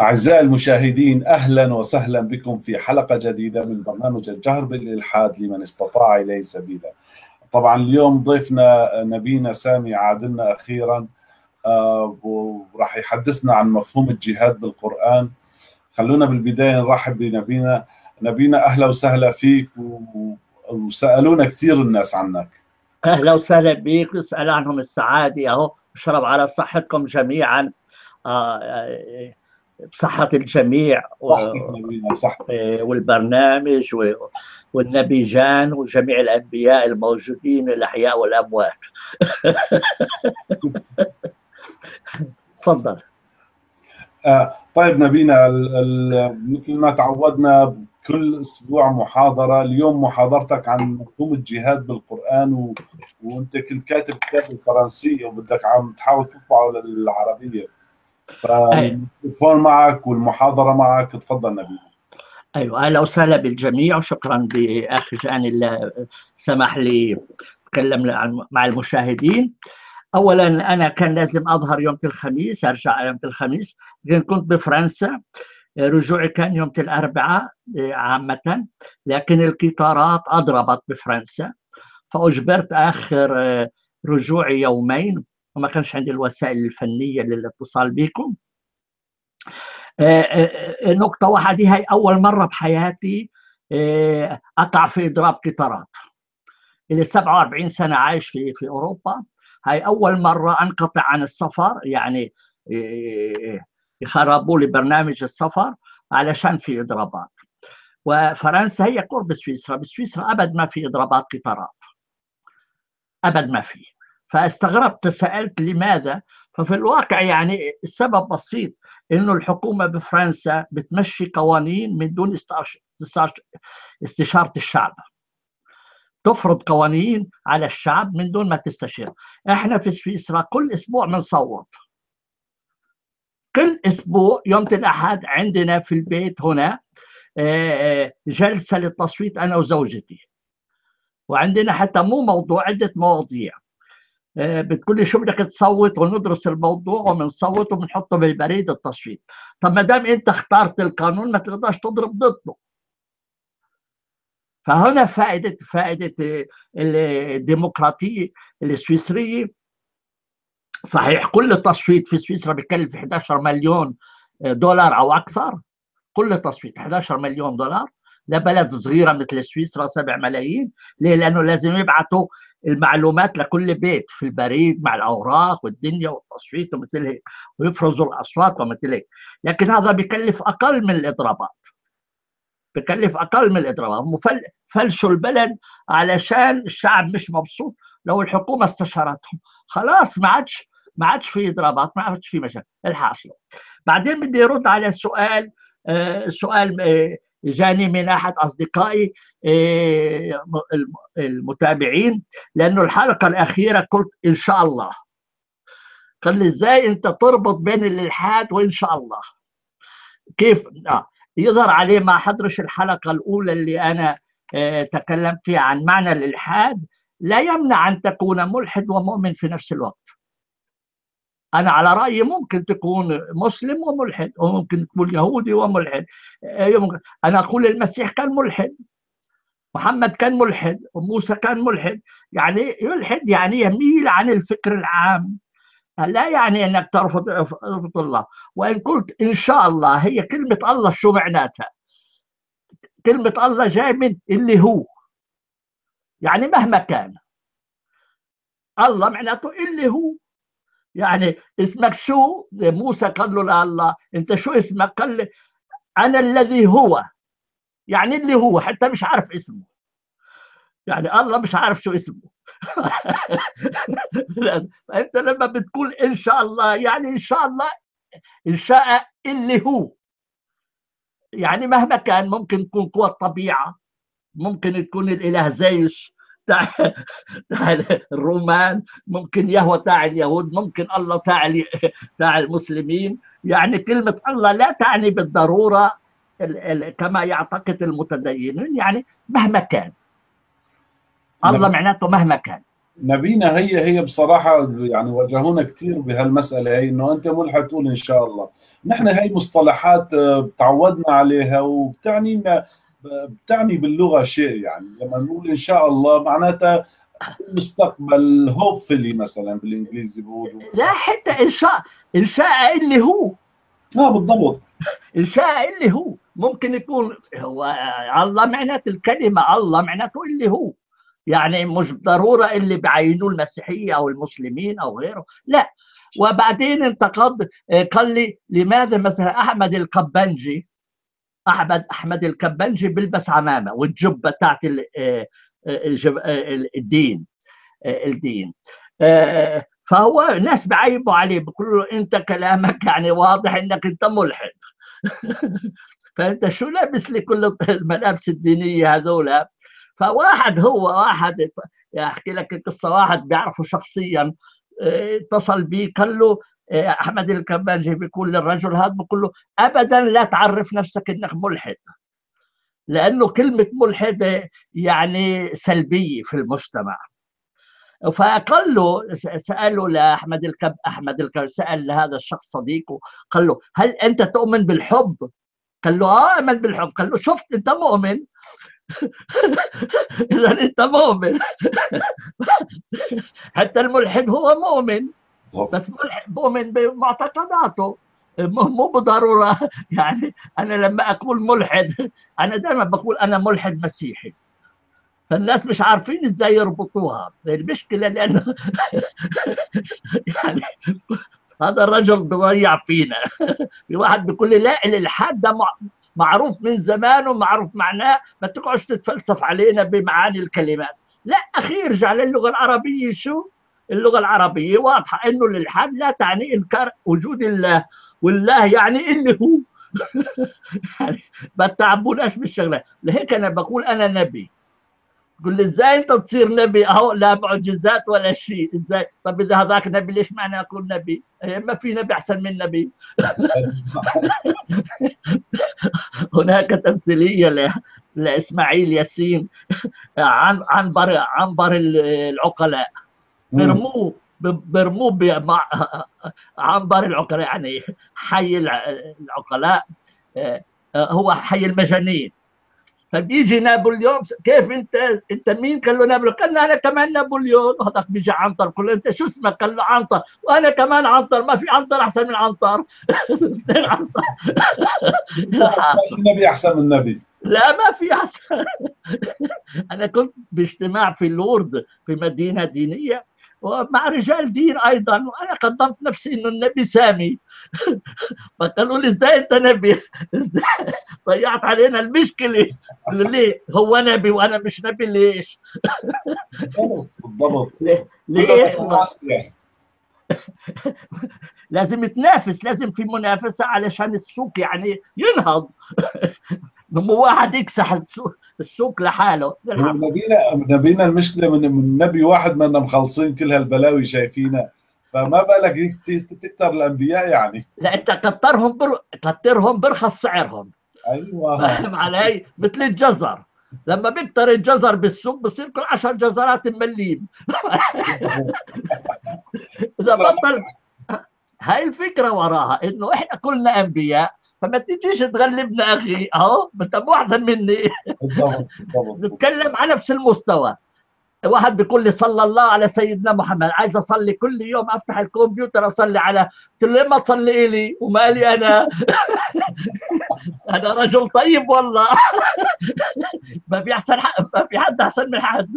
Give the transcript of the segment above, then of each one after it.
أعزائي المشاهدين أهلا وسهلا بكم في حلقة جديدة من برنامج الجهر بالإلحاد لمن استطاع إليه سبيلا. طبعا اليوم ضيفنا نبينا سامي عادلنا أخيرا آه، وراح يحدثنا عن مفهوم الجهاد بالقرآن. خلونا بالبداية نرحب بنبينا. نبينا أهلا وسهلا فيك وسألونا كثير الناس عنك. أهلا وسهلا بك واسال عنهم السعادة أهو اشرب على صحتكم جميعا. آه، آه، بصحة الجميع والبرنامج والنبي جان وجميع الأنبياء الموجودين الأحياء والأموات. تفضل. آه طيب نبينا مثل ما تعودنا كل أسبوع محاضرة اليوم محاضرتك عن مفهوم الجهاد بالقرآن و... وأنت كنت كاتب كتاب بالفرنسية وبدك عم تحاول تطبعه للعربية. فالتليفون معك والمحاضرة معك. تفضل نبيل أيوه أهلا وسهلا بالجميع وشكرا لاخ جان اللي سمح لي أتكلم مع المشاهدين. اولا أنا كان لازم أظهر يوم الخميس أرجع يوم الخميس لكن كنت بفرنسا. رجوعي كان يوم الأربعاء عامة لكن القطارات أضربت بفرنسا. فأجبرت آخر رجوعي يومين. وما كانش عندي الوسائل الفنية للاتصال بكم. آه، آه، آه، نقطة واحدة هي أول مرة بحياتي أقع في إضراب قطارات. إلي 47 سنة عايش في في أوروبا. هاي أول مرة أنقطع عن السفر يعني يخربوا لي برنامج السفر علشان في إضرابات. وفرنسا هي قرب سويسرا بسويسرا أبد ما في إضرابات قطارات. أبد ما في. فاستغربت سألت لماذا؟ ففي الواقع يعني السبب بسيط إنه الحكومة بفرنسا بتمشي قوانين من دون استشارة الشعب. تفرض قوانين على الشعب من دون ما تستشير. إحنا في سويسرا كل أسبوع بنصوت. كل أسبوع يوم الأحد عندنا في البيت هنا آه، آه، جلسة للتصويت أنا وزوجتي. وعندنا حتى مو موضوع عدة مواضيع. آه، بتقول لي شو بدك تصوت وندرس الموضوع وبنصوت وبنحطه بالبريد التصويت. طب ما دام انت اخترت القانون ما تقدرش تضرب ضده. فهنا فائدة فائدة الديمقراطية السويسرية. صحيح كل تصويت في سويسرا بكلف 11 مليون دولار أو أكثر. كل تصويت 11 مليون دولار. لبلد صغيرة مثل سويسرا 7 ملايين. ليه؟ لأنه لازم يبعثوا المعلومات لكل بيت في البريد مع الأوراق والدنيا والتصويت ومثل هيك ويفرزوا الأصوات ومثل هيك. لكن هذا بكلف أقل من الإضرابات. بكلف أقل من الإضرابات. فلشوا البلد علشان الشعب مش مبسوط لو الحكومة استشارتهم. خلاص ما عادش ما عادش في إضرابات ما عادش في مشاكل. الحاصل. بعدين بدي ارد على سؤال آه سؤال آه جاني من أحد أصدقائي. المتابعين لأنه الحلقة الأخيرة قلت إن شاء الله. قال لي إزاي أنت تربط بين الإلحاد وإن شاء الله؟ كيف؟ آه. يظهر عليه ما حضرش الحلقة الأولى اللي أنا آه، تكلمت فيها عن معنى الإلحاد. لا يمنع أن تكون ملحد ومؤمن في نفس الوقت. أنا على رأيي ممكن تكون مسلم وملحد وممكن تكون يهودي وملحد. أنا أقول المسيح كان ملحد. محمد كان ملحد وموسى كان ملحد. يعني يلحد يعني يميل عن الفكر العام. لا يعني أنك ترفض رفض الله. وإن قلت إن شاء الله هي كلمة الله شو معناتها؟ كلمة الله جاي من اللي هو. يعني مهما كان. الله معناته اللي هو. يعني اسمك شو؟ موسى قال له لله. أنت شو اسمك؟ قال لي أنا الذي هو. يعني اللي هو حتى مش عارف اسمه. يعني الله مش عارف شو اسمه. فانت لما بتقول إن شاء الله يعني إن شاء الله إن شاء اللي هو. يعني مهما كان ممكن تكون قوة الطبيعة ممكن تكون الإله زيوس تاع الرومان ممكن يهوى تاع اليهود ممكن الله تاع تاع المسلمين. يعني كلمة الله لا تعني بالضرورة كما يعتقد المتدينون يعني مهما كان. الله معناته مهما كان. نبينا هي هي بصراحة يعني واجهونا كثير بهالمسألة هي إنه أنت ملحد تقول إن شاء الله. نحن هي مصطلحات آه، تعودنا عليها وبتعني بتعني باللغة شيء يعني. لما نقول إن شاء الله معناتها في المستقبل هوبفلي مثلا بالإنجليزي بيقولوا. لا حتى إن شاء إن شاء اللي هو. آه بالضبط. ان شاء اللي هو ممكن يكون هو الله معناته الكلمة الله معناته اللي هو. يعني مش ضرورة اللي بعينوه المسيحية أو المسلمين أو غيره لا. وبعدين انتقد قال لي لماذا مثلا أحمد القبنجي احمد أحمد الكبنجي بيلبس عمامة والجبة تاعت الدين الدين. فهو ناس بعيبوا عليه بيقولوا له أنت كلامك يعني واضح إنك أنت ملحد. فأنت شو لابس لي كل الملابس الدينية هذول فواحد هو واحد احكي لك قصه واحد بيعرفه شخصيا اتصل بي قال له أحمد الكبانجي بيقول للرجل هذا بيقول له ابدا لا تعرف نفسك إنك ملحد. لأنه كلمة ملحد يعني سلبية في المجتمع. فقال له سأله لأحمد الكب أحمد الكب سأل لهذا الشخص صديقه قال له هل أنت تؤمن بالحب؟ قال له آه امن بالحب. قال له شفت أنت مؤمن. اذا أنت مؤمن. حتى الملحد هو مؤمن بس مؤمن بمعتقداته. مو بالضروره يعني أنا لما أقول ملحد أنا دائما بقول أنا ملحد مسيحي. فالناس مش عارفين إزاي يربطوها. المشكلة لأنه يعني هذا الرجل بضيع فينا. في واحد بيقول لي لا الإلحاد ده معروف من زمان ومعروف معناه. ما تقعدش تتفلسف علينا بمعاني الكلمات. لا أخي ارجع للغه العربية شو؟ اللغة العربية واضحة إنه الإلحاد لا تعني إنكار وجود الله. والله يعني اللي هو يعني ما تعبوناش بالشغلة. لهيك أنا بقول أنا نبي. تقول لي إزاي أنت تصير نبي؟ أهو لا معجزات ولا شيء. إزاي؟ طب إذا هذاك نبي ليش معنى اكون نبي؟ ما في نبي أحسن من نبي. هناك تمثيلية لإسماعيل ياسين عن عنبر عنبر العقلاء. برموه برموه عنبر العقلاء يعني حي العقلاء. هو حي المجانين. فبيجي نابليون كيف انت انت مين؟ قال له نابليون قال له أنا كمان نابليون هذاك بيجي عنتر. قال له أنت شو اسمك؟ قال له عنتر. وأنا كمان عنتر. ما في عنتر أحسن من عنتر. عنتر النبي أحسن من النبي. لا ما في أحسن. أنا كنت باجتماع في لورد في مدينة دينية. ومع رجال دين أيضا. وأنا قدمت نفسي إنه النبي سامي. فقالوا لي إزاي أنت نبي؟ إزاي؟ ضيعت علينا المشكلة. قالوا ليه هو نبي وأنا مش نبي ليش؟ بالضبط. ليه؟ لازم تنافس لازم في منافسة علشان السوق يعني ينهض. مو واحد يكسح السوق, السوق لحاله. نبينا نبينا المشكلة من من نبي واحد ما مخلصين كل هالبلاوي شايفينها. فما بالك تكتر الأنبياء يعني. لا أنت كترهم بر... كترهم برخص سعرهم. أيوه. فاهم علي؟ مثل الجزر. لما بيكتر الجزر بالسوق بصير كل 10 جزرات مليم. إذا بطل هاي الفكرة وراها إنه إحنا كلنا أنبياء. فما تجيش تغلبنا أخي أهو أنت مو أحسن مني. نتكلم على نفس المستوى. واحد بيقول لي صلى الله على سيدنا محمد عايز أصلي كل يوم أفتح الكمبيوتر أصلي على قلت له ما تصلي لي؟ ومالي أنا؟ أنا رجل طيب والله. ما في أحسن ما في حد أحسن من حد.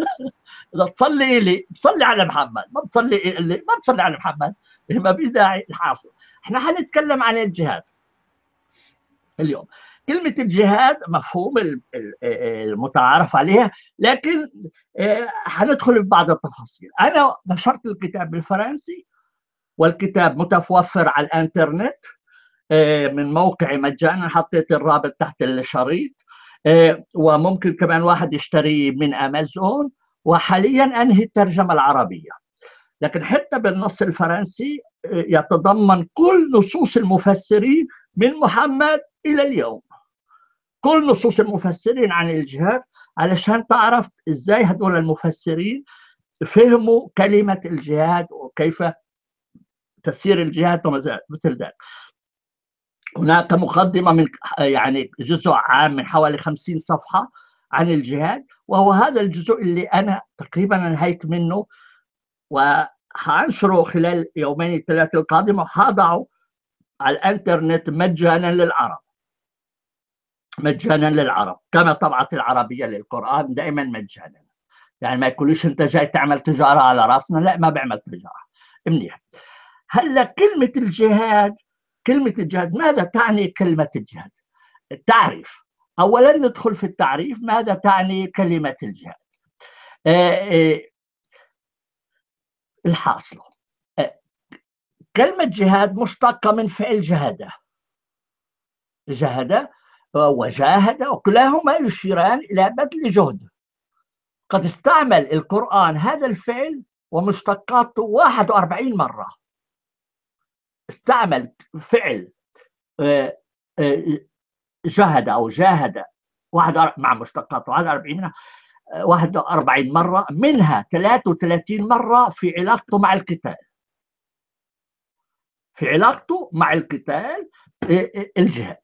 اذا تصلي لي بصلي على محمد ما بتصلي لي ما بتصلي على محمد. ما في داعي الحاصل إحنا حنتكلم عن الجهاد. اليوم. كلمة الجهاد مفهوم المتعارف عليها لكن حندخل في بعض التفاصيل. أنا نشرت الكتاب بالفرنسي والكتاب متوفر على الإنترنت من موقعي مجانا حطيت الرابط تحت الشريط وممكن كمان واحد يشتريه من أمازون وحاليا أنهي الترجمة العربية. لكن حتى بالنص الفرنسي يتضمن كل نصوص المفسرين من محمد إلى اليوم. كل نصوص المفسرين عن الجهاد علشان تعرف إزاي هدول المفسرين فهموا كلمة الجهاد وكيف تسير الجهاد مثل ذلك. هناك مقدمة من يعني جزء عام من حوالي 50 صفحة عن الجهاد وهو هذا الجزء اللي أنا تقريبا انهيت منه وحانشره خلال يومين الثلاثة القادمة وحاضعه على الانترنت مجانا للعرب. مجانا للعرب كما طبعت العربية للقرآن دائما مجانا. يعني ما يقولوش أنت جاي تعمل تجارة على رأسنا لا ما بعمل تجارة. منيح. هلأ كلمة الجهاد كلمة الجهاد ماذا تعني كلمة الجهاد؟ التعريف. أولا ندخل في التعريف ماذا تعني كلمة الجهاد؟ آه آه الحاصل آه كلمة جهاد مشتقة من فعل جهد جهد وجاهد وكلاهما يشيران إلى بذل جهد. قد استعمل القرآن هذا الفعل ومشتقاته 41 مرة. استعمل فعل جهد أو جاهد واحد مع مشتقاته 41 41 مرة منها 33 مرة في علاقته مع القتال. في علاقته مع القتال الجهاد.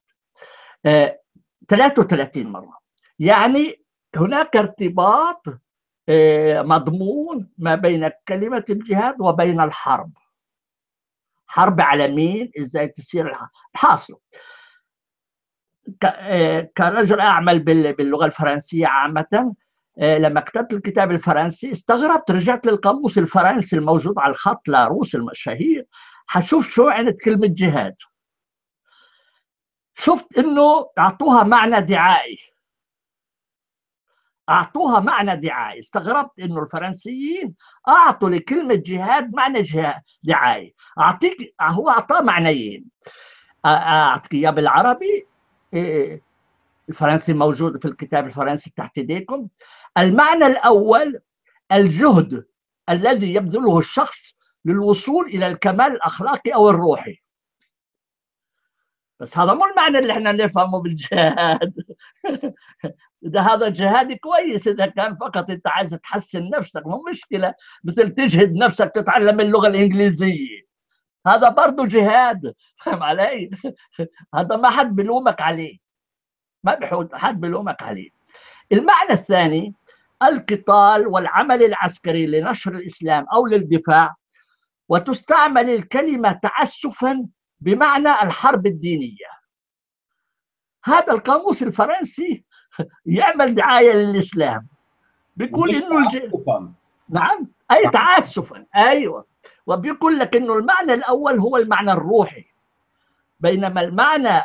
33 مرة. يعني هناك ارتباط مضمون ما بين كلمة الجهاد وبين الحرب. حرب على مين إزاي تصير الحرب حاصل كرجل أعمل باللغة الفرنسية عامة لما كتبت الكتاب الفرنسي استغربت رجعت للقاموس الفرنسي الموجود على الخط لاروس الشهير حشوف شو عندت كلمه جهاد شفت إنه أعطوها معنى دعائي. أعطوها معنى دعائي. استغربت إنه الفرنسيين أعطوا لكلمه جهاد معنى جهاد دعائي. اعطيك هو أعطاه معنيين. أعطيك إياه بالعربي. الفرنسي موجود في الكتاب الفرنسي تحت إيديكم. المعنى الأول الجهد الذي يبذله الشخص للوصول إلى الكمال الأخلاقي أو الروحي. بس هذا مو المعنى اللي إحنا نفهمه بالجهاد. ده هذا جهاد كويس إذا كان فقط أنت عايز تحسن نفسك مو مشكلة. مثل تجهد نفسك تتعلم اللغة الإنجليزية. هذا برضه جهاد. فاهم علي؟ هذا ما حد بلومك عليه. ما حد بلومك عليه. المعنى الثاني القتال والعمل العسكري لنشر الإسلام أو للدفاع وتستعمل الكلمة تعسفا بمعنى الحرب الدينية. هذا القاموس الفرنسي يعمل دعاية للإسلام. بيقول انه الج... نعم أي تعسفا أيوه. وبيقول لك إنه المعنى الأول هو المعنى الروحي بينما المعنى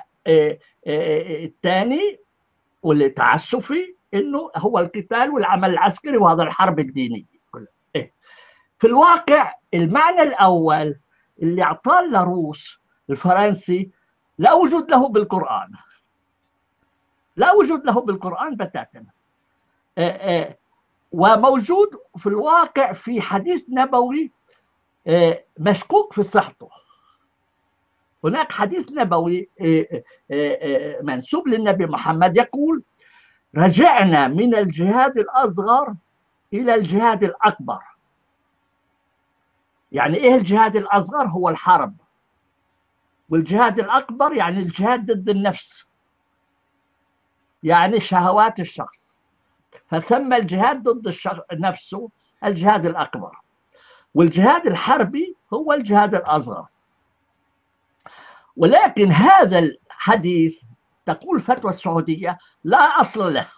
الثاني والتعسفي إنه هو القتال والعمل العسكري وهذا الحرب الدينية. في الواقع المعنى الأول اللي أعطاه لاروس الفرنسي لا وجود له بالقرآن. لا وجود له بالقرآن بتاتا. وموجود في الواقع في حديث نبوي مشكوك في صحته. هناك حديث نبوي منسوب للنبي محمد يقول رجعنا من الجهاد الأصغر إلى الجهاد الأكبر. يعني إيه الجهاد الأصغر؟ هو الحرب. والجهاد الأكبر يعني الجهاد ضد النفس. يعني شهوات الشخص. فسمى الجهاد ضد الشخص نفسه الجهاد الأكبر. والجهاد الحربي هو الجهاد الأصغر. ولكن هذا الحديث تقول فتوى السعودية لا أصل له.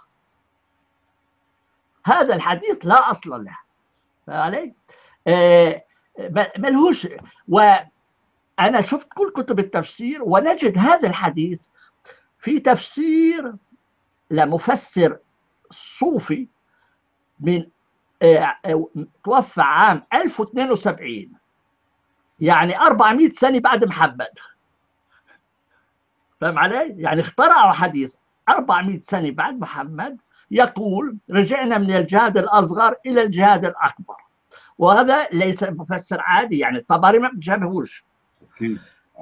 هذا الحديث لا أصل له. علي؟ آه ملهوش. وأنا شفت كل كتب التفسير ونجد هذا الحديث في تفسير لمفسر صوفي من توفى عام 1072 يعني 400 سنة بعد محمد. فاهم علي؟ يعني اخترعوا حديث 400 سنة بعد محمد يقول رجعنا من الجهاد الأصغر إلى الجهاد الأكبر. وهذا ليس مفسر عادي يعني الطبري ما جابهوش.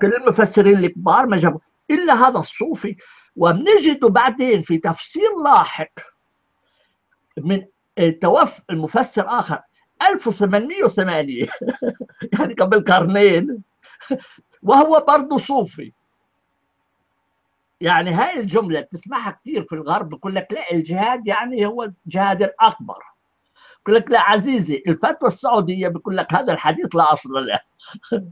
كل المفسرين الكبار ما جابوا إلا هذا الصوفي وبنجده بعدين في تفسير لاحق من توفى المفسر آخر 1880 يعني قبل قرنين. وهو برضه صوفي. يعني هاي الجملة بتسمعها كثير في الغرب بقول لك لا الجهاد يعني هو جهاد الأكبر. بقول لك لا عزيزي الفتوى السعودية بقول لك هذا الحديث لا أصل له.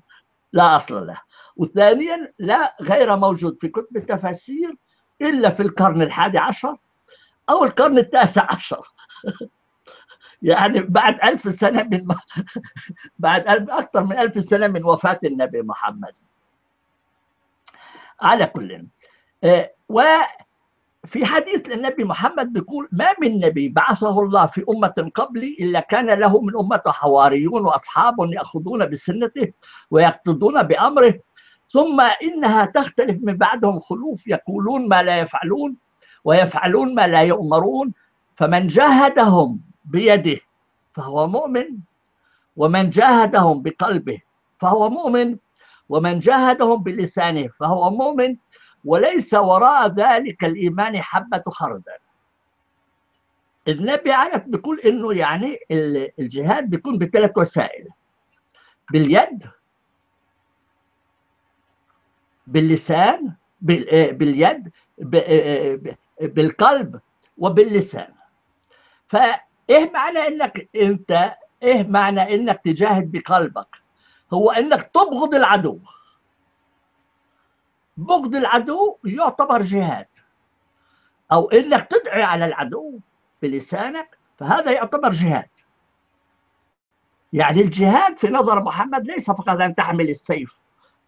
لا أصل له. وثانيا لا غير موجود في كتب التفاسير إلا في القرن الحادي عشر أو القرن التاسع عشر. يعني بعد ألف سنة من بعد ألف أكثر من ألف سنة من وفاة النبي محمد. على كل آه، وفي حديث للنبي محمد بيقول ما من نبي بعثه الله في أمة قبلي إلا كان له من أمته حواريون وأصحاب يأخذون بسنته ويقتدون بأمره ثم إنها تختلف من بعدهم خلوف يقولون ما لا يفعلون ويفعلون ما لا يؤمرون فمن جاهدهم بيده فهو مؤمن ومن جاهدهم بقلبه فهو مؤمن ومن جاهدهم بلسانه فهو مؤمن وليس وراء ذلك الإيمان حبة خردل. النبي عرف بيقول إنه يعني الجهاد بيكون بثلاث وسائل. باليد باللسان باليد بالقلب وباللسان. فإيه معنى إنك أنت إيه معنى إنك تجاهد بقلبك؟ هو إنك تبغض العدو. بغض العدو يعتبر جهاد. أو إنك تدعي على العدو بلسانك فهذا يعتبر جهاد. يعني الجهاد في نظر محمد ليس فقط أن تحمل السيف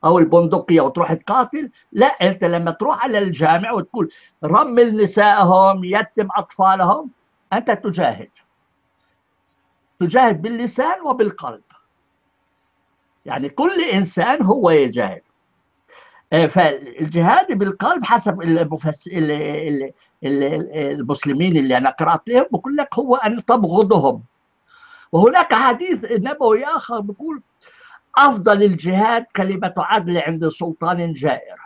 أو البندقية وتروح تقاتل لا أنت لما تروح على الجامع وتقول رمل نسائهم يتم أطفالهم أنت تجاهد. تجاهد باللسان وبالقلب. يعني كل إنسان هو يجاهد. فالجهاد بالقلب حسب. المسلمين اللي أنا قرأت لهم بقول لك هو أن تبغضهم. وهناك حديث نبوي آخر بيقول أفضل الجهاد كلمة عدل عند سلطان جائر.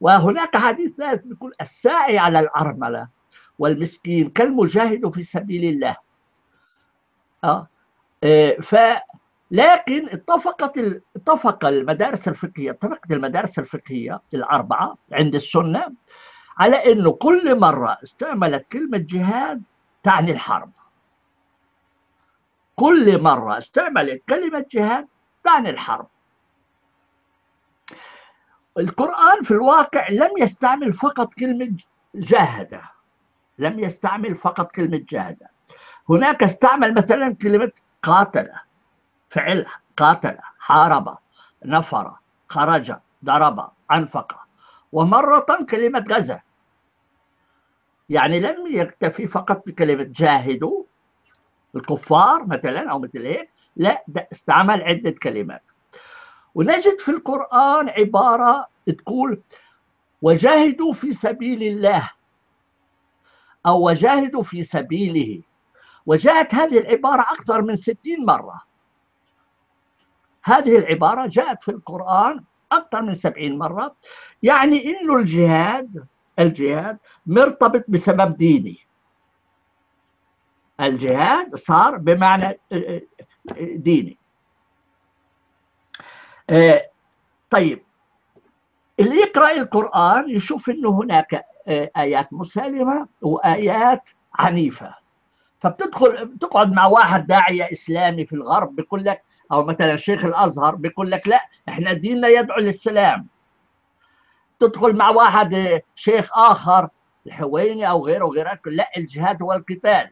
وهناك حديث ثالث بيقول الساعي على الأرملة والمسكين كالمجاهد في سبيل الله. آه, آه لكن اتفقت اتفق المدارس الفقهية اتفقت المدارس الفقهية الأربعة عند السنة على إنه كل مرة استعملت كلمة جهاد تعني الحرب. كل مرة استعملت كلمة جهاد تعني الحرب. القرآن في الواقع لم يستعمل فقط كلمة جاهد لم يستعمل فقط كلمة جاهد هناك استعمل مثلا كلمة قاتل فعل قاتل حارب نفر خرج ضرب أنفق. ومرة كلمة غزا يعني لم يكتفي فقط بكلمة جاهدوا الكفار مثلا أو مثل هيك لا ده استعمل عدة كلمات. ونجد في القرآن عبارة تقول وجاهدوا في سبيل الله أو وجاهدوا في سبيله. وجاءت هذه العبارة أكثر من ستين مرة. هذه العبارة جاءت في القرآن أكثر من سبعين مرة. يعني إنه الجهاد الجهاد مرتبط بسبب ديني. الجهاد صار بمعنى آه، آه، ديني. آه، طيب. اللي يقرأ القرآن يشوف أنه هناك آيات مسالمة وآيات عنيفة. فبتدخل تقعد مع واحد داعية إسلامي في الغرب بيقول لك أو مثلا شيخ الأزهر بيقول لك لا إحنا ديننا يدعو للسلام. تدخل مع واحد شيخ آخر الحويني أو غيره وغيره لا الجهاد هو القتال.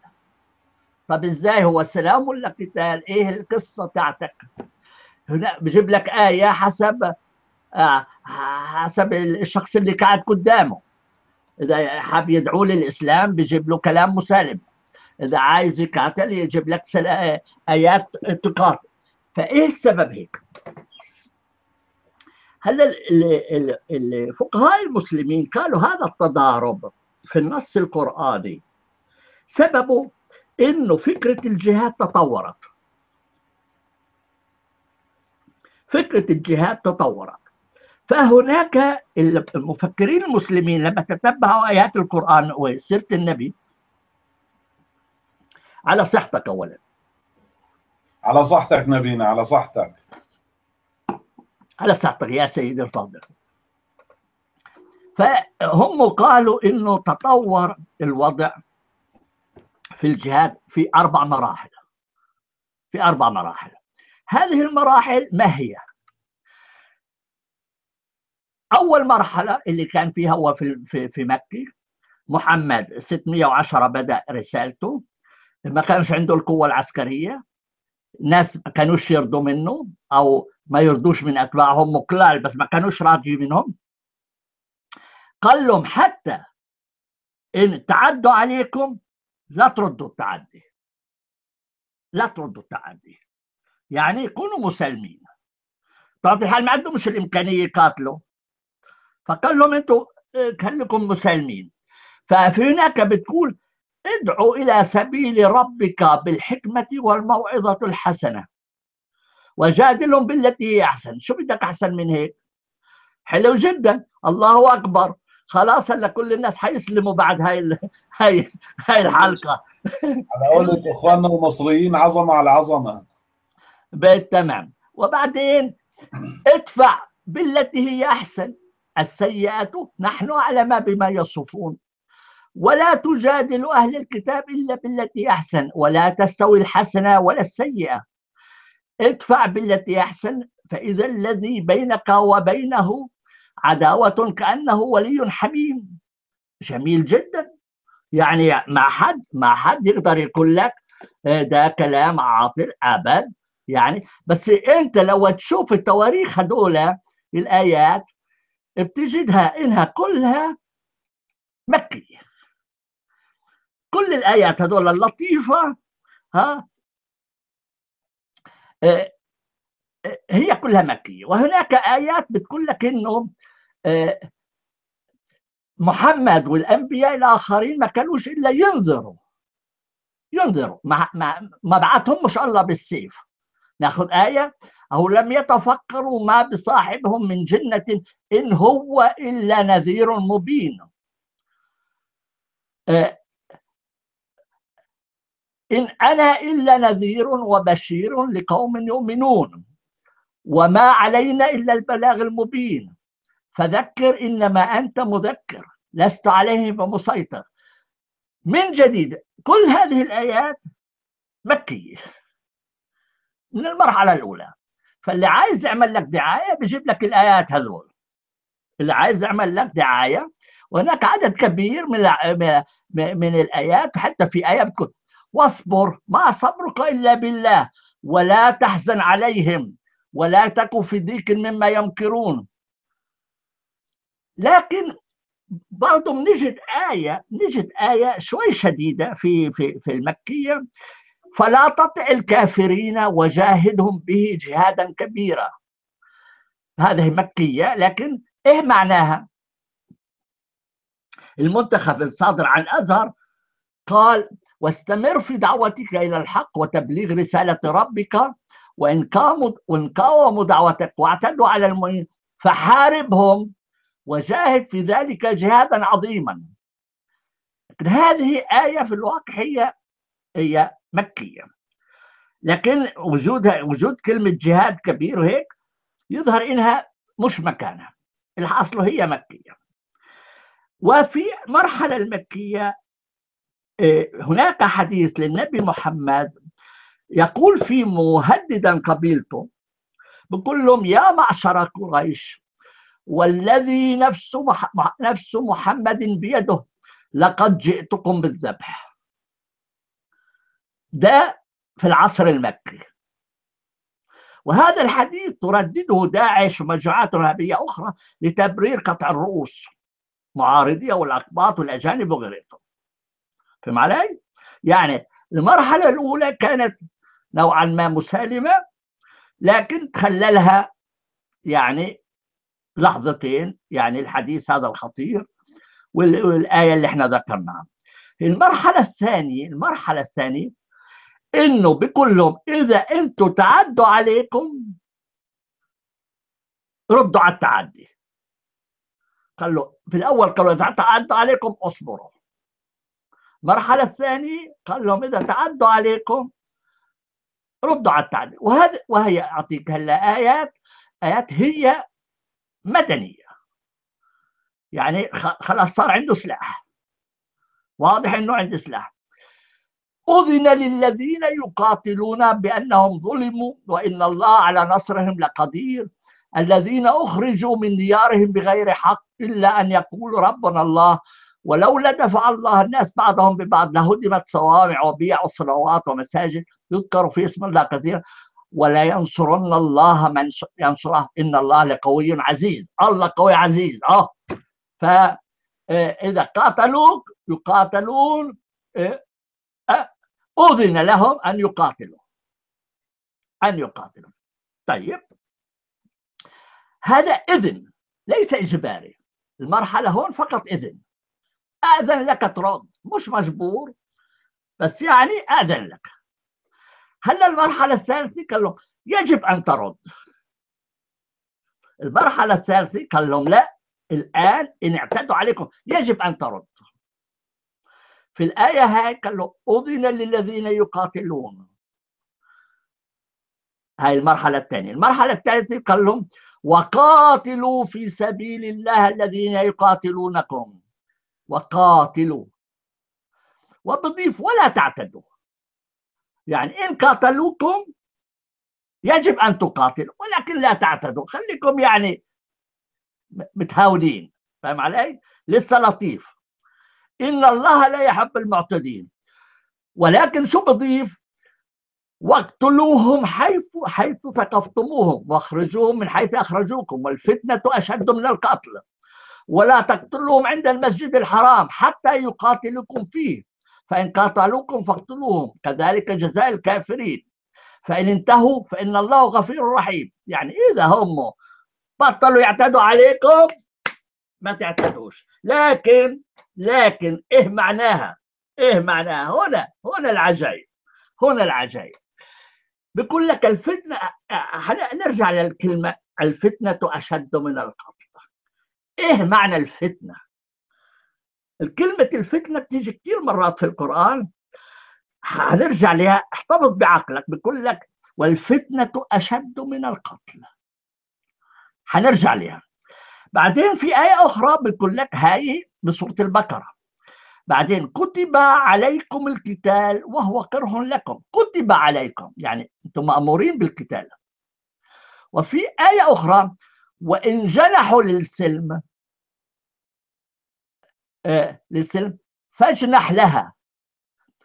طب إزاي هو سلام ولا قتال؟ إيه القصة تاعتك هنا بجيب لك آية حسب آه حسب الشخص اللي قاعد قدامه. إذا حاب يدعو للإسلام بجيب له كلام مسالم. إذا عايز يقاتل يجيب لك آيات تقاتل فإيه السبب هيك؟ هلأ الفقهاء المسلمين قالوا هذا التضارب في النص القرآني. سببه إنه فكرة الجهاد تطورت. فكرة الجهاد تطورت. فهناك المفكرين المسلمين لما تتبعوا آيات القرآن وسيرة النبي على صحتك أولا. على صحتك نبينا على صحتك. على صحتك يا سيدي الفاضل فهم قالوا إنه تطور الوضع في الجهاد في أربع مراحل. في أربع مراحل. هذه المراحل ما هي؟ أول مرحلة اللي كان فيها هو في في, في مكة. محمد 610 بدأ رسالته. ما كانش عنده القوة العسكرية. ناس ما كانوش يرضوا منه أو ما يرضوش من أتباعهم قلال بس ما كانوش راضي منهم. قال لهم حتى إن تعدوا عليكم لا تردوا التعدي. لا تردوا التعدي. يعني يكونوا مسالمين. طبعا الحال ما عندهمش الإمكانية يقاتلوا. فقال لهم أنتم خليكم مسالمين. ففي هناك بتقول ادعوا إلى سبيل ربك بالحكمة والموعظة الحسنة. وجادلهم بالتي هي أحسن. شو بدك أحسن من هيك؟ حلو جدا. الله أكبر. خلاص هلا كل الناس حيسلموا بعد هاي ال... هاي هاي الحلقة. على قولة إخواننا المصريين عظمة على عظمة. بالتمام وبعدين ادفع بالتي هي أحسن. السيئات نحن أعلم بما يصفون. ولا تجادل أهل الكتاب إلا بالتي أحسن ولا تستوي الحسنة ولا السيئة. ادفع بالتي أحسن فإذا الذي بينك وبينه عداوة كأنه ولي حميم. جميل جدا. يعني ما حد ما حد يقدر يقول لك ده كلام عاطل أبد. يعني بس أنت لو تشوف التواريخ هدول الآيات بتجدها إنها كلها مكية. كل الآيات هدول اللطيفة ها؟ هي كلها مكية. وهناك آيات بتقول لك إنه محمد والأنبياء الآخرين ما كانوش إلا ينذروا. ينذروا. ما ما, ما بعتهمش الله بالسيف. ناخذ آية. أو لم يتفكروا ما بصاحبهم من جنة إن هو إلا نذير مبين. إن أنا إلا نذير وبشير لقوم يؤمنون وما علينا إلا البلاغ المبين. فذكر إنما أنت مذكر لست عليهم بمسيطر. من جديد كل هذه الآيات مكية. من المرحلة الأولى. فاللي عايز يعمل لك دعاية بيجيب لك الآيات هذول. اللي عايز يعمل لك دعاية وهناك عدد كبير من من الآيات حتى في آية بتقول واصبر ما صبرك إلا بالله ولا تحزن عليهم ولا تك في ضيق مما يمكرون. لكن برضه بنجد آية نجد آية شوي شديدة في في في المكية. فلا تطع الكافرين وجاهدهم به جهادا كبيرا. هذه مكية لكن إيه معناها؟ المنتخب الصادر عن أزهر قال واستمر في دعوتك إلى الحق وتبليغ رسالة ربك وإن قاموا وإن قاوموا دعوتك واعتدوا على المؤمنين فحاربهم وجاهد في ذلك جهادا عظيما. لكن هذه آية في الواقع هي هي مكية. لكن وجودها وجود كلمة جهاد كبير وهيك يظهر إنها مش مكانها. الأصل هي مكية. وفي مرحلة المكية هناك حديث للنبي محمد يقول فيه مهددا قبيلته بقول لهم يا معشر قريش والذي نفس. نفس محمد بيده لقد جئتكم بالذبح ده في العصر المكي وهذا الحديث تردده داعش ومجموعات إرهابية أخرى لتبرير قطع الرؤوس معارضية والاقباط والأجانب وغيرهم فهم علي؟ يعني المرحلة الأولى كانت نوعا ما مسالمة لكن تخللها يعني لحظتين يعني الحديث هذا الخطير والآية اللي إحنا ذكرناها. المرحلة الثانية المرحلة الثانية إنه بيقول لهم إذا أنتم تعدوا عليكم ردوا على التعدي. قال له في الأول قالوا إذا تعدوا عليكم اصبروا. المرحلة الثانية قال لهم إذا تعدوا عليكم ردوا على التعدي. وهذا وهي أعطيك هلا آيات. آيات هي مدنية. يعني خلاص صار عنده سلاح. واضح إنه عنده سلاح. أذن للذين يقاتلون بأنهم ظلموا وإن الله على نصرهم لقدير. الذين أخرجوا من ديارهم بغير حق إلا أن يقولوا ربنا الله ولولا دفع الله الناس بعضهم ببعض لهدمت صوامع وبيع وصلوات ومساجد يذكر في اسم الله كثيرا. ولا ينصرن الله من ينصره. إن الله لقوي عزيز. الله قوي عزيز. آه. فاذا قاتلوك يقاتلون آه، آه، أذن لهم أن يقاتلوا. أن يقاتلوا. طيب. هذا إذن ليس إجباري. المرحلة هون فقط إذن. آذن لك ترد. مش مجبور. بس يعني آذن لك. هلا المرحلة الثالثة؟ قال لهم يجب أن ترد. المرحلة الثالثة؟ قال لهم لا. الآن إن اعتدوا عليكم يجب أن ترد. في الآية هاي قال له أذن للذين يقاتلون. هاي المرحلة الثانية. المرحلة الثالثة قال لهم وقاتلوا في سبيل الله الذين يقاتلونكم. وقاتلوا. وبضيف ولا تعتدوا. يعني إن قاتلوكم يجب أن تقاتلوا ولكن لا تعتدوا. خليكم يعني متهاونين فاهم علي؟ لسه لطيف. إن الله لا يحب المعتدين ولكن شو بضيف؟ واقتلوهم حيث حيث ثقفتموهم واخرجوهم من حيث أخرجوكم والفتنة أشد من القتل. ولا تقتلوهم عند المسجد الحرام حتى يقاتلوكم فيه. فإن قاتلوكم فاقتلوهم كذلك جزاء الكافرين. فإن انتهوا فإن الله غفير رحيم. يعني إذا هم بطلوا يعتدوا عليكم ما تعتدوش. لكن لكن إيه معناها؟ إيه معناها؟ هنا هنا العجائب هنا العجائب. بيقول لك الفتنة نرجع للكلمة الفتنة أشد من القتل. إيه معنى الفتنة؟ الكلمة الفتنة بتيجي كثير مرات في القرآن. هنرجع لها احتفظ بعقلك بقول لك والفتنة أشد من القتل هنرجع لها بعدين في آية أخرى بتقول لك هاي بسورة البقرة. بعدين كتب عليكم القتال وهو كره لكم كتب عليكم يعني أنتم مأمورين بالقتال. وفي آية أخرى وإن جنحوا للسلم آه للسلم فاجنح لها.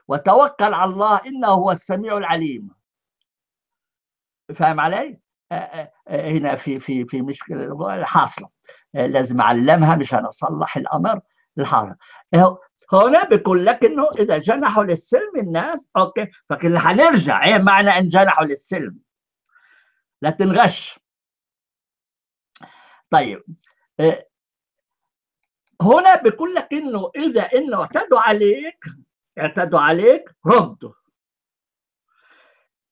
وتوكل على الله إنه هو السميع العليم. فاهم علي؟ آه آه, آه، هنا في في في مشكلة حاصلة. آه، لازم أعلمها مشان أصلح الأمر الحاصل هنا بيقول لك إنه إذا جنحوا للسلم الناس أوكي فكن حنرجع. إيه معنى إن جنحوا للسلم؟ لا تنغش. طيب آه، هنا بيقول لك إنه إذا انه اعتدوا عليك اعتدوا عليك ردوا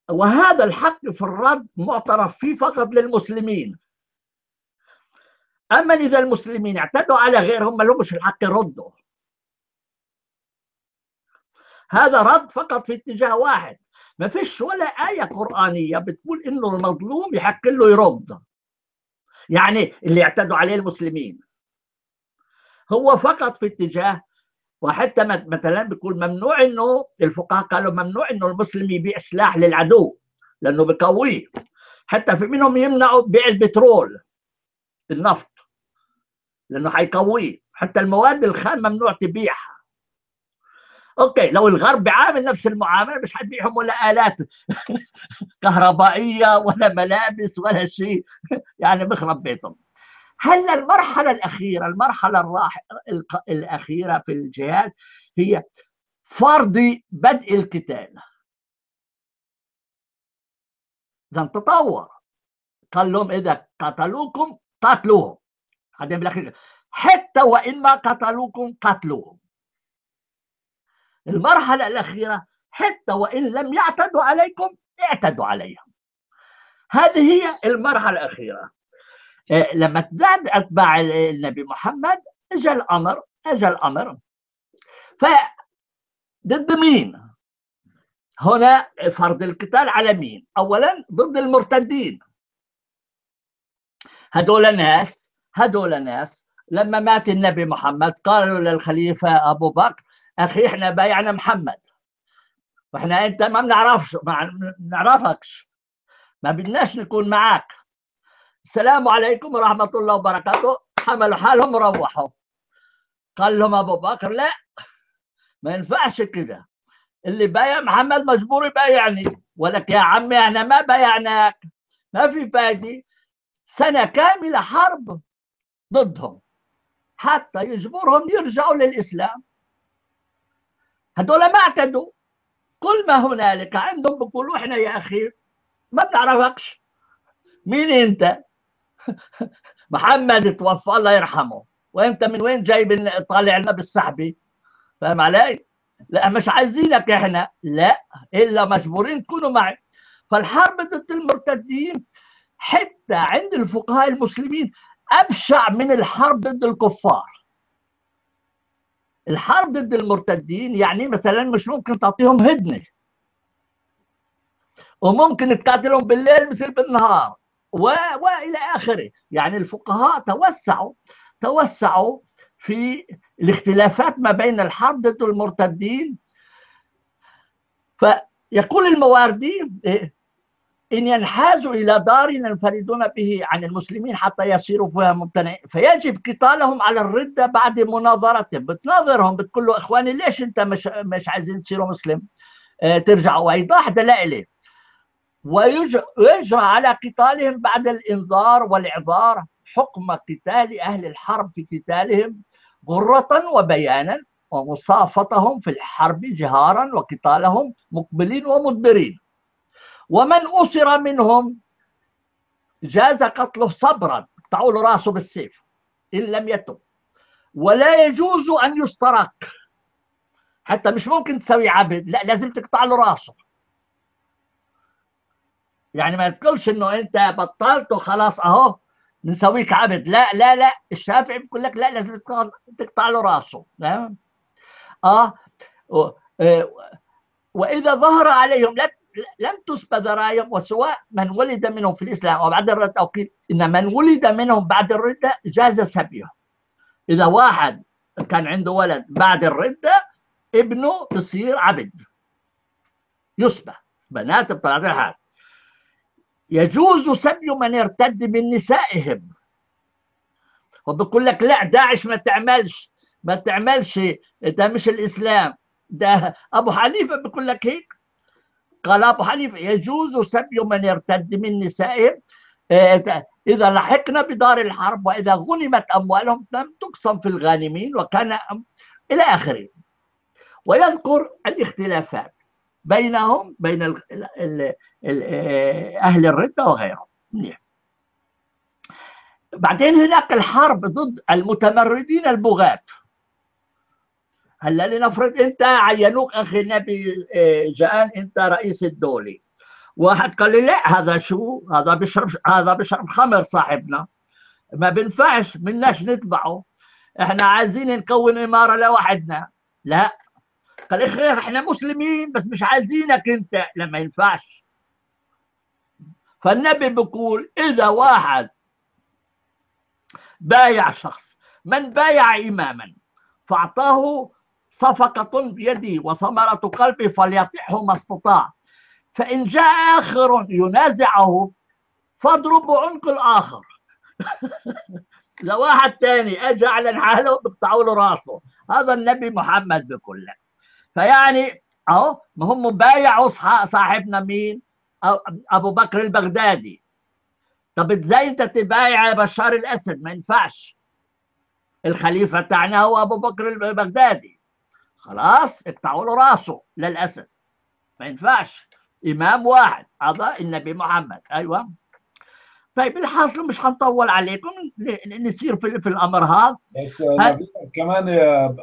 وهذا الحق في الرد معترف فيه فقط للمسلمين. أما إذا المسلمين اعتدوا على غيرهم ما لهمش الحق يردوا. هذا رد فقط في اتجاه واحد. ما فيش ولا آية قرآنية بتقول إنه المظلوم يحق له يرد. يعني اللي اعتدوا عليه المسلمين. هو فقط في اتجاه وحتى مثلا بيقول ممنوع إنه الفقهاء قالوا ممنوع إنه المسلم يبيع سلاح للعدو لأنه بقويه حتى في منهم يمنعوا بيع البترول النفط لأنه حيقويه. حتى المواد الخام ممنوع تبيعها. أوكي لو الغرب بيعامل نفس المعاملة مش حيبيعهم ولا آلات كهربائية ولا ملابس ولا شيء. يعني بخرب بيتهم. هلأ المرحلة الأخيرة المرحلة الراح الأخيرة في الجهاد هي فرض بدء القتال. اذا تطور. قال لهم إذا قتلوكم قاتلوهم. هذا حتى وان ما قتلوكم قتلوهم. المرحلة الأخيرة حتى وإن لم يعتدوا عليكم اعتدوا عليهم هذه هي المرحلة الأخيرة آه، لما تزاد أتباع النبي محمد اجى الأمر اجى الأمر ف ضد مين؟ هنا فرض القتال على مين؟ اولا ضد المرتدين هدول ناس هدول ناس لما مات النبي محمد قالوا للخليفة أبو بكر أخي إحنا بايعنا محمد. وإحنا أنت ما بنعرفش ما بنعرفكش ما بدناش نكون معك السلام عليكم ورحمة الله وبركاته. حملوا حالهم وروحوا. قال لهم أبو بكر لا ما ينفعش كده. اللي بايع محمد مجبور يبايعني. ولك يا عمي إحنا ما بايعناك. ما في فايدة. سنة كاملة حرب ضدهم. حتى يجبرهم يرجعوا للإسلام. هدول ما اعتدوا. كل ما هنالك عندهم بيقولوا إحنا يا أخي ما بنعرفكش. مين أنت؟ محمد توفى الله يرحمه. وانت من وين جايب طالع لنا بالسحبه فاهم علي؟ لا مش عايزينك إحنا. لا إلا مجبورين تكونوا معي. فالحرب ضد المرتدين حتى عند الفقهاء المسلمين أبشع من الحرب ضد الكفار. الحرب ضد المرتدين يعني مثلا مش ممكن تعطيهم هدنة. وممكن تقاتلهم بالليل مثل بالنهار. و... والى آخره. يعني الفقهاء توسعوا توسعوا في الاختلافات ما بين الحرب ضد المرتدين. فيقول المواردي إن ينحازوا إلى دار ينفردون به عن المسلمين حتى يصيروا فيها ممتنعين. فيجب قتالهم على الردة بعد مناظرتهم. بتناظرهم بتقول له إخواني ليش أنت مش, مش عايزين تصيروا مسلم؟ آه ترجعوا وإيضاح دلائله ويجرى على قتالهم بعد الإنذار والإعذار حكم قتال أهل الحرب في قتالهم غرة وبيانا ومصافتهم في الحرب جهارا وقتالهم مقبلين ومدبرين. ومن أسر منهم جاز قتله صبرا. اقطعوا له راسه بالسيف إن لم يتب. ولا يجوز أن يسترك حتى مش ممكن تسوي عبد لا لازم تقطع له راسه. يعني ما تقولش إنه أنت بطلت وخلاص أهو بنسويك عبد. لا لا لا الشافعي بيقول لك لا لازم تقطع له راسه. تمام آه. وإذا ظهر عليهم لا لم تسبى ذرايهم وسواء من ولد منهم في الإسلام أو بعد الردة أو قيل إن من ولد منهم بعد الردة جاز سبيه إذا واحد كان عنده ولد بعد الردة ابنه بصير عبد. يسبى. بنات بطلعت الحال. يجوز سبي من ارتد من نسائهم. وبقول لك لا داعش ما تعملش ما تعملش ده مش الإسلام ده أبو حنيفة بيقول لك هيك. قال أبو حنيفة يجوز سبي من ارتد من نسائهم. اذا لحقنا بدار الحرب وإذا غنمت أموالهم لم تقسم في الغانمين وكان إلى آخره. ويذكر الاختلافات بينهم بين ال ال ال أهل الردة وغيرهم. بعدين هناك الحرب ضد المتمردين البغاة. هلا لنفرض انت عينوك أخي النبي جان انت رئيس الدولة. واحد قال لي لا هذا شو؟ هذا بيشرب هذا بيشرب خمر صاحبنا. ما بينفعش مناش نتبعه. إحنا عايزين نكون إمارة لوحدنا. لا. قال أخي إحنا مسلمين بس مش عايزينك انت. لا ما ينفعش. فالنبي بيقول إذا واحد بايع شخص من بايع إماما فأعطاه صفقة بيده وثمرة قلبه فليطيعه ما استطاع. فإن جاء آخر ينازعه فاضربوا عنق الآخر. لو واحد تاني اجى على حاله بيقطعوا له راسه. هذا النبي محمد لك فيعني أهو ما هم بايعوا صاحبنا مين؟ أبو بكر البغدادي. طب إزاي أنت تبايع بشار الأسد؟ ما ينفعش. الخليفة تاعنا هو أبو بكر البغدادي. خلاص اقطعوا له راسه للاسد ما ينفعش. إمام واحد هذا النبي محمد. أيوه. طيب الحاصل مش هنطول عليكم نسير في, في الأمر هذا. بس كمان يا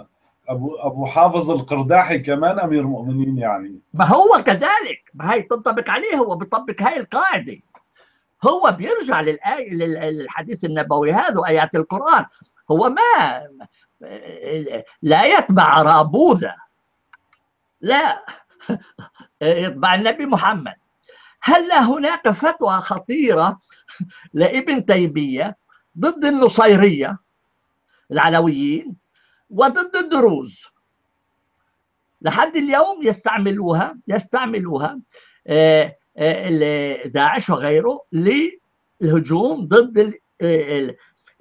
أبو أبو حافظ القرداحي كمان أمير مؤمنين يعني. ما هو كذلك. ما هي تنطبق عليه هو بيطبق هاي القاعدة. هو بيرجع للآية للحديث النبوي هذا وآيات القرآن. هو ما لا يتبع رابوذة لا. يتبع النبي محمد. هلا هناك فتوى خطيرة لابن تيمية ضد النصيرية العلويين وضد الدروز؟ لحد اليوم يستعملوها يستعملوها آه، آه، داعش وغيره للهجوم ضد آه،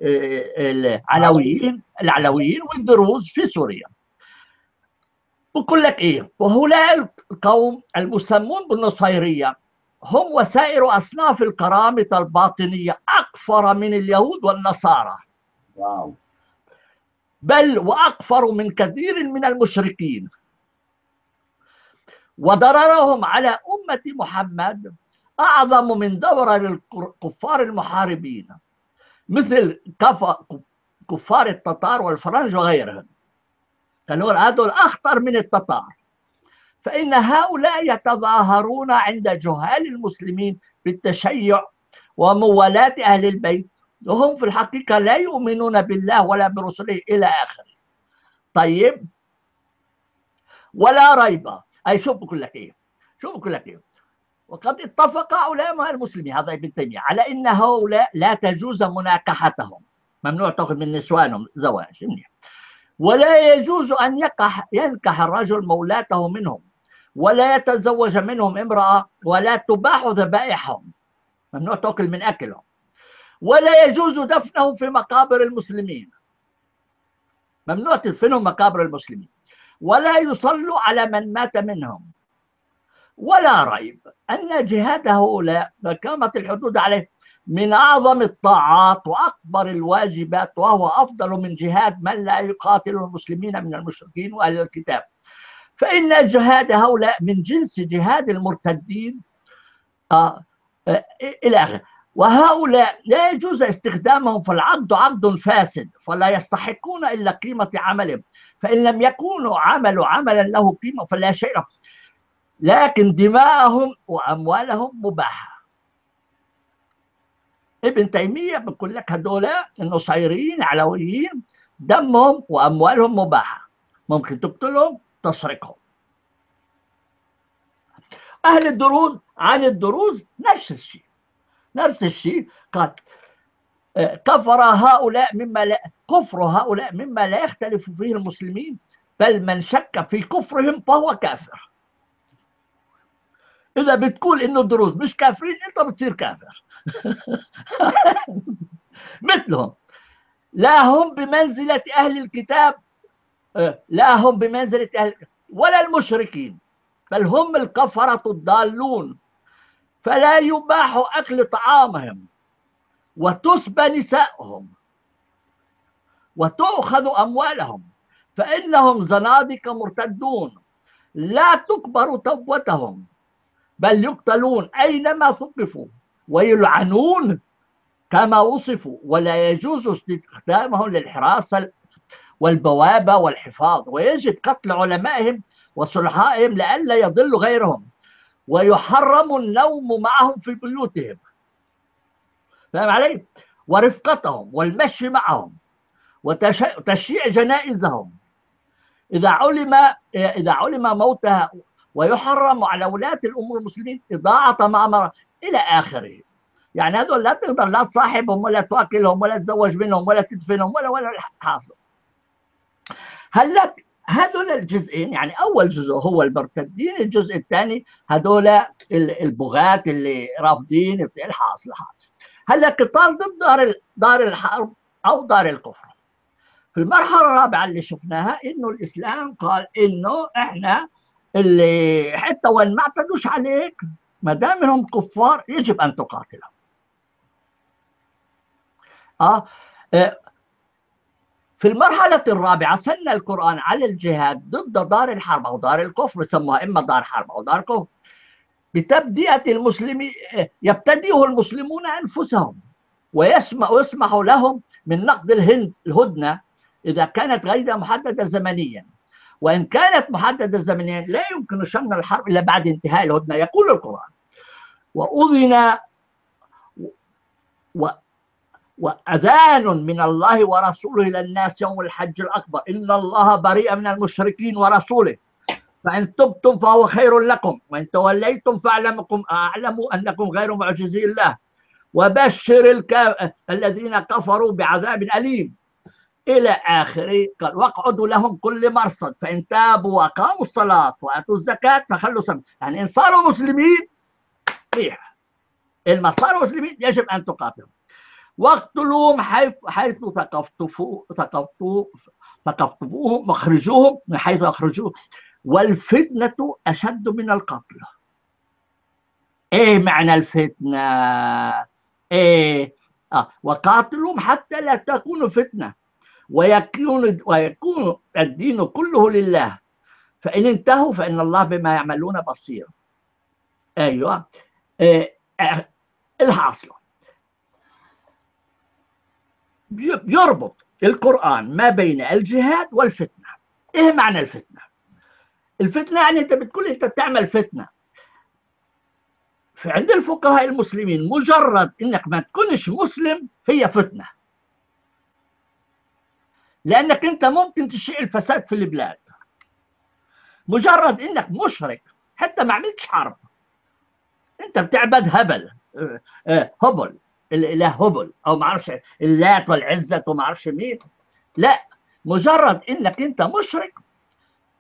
العلويين العلويين والدروز في سوريا. بقول لك إيه؟ وهؤلاء القوم المسمون بالنصيرية هم وسائر أصناف الكرامة الباطنية أكفر من اليهود والنصارى. واو. بل وأكفر من كثير من المشركين. وضررهم على أمة محمد أعظم من ضرر الكفار المحاربين. مثل كفار التتار والفرنج وغيرهم. هذول هذول أخطر من التتار. فإن هؤلاء يتظاهرون عند جهال المسلمين بالتشيع وموالاة أهل البيت وهم في الحقيقة لا يؤمنون بالله ولا برسله إلى آخره. طيب ولا ريب. أي شوف بقول لك إيه. شوف بقول لك إيه. وقد اتفق علماء المسلمين هذا ابن تيمية على إن هؤلاء لا تجوز مناكحتهم. ممنوع تأخذ من نسوانهم زواج منيح. ولا يجوز أن يقح ينكح الرجل مولاته منهم ولا يتزوج منهم امرأة ولا تباح ذبائحهم ممنوع تأكل من أكلهم. ولا يجوز دفنهم في مقابر المسلمين. ممنوع تدفنهم مقابر المسلمين. ولا يصلوا على من مات منهم. ولا ريب أن جهاد هؤلاء وإقامة الحدود عليه من أعظم الطاعات وأكبر الواجبات وهو أفضل من جهاد من لا يقاتل المسلمين من المشركين وأهل الكتاب. فإن جهاد هؤلاء من جنس جهاد المرتدين آه آه إلى آخره. وهؤلاء لا يجوز استخدامهم فالعقد عقد فاسد فلا يستحقون إلا قيمة عملهم. فإن لم يكونوا عملوا عملا له قيمة فلا شيء لكن دماءهم وأموالهم مباحة. ابن تيمية بيقول لك هدول النصيريين علويين دمهم وأموالهم مباحة. ممكن تقتلهم تسرقهم. أهل الدروز عن الدروز نفس الشيء. نفس الشيء قال آه، كفر هؤلاء مما لا كفر هؤلاء مما لا يختلف فيه المسلمين بل من شك في كفرهم فهو كافر. إذا بتقول إنه الدروز مش كافرين أنت بتصير كافر. مثلهم. لا هم بمنزلة أهل الكتاب لا هم أهل الكتاب ولا المشركين بل هم الكفرة الضالون. فلا يباح أكل طعامهم وتسبى نسائهم وتؤخذ أموالهم فإنهم زنادق مرتدون. لا تكبر توبتهم بل يقتلون أينما ثقفوا ويلعنون كما وصفوا ولا يجوز استخدامهم للحراسة والبوابة والحفاظ. ويجب قتل علمائهم وصلحائهم لئلا يضل غيرهم ويحرم النوم معهم في بيوتهم. فاهم علي؟ ورفقتهم والمشي معهم وتشييع جنائزهم. إذا علم إذا علم موتها ويحرم على ولاة الأمور المسلمين إضاعة ما أمر إلى آخره. يعني هذول لا تقدر لا تصاحبهم ولا تواكلهم ولا تتزوج منهم ولا تدفنهم ولا ولا حاصل هلا هذول الجزئين يعني أول جزء هو المرتدين الجزء الثاني هذول البغاة اللي رافضين الحاصل. هلا قتال ضد دار دار الحرب أو دار الكفر؟ في المرحلة الرابعة اللي شفناها إنه الإسلام قال إنه إحنا اللي حتى وين ما اعتدوش عليك ما دام هم كفار يجب أن تقاتلهم آه. آه في المرحلة الرابعة سن القرآن على الجهاد ضد دار الحرب أو دار الكفر سموها إما دار حرب أو دار كفر بتبدئة المسلمين يبتدئه المسلمون أنفسهم ويسمح ويسمح لهم من نقد الهند الهدنة إذا كانت غير محددة زمنيا وإن كانت محددة زمنيا لا يمكن شن الحرب إلا بعد انتهاء الهدنة يقول القرآن. وأذن و وأذان من الله ورسوله إلى الناس يوم الحج الأكبر. إن الله بريء من المشركين ورسوله. فإن تبتم فهو خير لكم وإن توليتم فاعلمكم أعلموا أنكم غير معجزي الله. وبشر. الذين كفروا بعذاب أليم. إلى آخره قال واقعدوا لهم كل مرصد فإن تابوا وأقاموا الصلاة وآتوا الزكاة فخلوا سم يعني إن صاروا مسلمين ريح إن ما صاروا مسلمين يجب أن تقاتلوا واقتلوهم حيث حيث ثقفتوا ثقفتوهم واخرجوهم من حيث أخرجوهم. والفتنة أشد من القتل. إيه معنى الفتنة؟ إيه؟ آه. وقاتلهم حتى لا تكون فتنة. ويكون ويكون الدين كله لله. فإن انتهوا فإن الله بما يعملون بصير. أيوة. إيه الحاصل يربط القرآن ما بين الجهاد والفتنة. إيه معنى الفتنة؟ الفتنة يعني أنت بتقول أنت بتعمل فتنة. فعند الفقهاء المسلمين مجرد أنك ما تكونش مسلم هي فتنة. لأنك أنت ممكن تشيع الفساد في البلاد. مجرد أنك مشرك حتى ما عملتش حرب. أنت بتعبد هبل هبل الإله هبل أو ما أعرفش اللات والعزة وما أعرفش مين. لا مجرد إنك أنت مشرك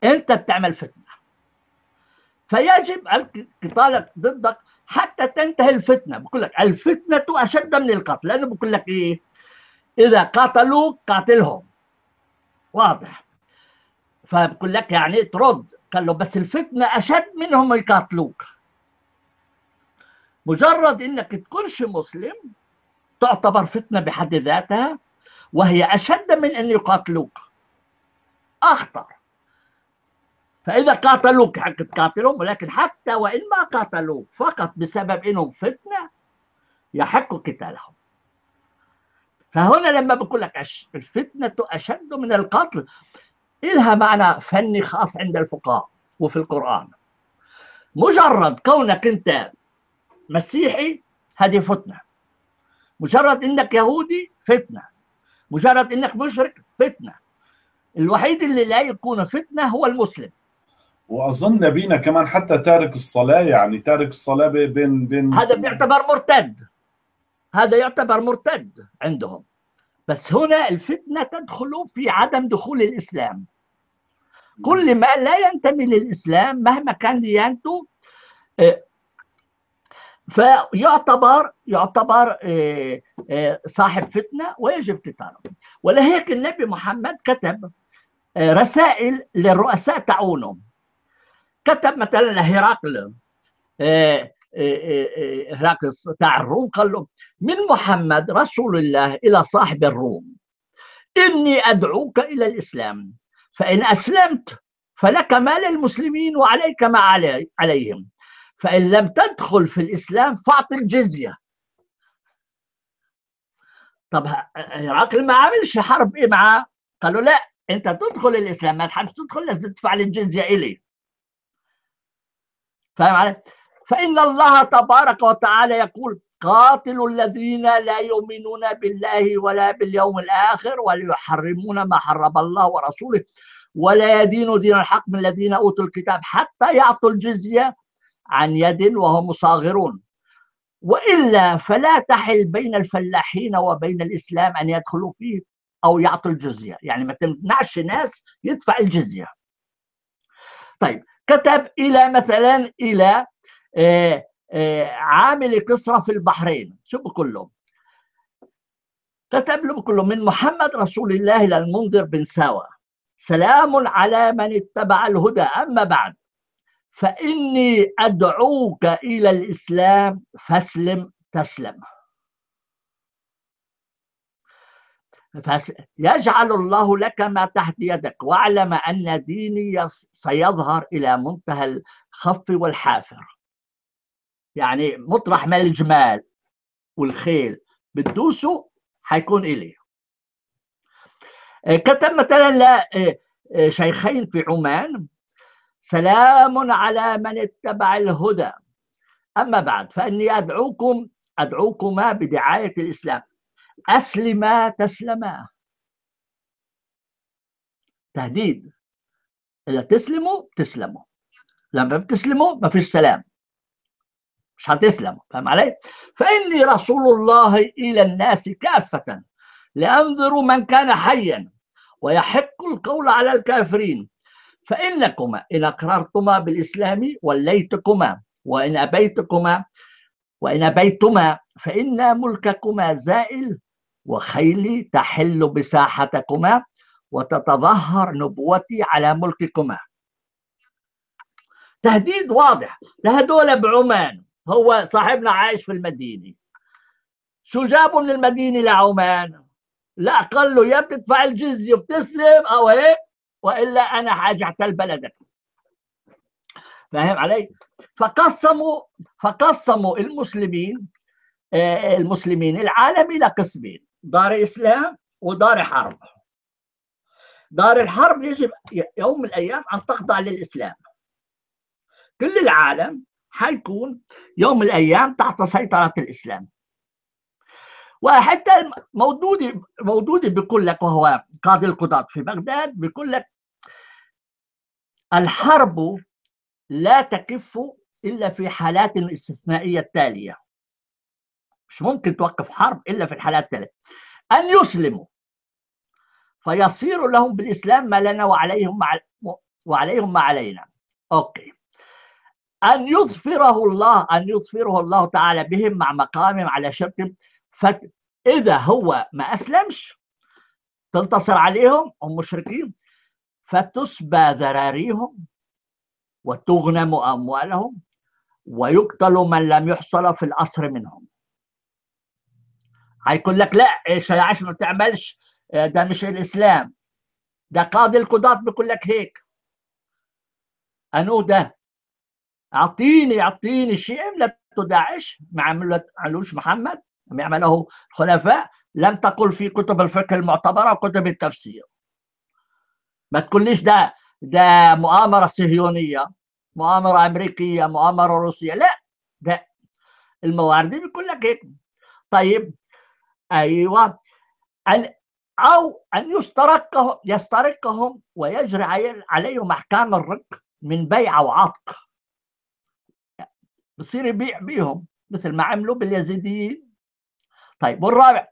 أنت بتعمل فتنة. فيجب القتال ضدك حتى تنتهي الفتنة. بقول لك الفتنة أشد من القتل. لأنه بقول لك إيه؟ إذا قاتلوك قاتلهم. واضح. فبقول لك يعني ترد. قال له بس الفتنة أشد منهم يقاتلوك. مجرد إنك تكونش مسلم تعتبر فتنة بحد ذاتها وهي أشد من أن يقاتلوك. اخطر فإذا قاتلوك حق تقاتلهم ولكن حتى وإن ما قاتلوك فقط بسبب إنهم فتنة يحق قتالهم. فهنا لما بقول لك الفتنة أشد من القتل إلها معنى فني خاص عند الفقهاء وفي القرآن. مجرد كونك أنت مسيحي هذه فتنة. مجرد إنك يهودي فتنة. مجرد إنك مشرك فتنة. الوحيد اللي لا يكون فتنة هو المسلم. وأظن نبينا كمان حتى تارك الصلاة يعني تارك الصلاة بين بين هذا بيعتبر مرتد. هذا يعتبر مرتد عندهم. بس هنا الفتنة تدخل في عدم دخول الإسلام. كل ما لا ينتمي للإسلام مهما كان ديانته فيعتبر يعتبر صاحب فتنة ويجب قتاله. ولهيك النبي محمد كتب رسائل للرؤساء تاعونه كتب مثلا لهرقل هرقل تاع الروم قال له من محمد رسول الله إلى صاحب الروم إني أدعوك إلى الإسلام فإن أسلمت فلك ما للمسلمين وعليك ما علي عليهم فإن لم تدخل في الإسلام فأعط الجزية. طب هرقل ما عملش حرب إيه معاه؟ قالوا لا أنت تدخل الإسلام ما تحبش تدخل لازم تدفع الجزية إلي. فاهم علي؟ فإن الله تبارك وتعالى يقول قاتلوا الذين لا يؤمنون بالله ولا باليوم الآخر وليحرمون ما حرم الله ورسوله ولا يدينوا دين الحق من الذين أوتوا الكتاب حتى يعطوا الجزية عن يد وهم صاغرون وإلا فلا تحل بين الفلاحين وبين الإسلام أن يدخلوا فيه أو يعطوا الجزية، يعني ما تمنعش ناس يدفع الجزية. طيب كتب إلى مثلا آآ عامل كسرى في البحرين، شو بقول له؟ كتب له بقول له من محمد رسول الله إلى المنذر بن ساوى سلام على من اتبع الهدى. أما بعد فإني أدعوك إلى الإسلام فاسلم تسلم. يجعل الله لك ما تحت يدك. واعلم أن ديني سيظهر إلى منتهى الخف والحافر. يعني مطرح ما الجمال والخيل بتدوسه حيكون إلي كتب مثلا لشيخين في عمان سلام على من اتبع الهدى. أما بعد فإني أدعوكم أدعوكما بدعاية الإسلام. أسلما تسلما. تهديد. إذا تسلموا تسلموا. لما بتسلموا ما فيش سلام. مش هتسلم فاهم علي؟ فإني رسول الله إلى الناس كافة لأنذر من كان حيا ويحق القول على الكافرين. فإنكما إن أقررتما بالإسلام وليتكما وإن أبيتكما وإن أبيتما فإن ملككما زائل وخيلي تحل بساحتكما وتتظهر نبوتي على ملككما. تهديد واضح. لهدول بعمان. هو صاحبنا عايش في المدينة. شو جابوا من المدينة لعمان. لا قال له يا بتدفع الجزية وبتسلم أو هيك وإلا أنا حاجعتل بلدك فاهم علي؟ فقسموا فقسموا المسلمين المسلمين العالم إلى قسمين دار إسلام ودار حرب. دار الحرب يجب يوم من الأيام أن تخضع للإسلام. كل العالم حيكون يوم من الأيام تحت سيطرة الإسلام. وحتى مودودي مودودي بيقول لك وهو قاضي القضاة في بغداد بيقول لك الحرب لا تكف إلا في حالات الاستثنائية التالية. مش ممكن توقف حرب إلا في الحالات التالية. أن يسلموا فيصير لهم بالإسلام ما لنا وعليهم مع وعليهم ما علينا. أوكي. أن يظفره الله أن يظفره الله تعالى بهم مع مقامهم على شرك فإذا هو ما أسلمش تنتصر عليهم هم مشركين. فتسبى ذراريهم وتغنم أموالهم ويقتل من لم يحصل في الأسر منهم. هيقول لك لا عشان ما تعملش ده مش الإسلام. ده قاضي القضاة بيقول لك هيك. أنو ده؟ أعطيني أعطيني شيء عملته داعش ما عملوش محمد ما عمله الخلفاء لم تقل في كتب الفقه المعتبرة وكتب التفسير. ما تقوليش ده ده مؤامرة صهيونية مؤامرة أمريكية مؤامرة روسية. لا ده المواردي بيقول لك هيك طيب أيوه. أو أن يسترقهم يسترقهم ويجري عليهم أحكام الرق من بيع وعتق بصير يبيع بيهم مثل ما عملوا باليزيديين. طيب والرابع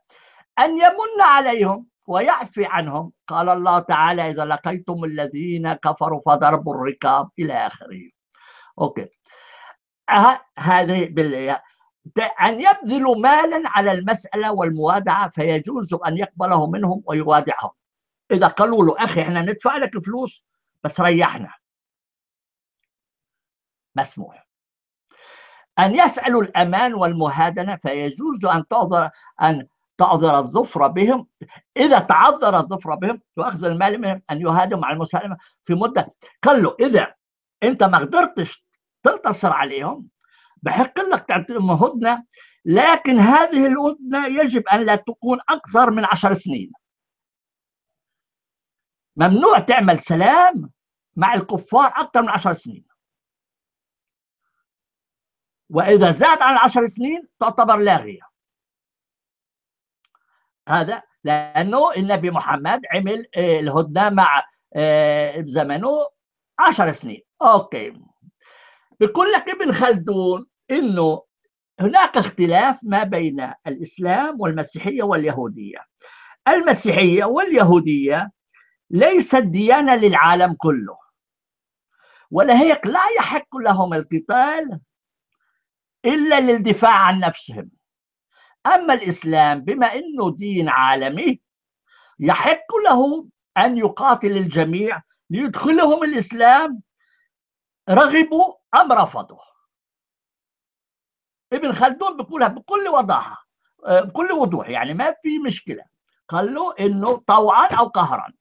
أن يمن عليهم ويعفي عنهم. قال الله تعالى إذا لقيتم الذين كفروا فضربوا الركاب إلى آخره. أوكي. هذه بال... أن يبذلوا مالا على المسألة والموادعة فيجوز أن يقبله منهم ويوادعهم. إذا قالوا له أخي إحنا ندفع لك فلوس بس ريحنا. مسموح. أن يسألوا الأمان والمهادنة فيجوز أن تعذر أن تعذر الظفر بهم. إذا تعذر الظفر بهم وأخذ المال منهم أن يهادوا مع المسالمة في مدة. قال له إذا أنت ما قدرتش تنتصر عليهم بحق لك تعطيهم هدنة لكن هذه الهدنة يجب أن لا تكون أكثر من عشر سنين. ممنوع تعمل سلام مع الكفار أكثر من عشر سنين. وإذا زاد عن عشر سنين تعتبر لاغية هذا لأنه النبي محمد عمل الهدنة مع زمنه عشر سنين. أوكي. بيقول لك ابن خلدون إنه هناك اختلاف ما بين الإسلام والمسيحية واليهودية. المسيحية واليهودية ليست ديانة للعالم كله. ولهيك لا يحق لهم القتال إلا للدفاع عن نفسهم. أما الإسلام بما أنه دين عالمي يحق له أن يقاتل الجميع ليدخلهم الإسلام رغبوا أم رفضوا. ابن خلدون بيقولها بكل وضاحة بكل وضوح يعني ما في مشكلة. قال له إنه طوعا أو قهرا.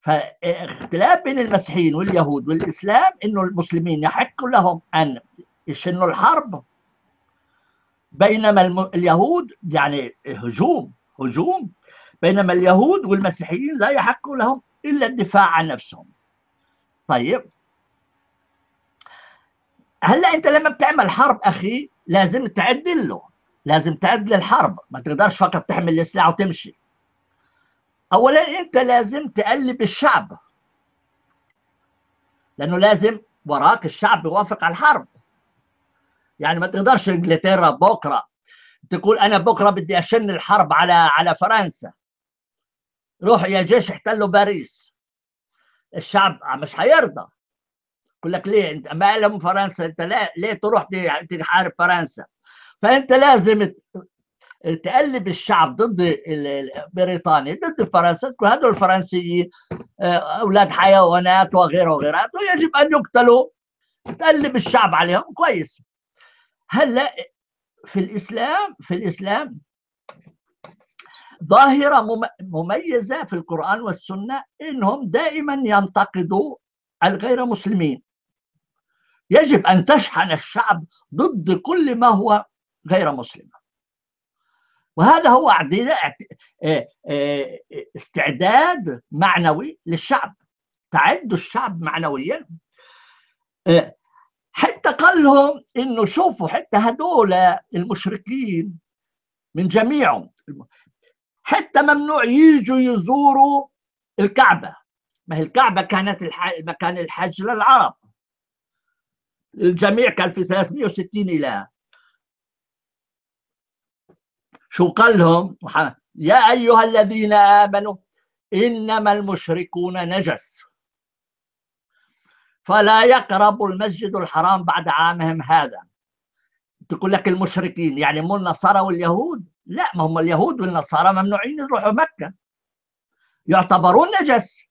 فاختلاف بين المسيحيين واليهود والإسلام إنه المسلمين يحق لهم أن يشنوا الحرب بينما اليهود يعني هجوم هجوم. بينما اليهود والمسيحيين لا يحق لهم إلا الدفاع عن نفسهم. طيب. هلأ أنت لما بتعمل حرب أخي لازم تعدل له لازم تعدل الحرب. ما تقدرش فقط تحمل السلاح وتمشي. اولا أنت لازم تقلب الشعب لأنه لازم وراك الشعب يوافق على الحرب. يعني ما تقدرش إنجلترا بكرة تقول أنا بكرة بدي أشن الحرب على على فرنسا. روح يا جيش احتلوا باريس. الشعب مش هيرضى. يقول لك ليه؟ أنت ما لهم فرنسا أنت لا ليه تروح تحارب فرنسا. فأنت لازم تقلب الشعب ضد بريطانيا ضد فرنسا هذول الفرنسيين أولاد حيوانات وغيره وغيره ويجب أن يقتلوا. تقلب الشعب عليهم كويس. هلأ في الإسلام في الإسلام ظاهرة مميزة في القرآن والسنة إنهم دائما ينتقدوا الغير مسلمين. يجب أن تشحن الشعب ضد كل ما هو غير مسلم. وهذا هو استعداد معنوي للشعب تعد الشعب معنويا. حتى قال لهم إنه شوفوا حتى هدول المشركين من جميعهم. حتى ممنوع يجوا يزوروا الكعبة. ما هي الكعبة كانت مكان الحج للعرب. الجميع كان في 360 إله. شو قال لهم؟ يا أيها الذين آمنوا إنما المشركون نجس. فلا يقربوا المسجد الحرام بعد عامهم هذا. تقول لك المشركين يعني مو النصارى واليهود؟ لا ما هم اليهود والنصارى ممنوعين يروحوا مكة. يعتبرون نجس.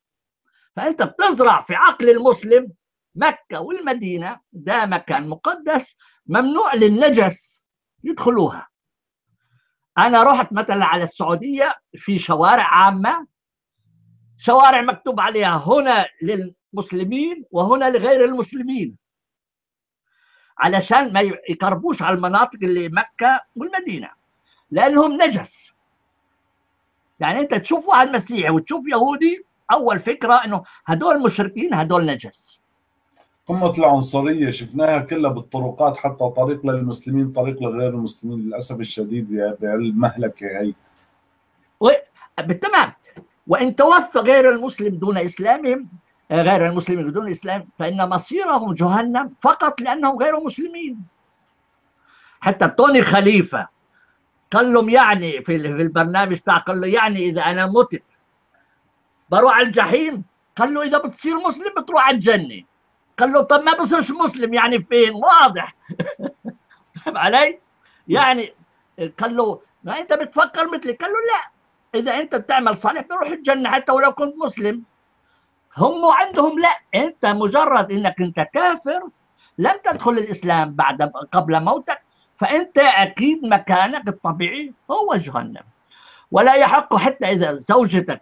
فأنت بتزرع في عقل المسلم مكة والمدينة ده مكان مقدس ممنوع للنجس يدخلوها. أنا رحت مثلا على السعودية في شوارع عامة. شوارع مكتوب عليها هنا للمسلمين وهنا لغير المسلمين. علشان ما يقربوش على المناطق اللي مكة والمدينة لأنهم نجس. يعني أنت تشوف واحد مسيحي وتشوف يهودي أول فكرة أنه هدول مشركين هدول نجس. قمة العنصرية شفناها كلها بالطرقات حتى طريق للمسلمين طريق لغير المسلمين للأسف الشديد بالمهلكة هي. بالتمام. وإن توفى غير المسلم دون إسلامهم غير المسلمين دون إسلام فإن مصيرهم جهنم فقط لأنهم غير مسلمين. حتى توني خليفة قال لهم يعني في البرنامج بتاع قال له يعني إذا أنا مت بروح على الجحيم؟ قال له إذا بتصير مسلم بتروح على الجنة. قال له طب ما بصيرش مسلم يعني فين؟ واضح. فهم علي؟ يعني قال له ما انت بتفكر مثلي؟ قال له لا. إذا انت بتعمل صالح بروح الجنة حتى ولو كنت مسلم. هم عندهم لا. انت مجرد انك انت كافر لم تدخل الإسلام بعد قبل موتك فانت أكيد مكانك الطبيعي هو جهنم. ولا يحق حتى إذا زوجتك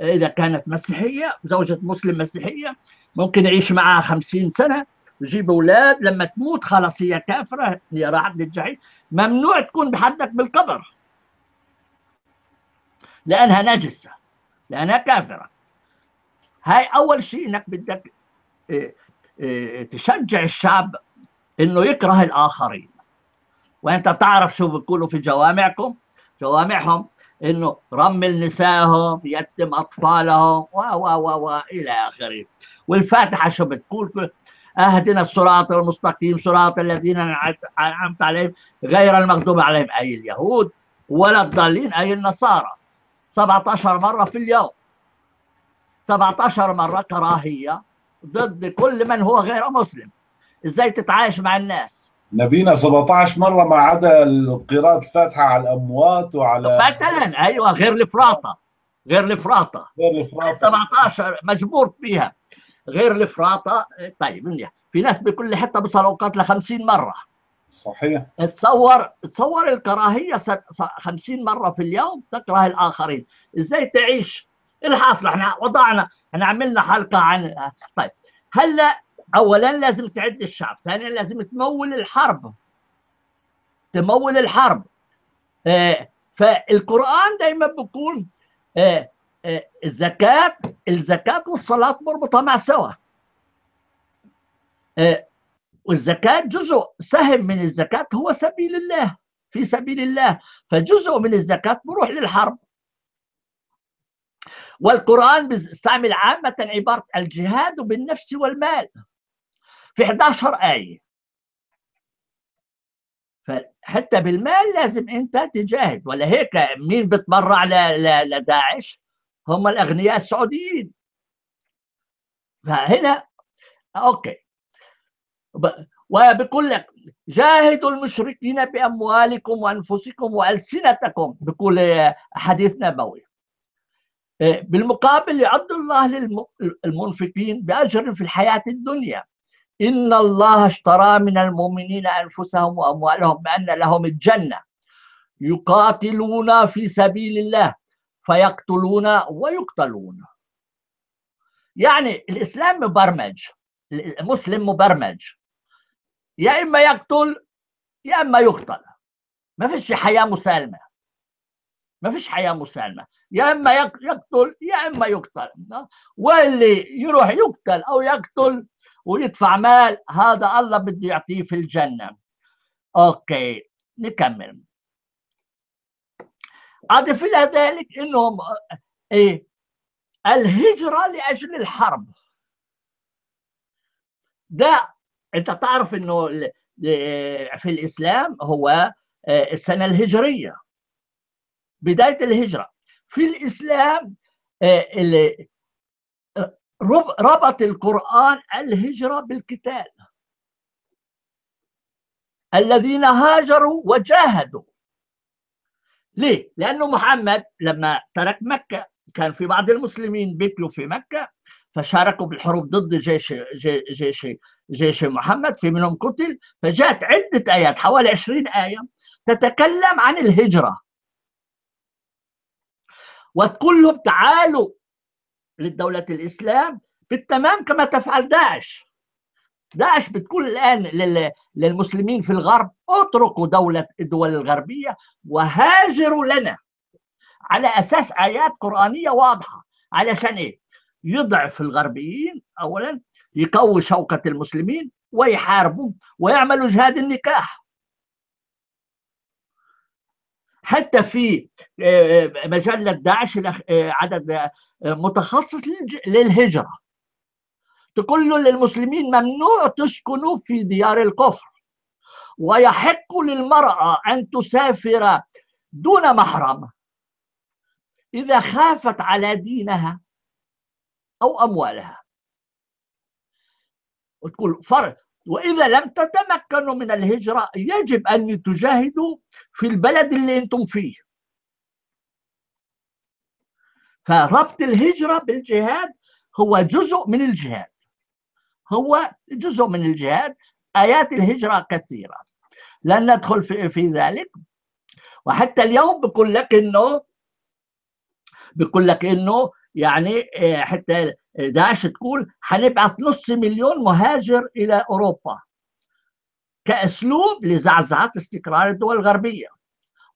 إذا كانت مسيحية زوجة مسلم مسيحية ممكن يعيش معها خمسين سنة ويجيب أولاد لما تموت خلاص هي كافرة هي راحت للجحيم. ممنوع تكون بحدك بالقبر. لأنها نجسة لأنها كافرة. هاي أول شيء إنك بدك تشجع الشعب إنه يكره الآخرين. وأنت تعرف شو بيقولوا في جوامعكم؟ جوامعهم إنه رمل نسائهم يتم أطفالهم و و و و إلى آخره. والفاتحة شو بتقول؟ اهدنا الصراط المستقيم صراط الذين انعمت عليهم غير المغضوب عليهم. أي اليهود ولا الضالين أي النصارى. 17 مرة في اليوم. 17 مرة كراهية ضد كل من هو غير مسلم. إزاي تتعايش مع الناس؟ نبينا 17 مرة ما عدا قراءه الفاتحة على الأموات وعلى مثلا أيوه غير الإفراطة. غير الإفراطة. غير الإفراطة. 17 مجبور فيها. غير الإفراطة طيب منيح. في ناس بكل حتة بيصل أوقات ل 50 مرة. صحيح. تصور تصور الكراهية 50 مرة في اليوم تكره الآخرين. إزاي تعيش؟ الحاصل؟ إحنا وضعنا إحنا عملنا حلقة عن طيب. هلا اولا لازم تعد الشعب ثانيا لازم تمول الحرب. تمول الحرب. آه فالقرآن دائما بيقول آه الزكاة الزكاة والصلاة مربوطة مع سوا. والزكاة جزء سهم من الزكاة هو سبيل الله في سبيل الله. فجزء من الزكاة بروح للحرب. والقرآن بيستعمل عامة عبارة الجهاد بالنفس والمال. في 11 آية. فحتى بالمال لازم أنت تجاهد. ولا هيك مين بتبرع لداعش؟ هم الأغنياء السعوديين. فهنا أوكي. وبقول لك جاهدوا المشركين بأموالكم وأنفسكم وألسنتكم بقول حديث نبوي. بالمقابل يعد الله للمنفقين بأجر في الحياة الدنيا. إن الله اشترى من المؤمنين أنفسهم وأموالهم بأن لهم الجنة. يقاتلون في سبيل الله. فيقتلون ويقتلون. يعني الإسلام مبرمج المسلم مبرمج. يا إما يقتل يا إما يقتل. ما فيش حياة مسالمة. ما فيش حياة مسالمة. يا إما يقتل يا إما يقتل. واللي يروح يقتل أو يقتل ويدفع مال هذا الله بده يعطيه في الجنة. أوكي نكمل. اضف إلى ذلك إنهم إيه الهجرة لأجل الحرب. ده أنت تعرف إنه في الإسلام هو السنة الهجرية بداية الهجرة. في الإسلام ربط القرآن الهجرة بالقتال. الذين هاجروا وجاهدوا. ليه؟ لأنه محمد لما ترك مكة كان في بعض المسلمين بيتلوا في مكة فشاركوا بالحروب ضد جيش جيش جيش محمد في منهم قتل فجاءت عدة آيات حوالي 20 آية تتكلم عن الهجرة وتقول لهم تعالوا للدولة الإسلام بالتمام كما تفعل داعش داعش بتقول الآن للمسلمين في الغرب اتركوا دولة الدول الغربية وهاجروا لنا. على أساس آيات قرآنية واضحة. علشان إيه؟ يضعف الغربيين أولا يقوي شوكة المسلمين ويحاربوا ويعملوا جهاد النكاح. حتى في مجلة داعش عدد متخصص للهجرة. تقول له للمسلمين ممنوع تسكنوا في ديار الكفر ويحق للمرأة أن تسافر دون محرم. إذا خافت على دينها أو أموالها. وتقول فرق وإذا لم تتمكنوا من الهجرة يجب أن تجاهدوا في البلد اللي أنتم فيه. فربط الهجرة بالجهاد هو جزء من الجهاد. هو جزء من الجهاد. آيات الهجرة كثيرة. لن ندخل في, في ذلك. وحتى اليوم بقول لك إنه بقول لك إنه يعني حتى داعش تقول حنبعث نص مليون مهاجر إلى أوروبا كأسلوب لزعزعة استقرار الدول الغربية.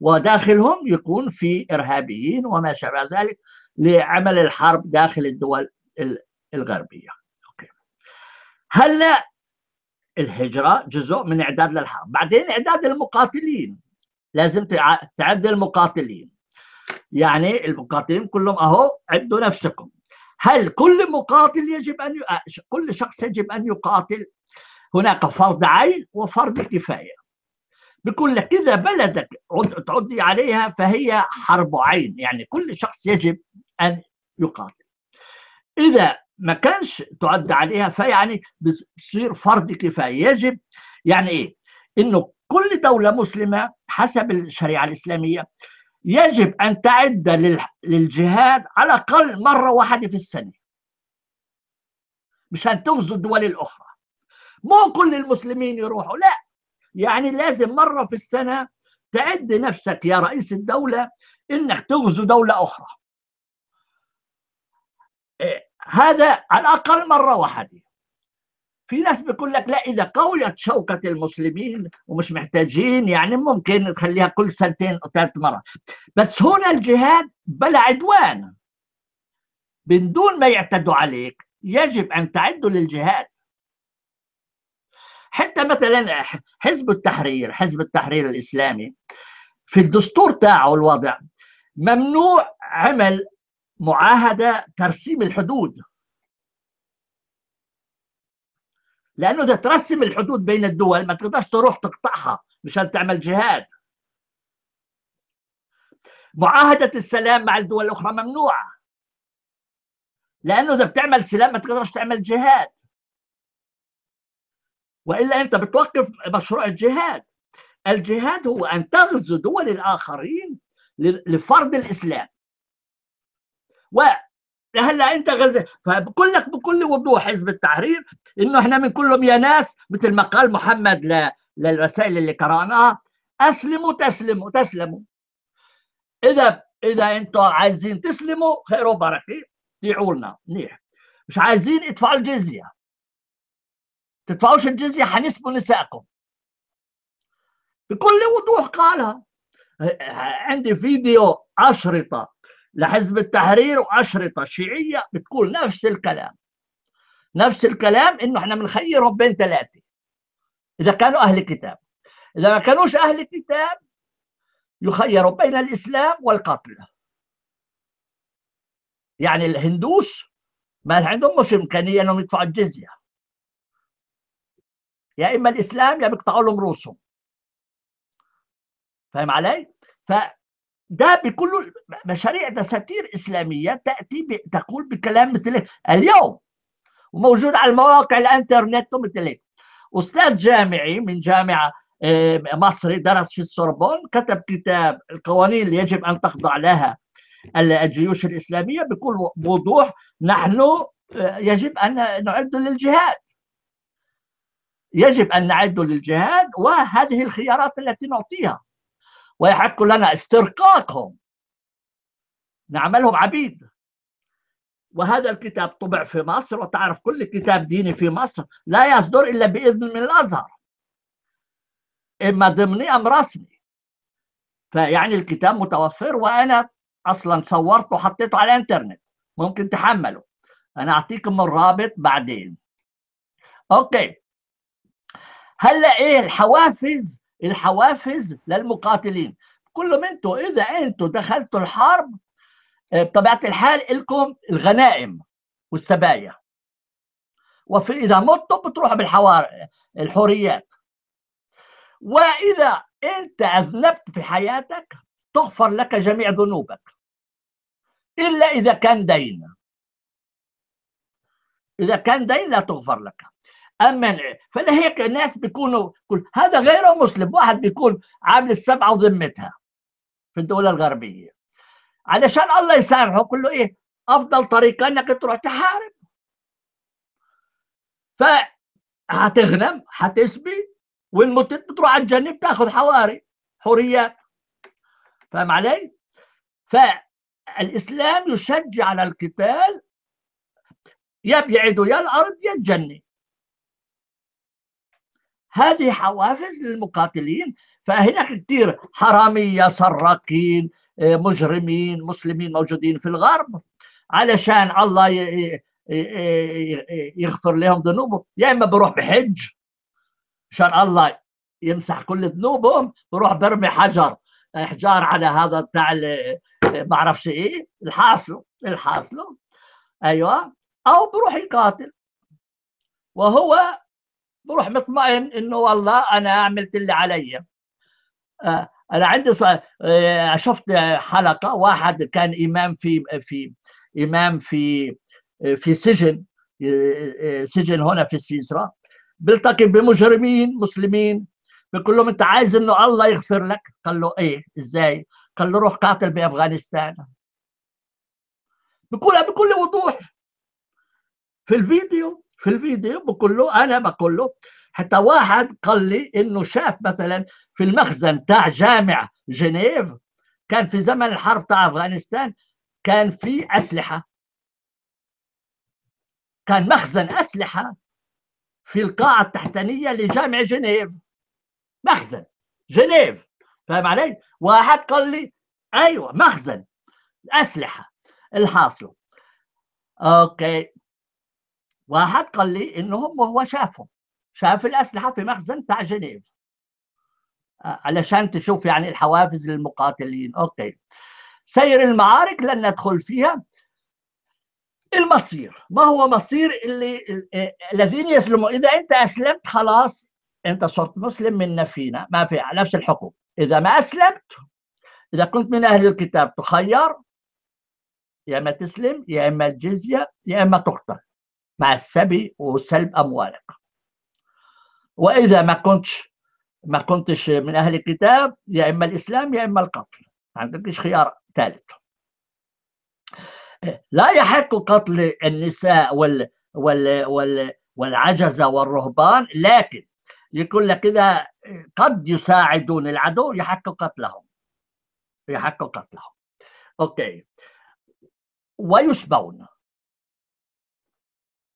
وداخلهم يكون في إرهابيين وما شابه ذلك لعمل الحرب داخل الدول الغربية. هلا الهجرة جزء من إعداد للحرب. بعدين إعداد المقاتلين. لازم تعد المقاتلين. يعني المقاتلين كلهم أهو عدوا نفسكم. هل كل مقاتل يجب أن ي... كل شخص يجب أن يقاتل؟ هناك فرض عين وفرض كفاية. بيقول لك إذا بلدك تعدي عليها فهي حرب عين. يعني كل شخص يجب أن يقاتل. إذا ما كانش تعد عليها فيعني بصير فرض كفاية. يجب يعني إيه؟ إنه كل دولة مسلمة حسب الشريعة الإسلامية يجب أن تعد للجهاد على الأقل مرة واحدة في السنة. مشان تغزو الدول الأخرى. مو كل المسلمين يروحوا لا. يعني لازم مرة في السنة تعد نفسك يا رئيس الدولة إنك تغزو دولة أخرى. هذا على الأقل مرة واحدة. في ناس بيقول لك لا إذا قويت شوكة المسلمين ومش محتاجين يعني ممكن نخليها كل سنتين أو ثلاث مرات. بس هنا الجهاد بلا عدوان. من دون ما يعتدوا عليك يجب أن تعدوا للجهاد. حتى مثلا حزب التحرير حزب التحرير الإسلامي في الدستور تاعه الوضع ممنوع عمل معاهدة ترسيم الحدود. لأنه اذا ترسم الحدود بين الدول ما تقدرش تروح تقطعها مشان تعمل جهاد. معاهدة السلام مع الدول الأخرى ممنوعة. لأنه إذا بتعمل سلام ما تقدرش تعمل جهاد. وإلا أنت بتوقف مشروع الجهاد. الجهاد هو أن تغزو دول الآخرين لفرض الإسلام. وهلا انت غزة. فبقول لك بكل وضوح حزب التحرير انه إحنا بنقول يا ناس مثل ما قال محمد ل... للرسائل اللي قرأناها أسلموا تسلموا تسلموا. إذا إذا أنتم عايزين تسلموا خير وبركة. ادفعوا لنا. منيح. مش عايزين ادفعوا الجزية. تدفعوش الجزية حنسبوا نسائكم. بكل وضوح قالها. عندي فيديو اشرطه لحزب التحرير وأشرطة شيعية بتقول نفس الكلام. نفس الكلام إنه إحنا بنخيرهم بين ثلاثة إذا كانوا أهل كتاب. إذا ما كانوش أهل كتاب يخيروا بين الإسلام والقتل. يعني الهندوس ما عندهم مش إمكانية إنهم يدفعوا الجزية. يا إما الإسلام يا بيقطعوا لهم رؤوسهم. فاهم علي؟ فده بكل مشاريع دساتير إسلامية تأتي تقول بكلام مثل اليوم وموجود على المواقع الإنترنت ومثل أستاذ جامعي من جامعة آه، مصري درس في السوربون كتب كتاب القوانين اللي يجب أن تخضع لها الجيوش الإسلامية بكل وضوح نحن آه، يجب أن نعد للجهاد. يجب أن نعد للجهاد وهذه الخيارات التي نعطيها. ويحق لنا استرقاقهم. نعملهم عبيد. وهذا الكتاب طبع في مصر وتعرف كل كتاب ديني في مصر. لا يصدر إلا بإذن من الأزهر. إما ضمني أم رسمي. فيعني الكتاب متوفر وأنا أصلا صورته وحطيته على الإنترنت. ممكن تحمله. أنا أعطيكم الرابط بعدين. أوكي. هلأ إيه الحوافز الحوافز للمقاتلين. كلهم أنتم إذا أنتم دخلتوا الحرب آه، بطبيعة الحال لكم الغنائم والسبايا. وفي إذا متوا بتروحوا بالحوار الحوريات. وإذا أنت أذنبت في حياتك تغفر لك جميع ذنوبك. إلا إذا كان دين إذا كان دين لا تغفر لك. اما فلهيك الناس بيكونوا هذا غير مسلم. واحد بيكون عامل السبعه وذمتها في الدول الغربية. علشان الله يسامحه كله له إيه؟ أفضل طريقه أنك تروح تحارب. فهتغنم هتسبي وإن متت بتروح على الجنة بتاخذ حواري حوريات. فاهم علي؟ فالإسلام يشجع على القتال يا بيعدوا يا الأرض يا الجنة. هذه حوافز للمقاتلين. فهناك كثير حراميه سراقين آه، مجرمين مسلمين موجودين في الغرب علشان الله يغفر لهم ذنوبهم. يا إما بروح بحج عشان الله يمسح كل ذنوبهم بروح برمي حجر إحجار على هذا بتاع ما بعرفش إيه الحاصله الحاصله أيوه. أو بروح يقاتل. وهو بروح مطمئن إنه والله أنا عملت اللي علي. آه، أنا عندي آه، شفت حلقة واحد كان إمام في في إمام في في سجن آه، سجن هنا في سويسرا. بيلتقي بمجرمين مسلمين بيقول لهم أنت عايز إنه الله يغفر لك؟ قال له إيه؟ إزاي؟ قال له روح قاتل بأفغانستان. بقولها بكل وضوح. في الفيديو في الفيديو بقول له أنا بقول له حتى واحد قال لي إنه شاف مثلا في المخزن تاع جامع جنيف كان في زمن الحرب تاع أفغانستان كان في أسلحة. كان مخزن أسلحة في القاعة التحتانية لجامع جنيف. مخزن جنيف فاهم علي؟ واحد قال لي أيوه مخزن أسلحة الحاصل. okay. واحد قال لي إنهم وهو شافهم شاف الأسلحة في مخزن تاع جنيف. آه، علشان تشوف يعني الحوافز للمقاتلين. okay. سير المعارك لن ندخل فيها. المصير. ما هو مصير اللي الذين يسلموا إذا أنت أسلمت خلاص. أنت صرت مسلم منا فينا ما في نفس الحقوق إذا ما أسلمت إذا كنت من أهل الكتاب تخير. يا إما تسلم يا إما الجزيه يا إما تقتل. مع السبي وسلب أموالك. وإذا ما كنتش ما كنتش من أهل الكتاب يا إما الإسلام يا إما القتل. ما عندكش خيار ثالث. لا يحق قتل النساء وال وال وال والعجزه والرهبان لكن يقول لك كذا قد يساعدون العدو يحق قتلهم. يحق قتلهم. okay. ويسبون.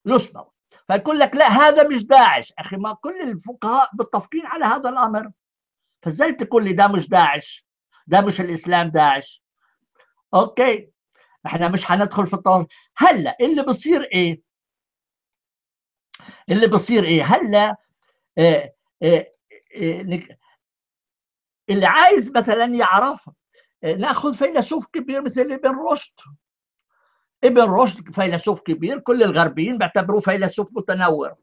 يسبون فيقول لك لا هذا مش داعش. أخي ما كل الفقهاء متفقين على هذا الأمر. فازاي تقول لي ده مش داعش؟ ده مش الإسلام داعش. okay. إحنا مش هندخل في التواصل هلأ اللي بصير إيه؟ اللي بصير إيه؟ هلأ إيه إيه إيه اللي عايز مثلا يعرف نأخذ فيلسوف كبير مثل ابن رشد. ابن رشد فيلسوف كبير كل الغربيين بيعتبروه فيلسوف متنور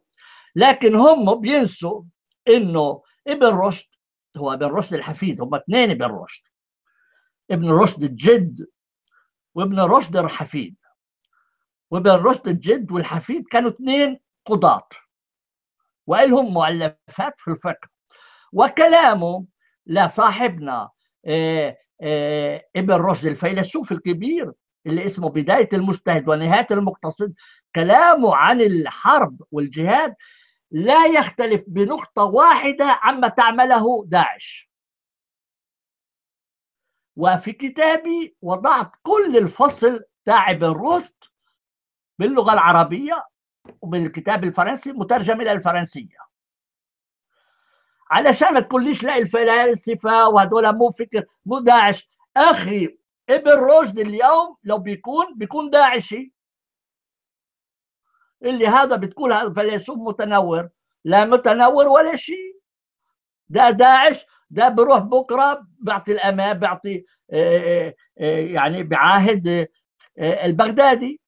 لكن هم بينسوا إنه ابن رشد هو ابن رشد الحفيد هم اثنين ابن رشد. ابن رشد الجد وابن رشد الحفيد. وابن رشد الجد والحفيد كانوا اثنين قضاة. وإلهم مؤلفات في الفقه. وكلامه لصاحبنا آه آه ابن رشد الفيلسوف الكبير اللي اسمه بداية المجتهد ونهاية المقتصد كلامه عن الحرب والجهاد لا يختلف بنقطة واحدة عما تعمله داعش. وفي كتابي وضعت كل الفصل تاع ابن رشد باللغة العربية وبالكتاب الفرنسي مترجم إلى الفرنسية. علشان ما تقوليش لا الفلاسفة وهدول مو فكر مو داعش. أخي إبن رشد اليوم لو بيكون بيكون داعشي. اللي هذا بتقول هذا فيلسوف متنور. لا متنور ولا شيء. ده داعش ده بروح بكرة بيعطي الامان بيعطي يعني بعاهد البغدادي.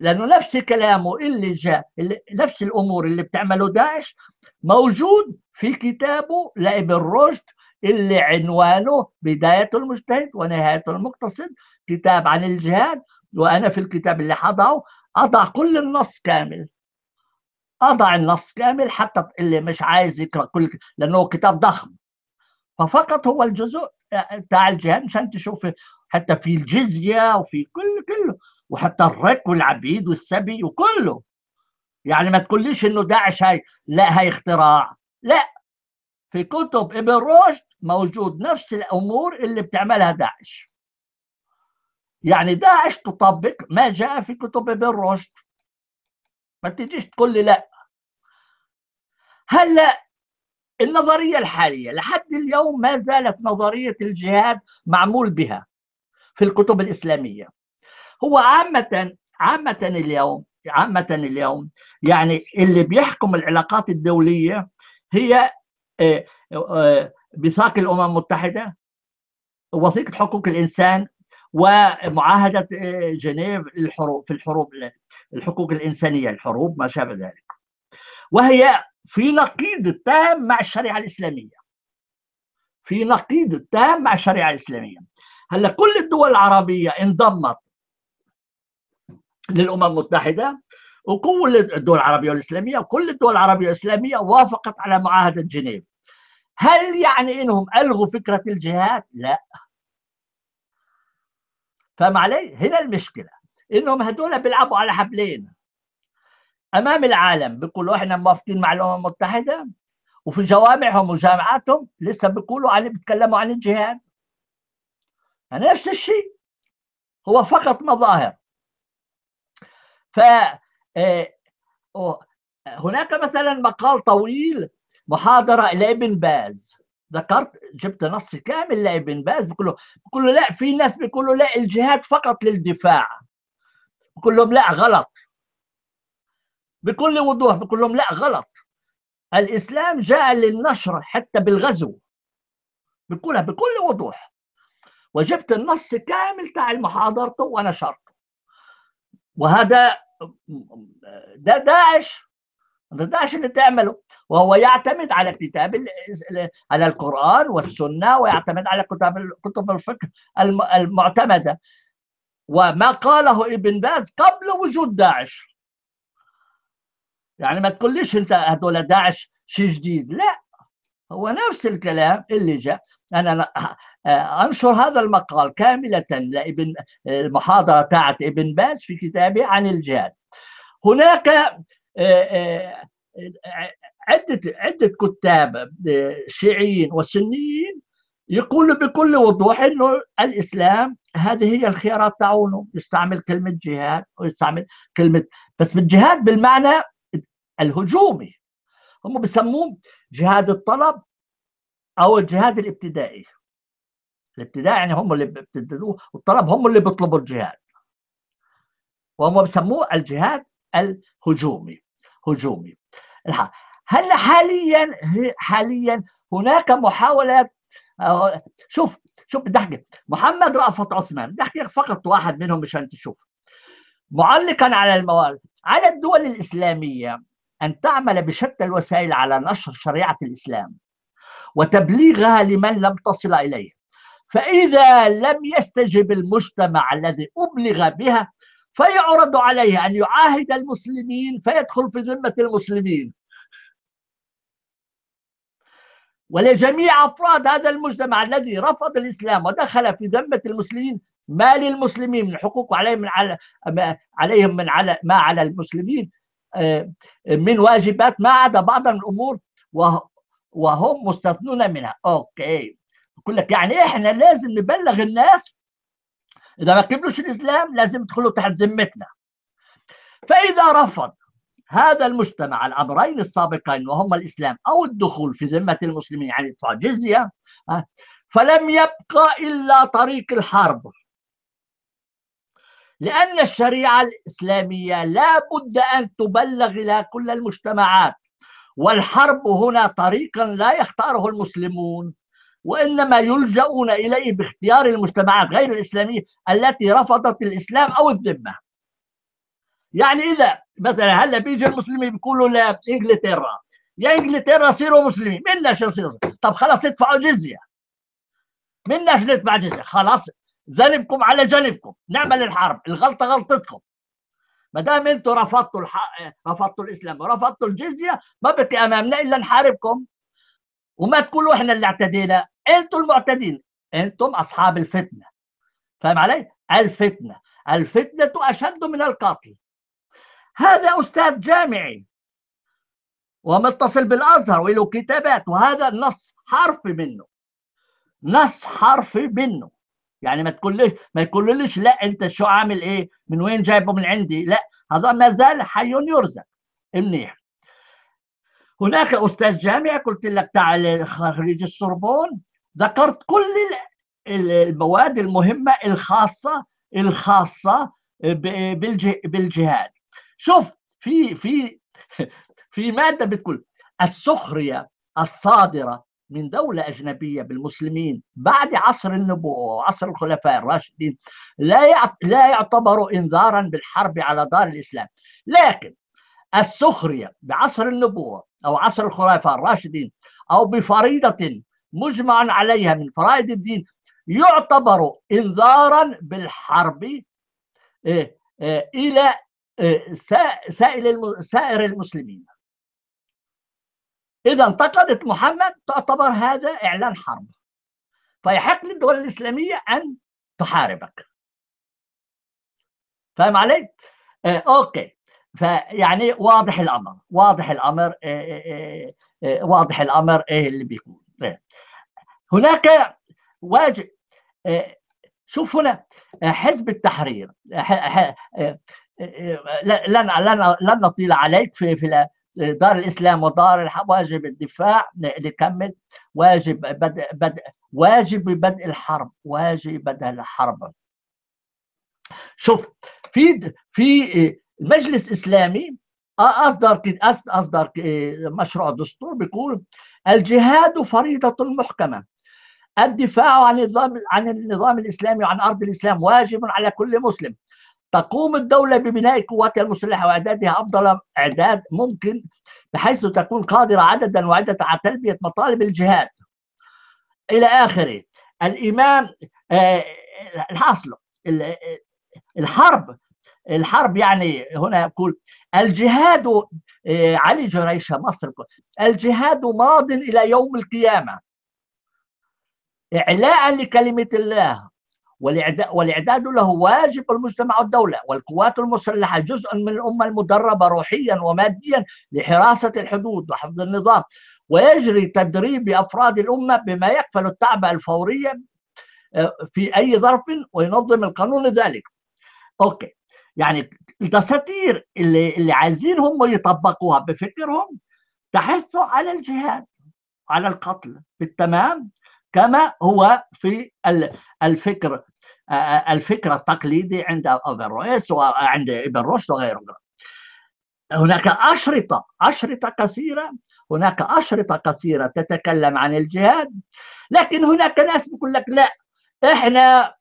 لأنه نفس كلامه اللي جاء نفس الأمور اللي بتعمله داعش موجود في كتابه لإبن رشد اللي عنوانه بداية المجتهد ونهاية المقتصد كتاب عن الجهاد وأنا في الكتاب اللي حضعه أضع كل النص كامل. أضع النص كامل حتى اللي مش عايز يقرأ كل لأنه كتاب ضخم. ففقط هو الجزء بتاع الجهاد مشان تشوف حتى في الجزية وفي كل كله وحتى الرق والعبيد والسبي وكله. يعني ما تقوليش إنه داعش هاي لا هاي اختراع. لا. في كتب ابن رشد موجود نفس الأمور اللي بتعملها داعش. يعني داعش تطبق ما جاء في كتب ابن رشد ما تجيش تقول لي لا. هلا النظرية الحالية لحد اليوم ما زالت نظرية الجهاد معمول بها في الكتب الإسلامية. هو عامة عامة اليوم عامة اليوم يعني اللي بيحكم العلاقات الدولية هي ميثاق الأمم المتحدة وثيقة حقوق الإنسان ومعاهدة جنيف الحروب في الحروب الحقوق الإنسانية الحروب ما شابه ذلك. وهي في نقيض تام مع الشريعة الإسلامية. في نقيض تام مع الشريعة الإسلامية. هلأ كل الدول العربية انضمت للأمم المتحدة وكل الدول العربية والإسلامية وكل الدول العربية والإسلامية وافقت على معاهدة جنيف. هل يعني إنهم ألغوا فكرة الجهاد؟ لا فهم علي؟ هنا المشكلة إنهم هدول بيلعبوا على حبلين أمام العالم بيقولوا إحنا موافقين مع الأمم المتحدة وفي جوامعهم وجامعاتهم لسه بيقولوا عن بيتكلموا عن الجهاد نفس الشيء هو فقط مظاهر ف هناك مثلا مقال طويل محاضرة لابن باز. ذكرت جبت نص كامل لابن باز بيقول له بيقول له لا في ناس بيقولوا لا الجهاد فقط للدفاع. بيقول لهم لا غلط. بكل وضوح بيقول لهم لا غلط. الإسلام جاء للنشر حتى بالغزو. بيقولها بكل وضوح. وجبت النص كامل تاع محاضرته ونشرته. وهذا ده داعش داعش اللي تعمله. وهو يعتمد على كتاب على القرآن والسنة ويعتمد على كتاب كتب الفقه المعتمدة. وما قاله ابن باز قبل وجود داعش. يعني ما تقوليش أنت هذول داعش شيء جديد. لا هو نفس الكلام اللي جاء. أنا أنشر هذا المقال كاملة لابن المحاضرة تاعت ابن باز في كتابه عن الجهاد. هناك عدة عدة كتاب شيعيين وسنيين يقول بكل وضوح إنه الإسلام هذه هي الخيارات تاعونه يستعمل كلمة جهاد ويستعمل كلمة بس بالجهاد بالمعنى الهجومي. هم بسموه جهاد الطلب أو الجهاد الابتدائي. الابتدائي يعني هم اللي بيبتدئوه والطلب هم اللي بيطلبوا الجهاد. وهم بسموه الجهاد الهجومي. هجومي. هلا حاليا حاليا هناك محاولات شوف شوف بدي أحكي. محمد رأفت عثمان بدي أحكي فقط واحد منهم مشان تشوف. معلقا على الموال على الدول الإسلامية أن تعمل بشتى الوسائل على نشر شريعة الإسلام وتبليغها لمن لم تصل إليه. فإذا لم يستجب المجتمع الذي أبلغ بها فيعرض عليه أن يعاهد المسلمين فيدخل في ذمة المسلمين. ولجميع أفراد هذا المجتمع الذي رفض الإسلام ودخل في ذمة المسلمين ما للمسلمين من حقوق عليهم من على عليهم من على ما على المسلمين من واجبات ما عدا بعض الأمور وهم مستثنون منها. أوكي. يقول لك يعني إحنا لازم نبلغ الناس إذا ما قبلوش الإسلام لازم يدخلوا تحت ذمتنا. فإذا رفض هذا المجتمع الأمرين السابقين وهما الإسلام أو الدخول في ذمة المسلمين يعني يدفع جزيه فلم يبقى إلا طريق الحرب. لأن الشريعة الإسلامية لا بد أن تبلغ إلى كل المجتمعات والحرب هنا طريقا لا يختاره المسلمون. وإنما يلجؤون إليه باختيار المجتمعات غير الإسلامية التي رفضت الإسلام أو الذمة. يعني إذا مثلا هلأ بيجي المسلمين بيقولوا لإنجلترا يا إنجلترا صيروا مسلمين منا شو يصير طب خلاص ادفعوا جزية. منا ندفع جزية؟ خلاص ذنبكم على جنبكم نعمل الحرب الغلطة غلطتكم. ما دام أنتم رفضتوا الحق رفضتوا الإسلام ورفضتوا الجزية ما بقي أمامنا إلا نحاربكم. وما تقولوا إحنا اللي اعتدينا. أنتم المعتدين أنتم أصحاب الفتنة. فاهم علي؟ الفتنة. الفتنة أشد من القتل. هذا أستاذ جامعي ومتصل بالأزهر وله كتابات وهذا نص حرفي منه. نص حرفي منه. يعني ما تقوليش ما يقولوليش لا أنت شو عامل إيه؟ من وين جايبه من عندي؟ لا هذا ما زال حي يرزق. منيح. هناك أستاذ جامعي قلت لك تعال خريج السوربون. ذكرت كل المواد المهمة الخاصة الخاصة بالجهاد. شوف في في في مادة بتقول السخرية الصادرة من دولة أجنبية بالمسلمين بعد عصر النبوة وعصر الخلفاء الراشدين لا لا يعتبر إنذارا بالحرب على دار الإسلام. لكن السخرية بعصر النبوة أو عصر الخلفاء الراشدين أو بفريضة مجمع عليها من فرائض الدين يعتبر انذارا بالحرب إلى سائر المسلمين. اذا انتقدت محمد تعتبر هذا إعلان حرب. فيحق للدول الإسلامية أن تحاربك. فاهم علي؟ آه أوكي. فيعني واضح الأمر واضح الأمر آه آه آه واضح الأمر إيه اللي بيكون هناك واجب شوف هنا حزب التحرير. لن لن لن نطيل عليك في في دار الإسلام ودار واجب الدفاع نكمل واجب بدء بدء واجب بدء الحرب واجب بدء الحرب. شوف في في المجلس الاسلامي أصدر أصدر مشروع دستور بيقول الجهاد فريضة محكمة. الدفاع عن النظام عن النظام الإسلامي وعن أرض الإسلام واجب على كل مسلم. تقوم الدولة ببناء قواتها المسلحة وإعدادها أفضل إعداد ممكن بحيث تكون قادرة عددا وعدة على تلبية مطالب الجهاد. إلى آخره الإمام الحاصل الحرب الحرب يعني هنا يقول الجهاد علي جريشة مصر. الجهاد ماض إلى يوم القيامة. إعلاء لكلمة الله. والإعداد له واجب المجتمع والدولة. والقوات المسلحة جزء من الأمة المدربة روحيا وماديا لحراسة الحدود وحفظ النظام. ويجري تدريب أفراد الأمة بما يكفل التعبئة الفورية في أي ظرف وينظم القانون ذلك. okay. يعني الدساتير اللي, اللي عايزين هم يطبقوها بفكرهم تحثوا على الجهاد على القتل. بالتمام؟ كما هو في الفكر الفكر التقليدي عند افيرويس وعند ابن رشد وغيره. هناك أشرطة أشرطة كثيرة هناك أشرطة كثيرة تتكلم عن الجهاد لكن هناك ناس بيقول لك لا إحنا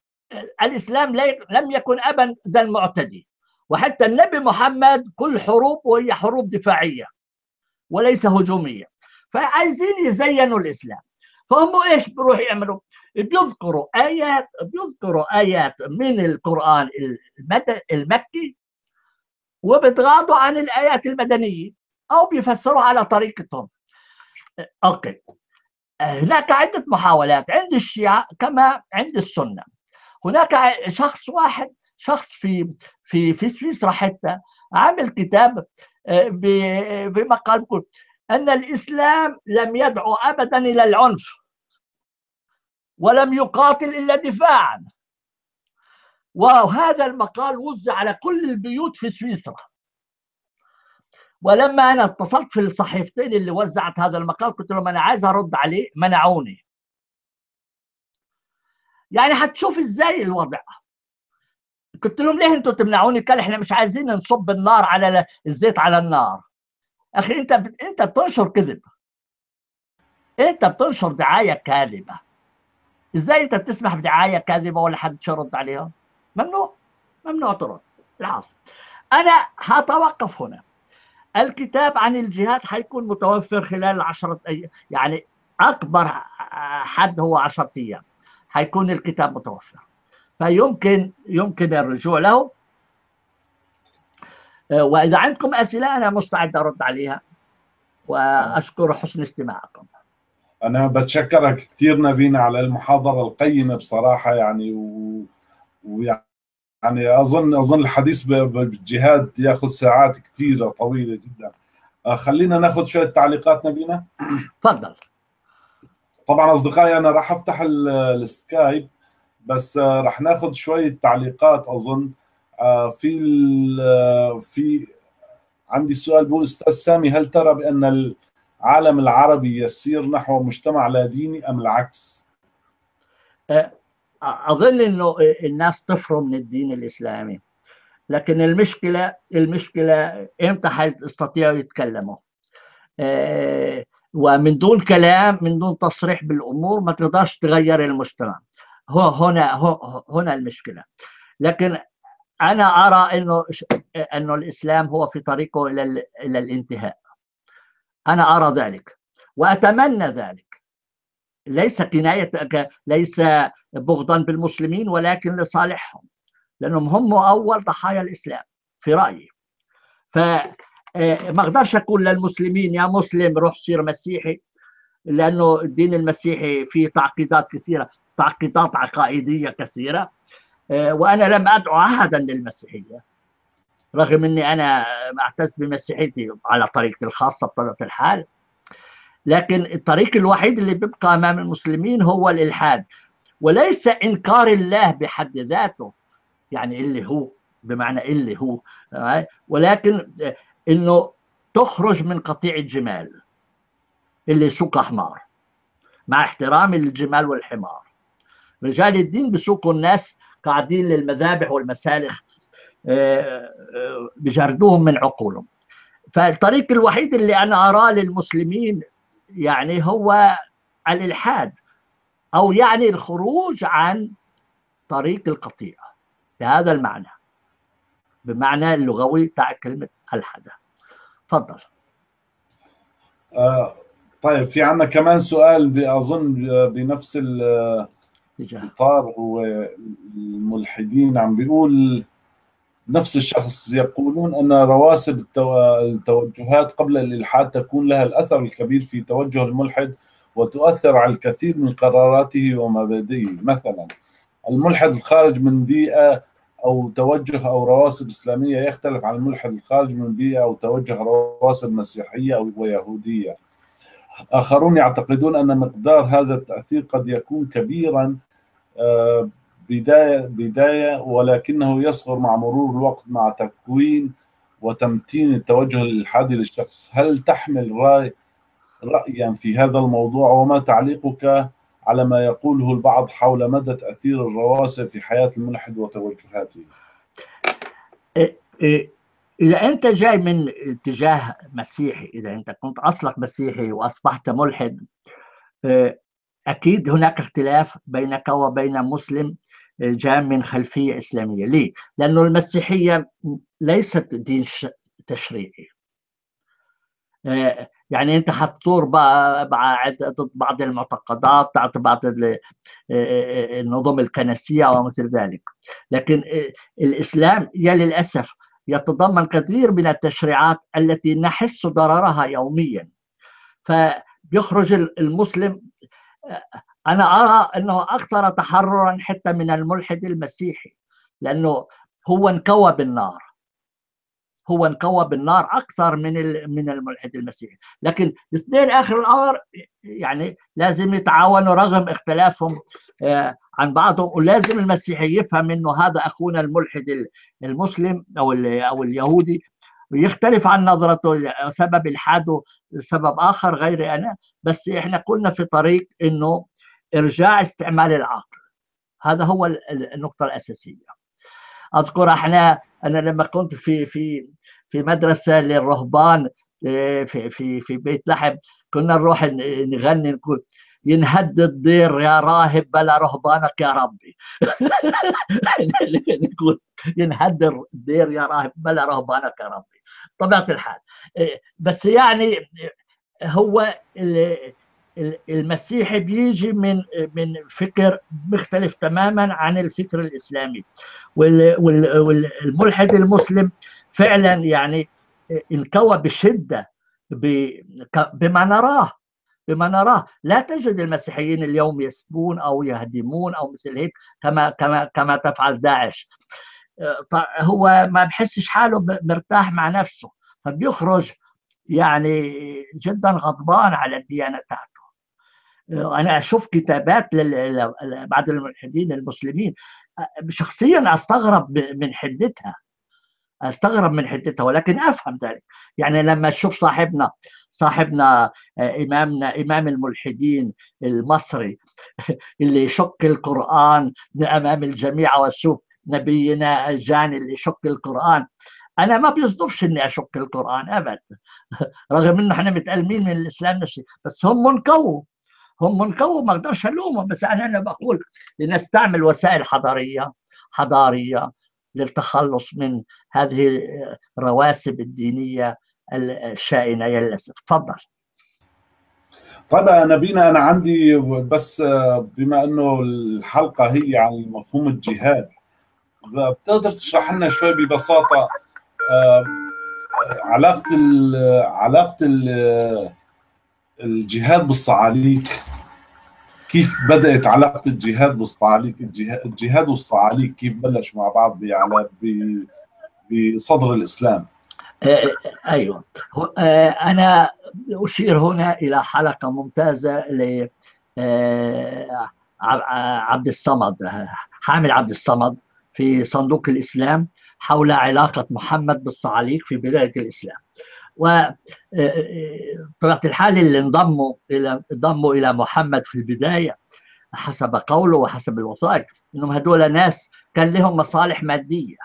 الإسلام لم يكن ابدا معتدي وحتى النبي محمد كل حروب وهي حروب دفاعية وليس هجومية فعايزين يزينوا الإسلام فهم إيش بيروحوا يعملوا؟ بيذكروا آيات بيذكروا آيات من القرآن المكي وبيتغاضوا عن الآيات المدنية أو بيفسروا على طريقتهم. أوكي هناك عدة محاولات عند الشيعة كما عند السنة. هناك شخص واحد شخص في في في سويسرا حتى عمل كتاب في مقال أن الإسلام لم يدعو ابدا إلى العنف ولم يقاتل إلا دفاعا. وهذا المقال وزع على كل البيوت في سويسرا. ولما أنا اتصلت في الصحيفتين اللي وزعت هذا المقال قلت لهم أنا عايز أرد عليه منعوني. يعني هتشوف إزاي الوضع. قلت لهم ليه أنتوا تمنعوني؟ قال إحنا مش عايزين نصب النار على الزيت على النار. أخي انت. انت بتنشر كذب. انت بتنشر دعاية كاذبة. إزاي انت بتسمح بدعاية كاذبة ولا حد يرد عليها ممنوع. ممنوع ترد. العصر. أنا هتوقف هنا. الكتاب عن الجهاد حيكون متوفر خلال عشرة أيام يعني أكبر حد هو عشرة أيام. حيكون الكتاب متوفر. فيمكن يمكن الرجوع له. وإذا عندكم أسئلة أنا مستعد أرد عليها. وأشكر حسن استماعكم. أنا بتشكرك كثير نبينا على المحاضرة القيمة بصراحة يعني و... ويعني يعني اظن أظن الحديث بالجهاد ياخذ ساعات كثيره طويلة جدا. خلينا ناخذ شوية تعليقات نبينا. تفضل. طبعا أصدقائي أنا راح أفتح السكايب. بس راح ناخذ شوية تعليقات أظن في في عندي سؤال بيقول أستاذ سامي هل ترى بأن العالم العربي يسير نحو مجتمع لا ديني أم العكس؟ أظن إنه الناس تفروا من الدين الإسلامي لكن المشكلة المشكلة إمتى حيستطيعوا يتكلموا؟ ومن دون كلام من دون تصريح بالأمور ما تقدرش تغير المجتمع هو هنا هو هنا المشكلة. لكن أنا أرى إنه إنه الإسلام هو في طريقه إلى إلى الانتهاء. أنا أرى ذلك وأتمنى ذلك. ليس كناية ليس بغضا بالمسلمين ولكن لصالحهم لأنهم هم أول ضحايا الإسلام في رأيي. ف ما أقدرش أقول للمسلمين يا مسلم روح صير مسيحي. لأنه الدين المسيحي فيه تعقيدات كثيرة. تعقيدات عقائدية كثيرة وأنا لم أدعو أحدا للمسيحية. رغم إني أنا أعتز بمسيحيتي على طريقتي الخاصة بطبيعة الحال لكن الطريق الوحيد اللي بيبقى أمام المسلمين هو الإلحاد وليس إنكار الله بحد ذاته يعني اللي هو بمعنى اللي هو ولكن إنه تخرج من قطيع الجمال اللي سوق حمار مع احترامي للجمال والحمار. رجال الدين بسوقوا الناس قاعدين للمذابح والمسالخ بجردوهم من عقولهم. فالطريق الوحيد اللي أنا أراه للمسلمين يعني هو الإلحاد أو يعني الخروج عن طريق القطيع بهذا المعنى بمعنى اللغوي تاع كلمة الحد تفضل. آه طيب في عندنا كمان سؤال أظن بنفس الإطار هو الملحدين عم بيقول نفس الشخص يقولون أن رواسب التوجهات قبل الإلحاد تكون لها الأثر الكبير في توجه الملحد وتؤثر على الكثير من قراراته ومبادئه. مثلا الملحد الخارج من بيئة أو توجه أو رواسب إسلامية يختلف عن الملحد الخارج من بيئة أو توجه رواسب مسيحية أو ويهودية. آخرون يعتقدون أن مقدار هذا التأثير قد يكون كبيرا آه، بداية بداية ولكنه يصغر مع مرور الوقت مع تكوين وتمتين التوجه الإلحادي للشخص. هل تحمل رأي رايا في هذا الموضوع؟ وما تعليقك على ما يقوله البعض حول مدى تأثير الرواسب في حياة الملحد وتوجهاته؟ إذا أنت جاي من اتجاه مسيحي إذا أنت كنت اصلك مسيحي وأصبحت ملحد إيه، أكيد هناك اختلاف بينك وبين مسلم جاء من خلفية إسلامية، ليه؟ لأنه المسيحية ليست دين تشريعي. يعني أنت حتثور ضد بعض المعتقدات تحت بعض النظم الكنسية ومثل ذلك لكن الإسلام يا للأسف يتضمن كثير من التشريعات التي نحس ضررها يوميا. فبيخرج المسلم أنا أرى أنه أكثر تحررا حتى من الملحد المسيحي لأنه هو انكوى بالنار. هو انكوى بالنار أكثر من من الملحد المسيحي. لكن الاثنين آخر الأمر يعني لازم يتعاونوا رغم اختلافهم آه، عن بعضهم ولازم المسيحي يفهم إنه هذا أخونا الملحد المسلم أو أو اليهودي. يختلف عن نظرته سبب الحاده سبب آخر غير أنا بس إحنا كنا في طريق إنه إرجاع استعمال العقل. هذا هو النقطة الأساسية. أذكر إحنا أنا لما كنت في في في مدرسة للرهبان آه، في في في بيت لحم كنا نروح نغني نقول ينهد الدير يا راهب بلا رهبانك يا ربي. نقول ينهد الدير يا راهب بلا رهبانك يا ربي. طبيعة الحال. آه، بس يعني هو المسيحي بيجي من من فكر مختلف تماما عن الفكر الإسلامي. والملحد المسلم فعلا يعني انكوى بشدة بما نراه بما نراه. لا تجد المسيحيين اليوم يسبون أو يهدمون أو مثل هيك كما كما كما تفعل داعش. هو ما بحسش حاله مرتاح مع نفسه فبيخرج يعني جدا غضبان على الديانة تاعته. أنا أشوف كتابات لبعض الملحدين المسلمين شخصيا أستغرب من حدتها. أستغرب من حدتها ولكن أفهم ذلك. يعني لما أشوف صاحبنا صاحبنا إمامنا إمام الملحدين المصري اللي يشق القرآن أمام الجميع واشوف نبينا الجاني اللي يشق القرآن. أنا ما بيصدفش إني أشق القرآن ابدا. رغم إنه إحنا متألمين من الإسلام نفسه بس هم منكوا هم منكوا ما أقدرش ألومهم بس أنا أنا بقول لنستعمل وسائل حضارية حضارية للتخلص من هذه الرواسب الدينية الشائنة للاسف تفضل. طيب نبينا أنا عندي بس بما أنه الحلقة هي عن مفهوم الجهاد بتقدر تشرح لنا شوي ببساطة آه، علاقة ال علاقة ال الجهاد بالصعاليك. كيف بدأت علاقة الجهاد بالصعاليك؟ الجهاد والصعاليك كيف بلش مع بعض بصدر الإسلام؟ آه، أيوه. آه، أنا أشير هنا إلى حلقة ممتازة ل آه، عبد الصمد حامل عبد الصمد في صندوق الإسلام حول علاقة محمد بالصعاليك في بداية الإسلام. وطبيعه الحال اللي انضموا إلى انضموا إلى محمد في البداية حسب قوله وحسب الوثائق إنهم هدول ناس كان لهم مصالح مادية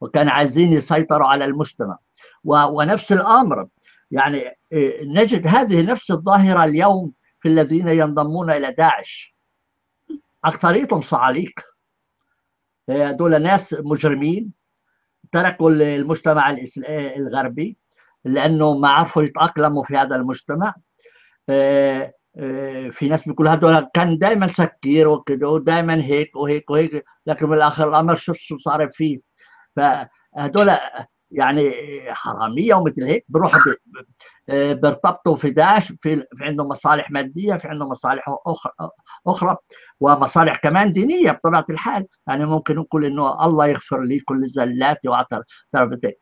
وكان عايزين يسيطروا على المجتمع. ونفس الأمر يعني نجد هذه نفس الظاهرة اليوم في الذين ينضمون إلى داعش. أكثريتهم صعاليك هدول ناس مجرمين تركوا المجتمع الغربي. لأنه ما عرفوا يتأقلموا في هذا المجتمع. في ناس بيقولوا هذول كان دائما سكير وكده ودائما هيك وهيك وهيك لكن بالآخر الأمر شو شو صار فيه. فهذول يعني حرامية ومثل هيك بروحوا بيرتبطوا في داعش في, في عندهم مصالح مادية في عندهم مصالح أخرى أخرى ومصالح كمان دينية بطبيعة الحال. يعني ممكن نقول إنه الله يغفر لي كل زلاتي واعترفتي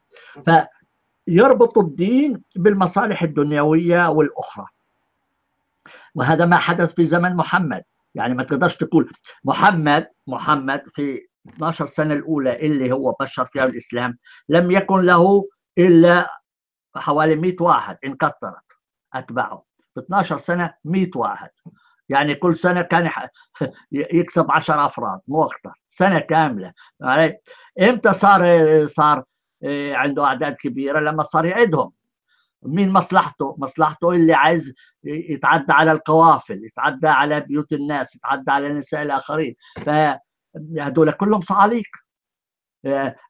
فيربط الدين بالمصالح الدنيوية والأخرى. وهذا ما حدث في زمن محمد. يعني ما تقدرش تقول محمد محمد في 12 سنة الأولى اللي هو بشر فيها الإسلام لم يكن له إلا حوالي 100 واحد إن كثرت أتباعه. في 12 سنة 100 واحد. يعني كل سنة كان يكسب 10 أفراد مو أكثر سنة كاملة. إمتى صار صار عنده أعداد كبيرة لما صار يعدهم مين مصلحته؟ مصلحته اللي عايز يتعدى على القوافل، يتعدى على بيوت الناس، يتعدى على النساء الآخرين، فهذول كلهم صعاليك.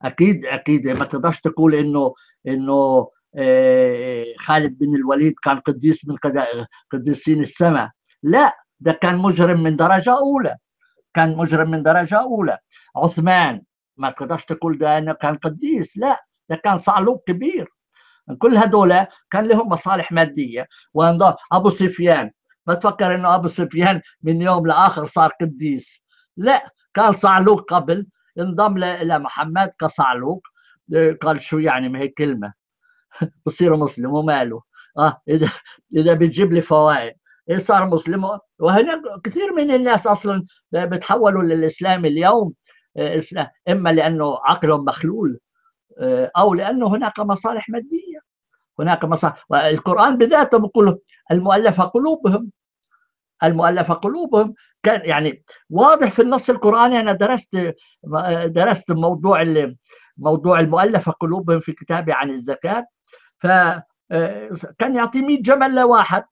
أكيد أكيد ما تقدرش تقول إنه إنه خالد بن الوليد كان قديس من قديسين السماء، لا ده كان مجرم من درجة أولى. كان مجرم من درجة أولى. عثمان ما تقدرش تقول ده انه كان قديس، لا ده كان صعلوك كبير. كل هدول كان لهم مصالح مادية. أبو سفيان ما تفكر إنه أبو سفيان من يوم لآخر صار قديس؟ لا كان صعلوك قبل انضم لمحمد كصعلوك قال شو يعني ما هي كلمة؟ بصير مسلم وماله. آه اذا إذا بتجيب لي فوائد. إيه صار مسلم. وهنا كثير من الناس أصلا بتحولوا للإسلام اليوم. إما لأنه عقلهم مخلول أو لأنه هناك مصالح مادية. هناك مصالح والقرآن بذاته بيقول المؤلفه قلوبهم المؤلفه قلوبهم. كان يعني واضح في النص القرآني أنا درست درست موضوع موضوع المؤلفه قلوبهم في كتابي عن الزكاة. فكان يعطي 100 جمل لواحد.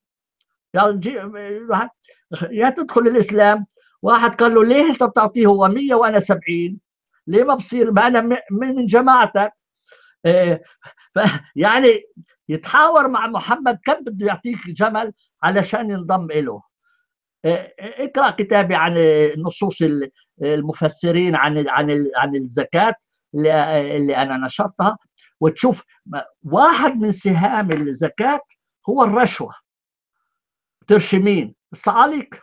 يا تدخل الإسلام واحد قال له ليه انت بتعطيه؟ هو 100 وأنا 70 ليه ما بصير؟ ما أنا من جماعتك. يعني يتحاور مع محمد كم بده يعطيك جمل علشان ينضم له اقرأ كتابي عن نصوص المفسرين عن عن عن الزكاة اللي أنا نشرتها. وتشوف واحد من سهام الزكاة هو الرشوة. ترشي مين؟ الصعاليك.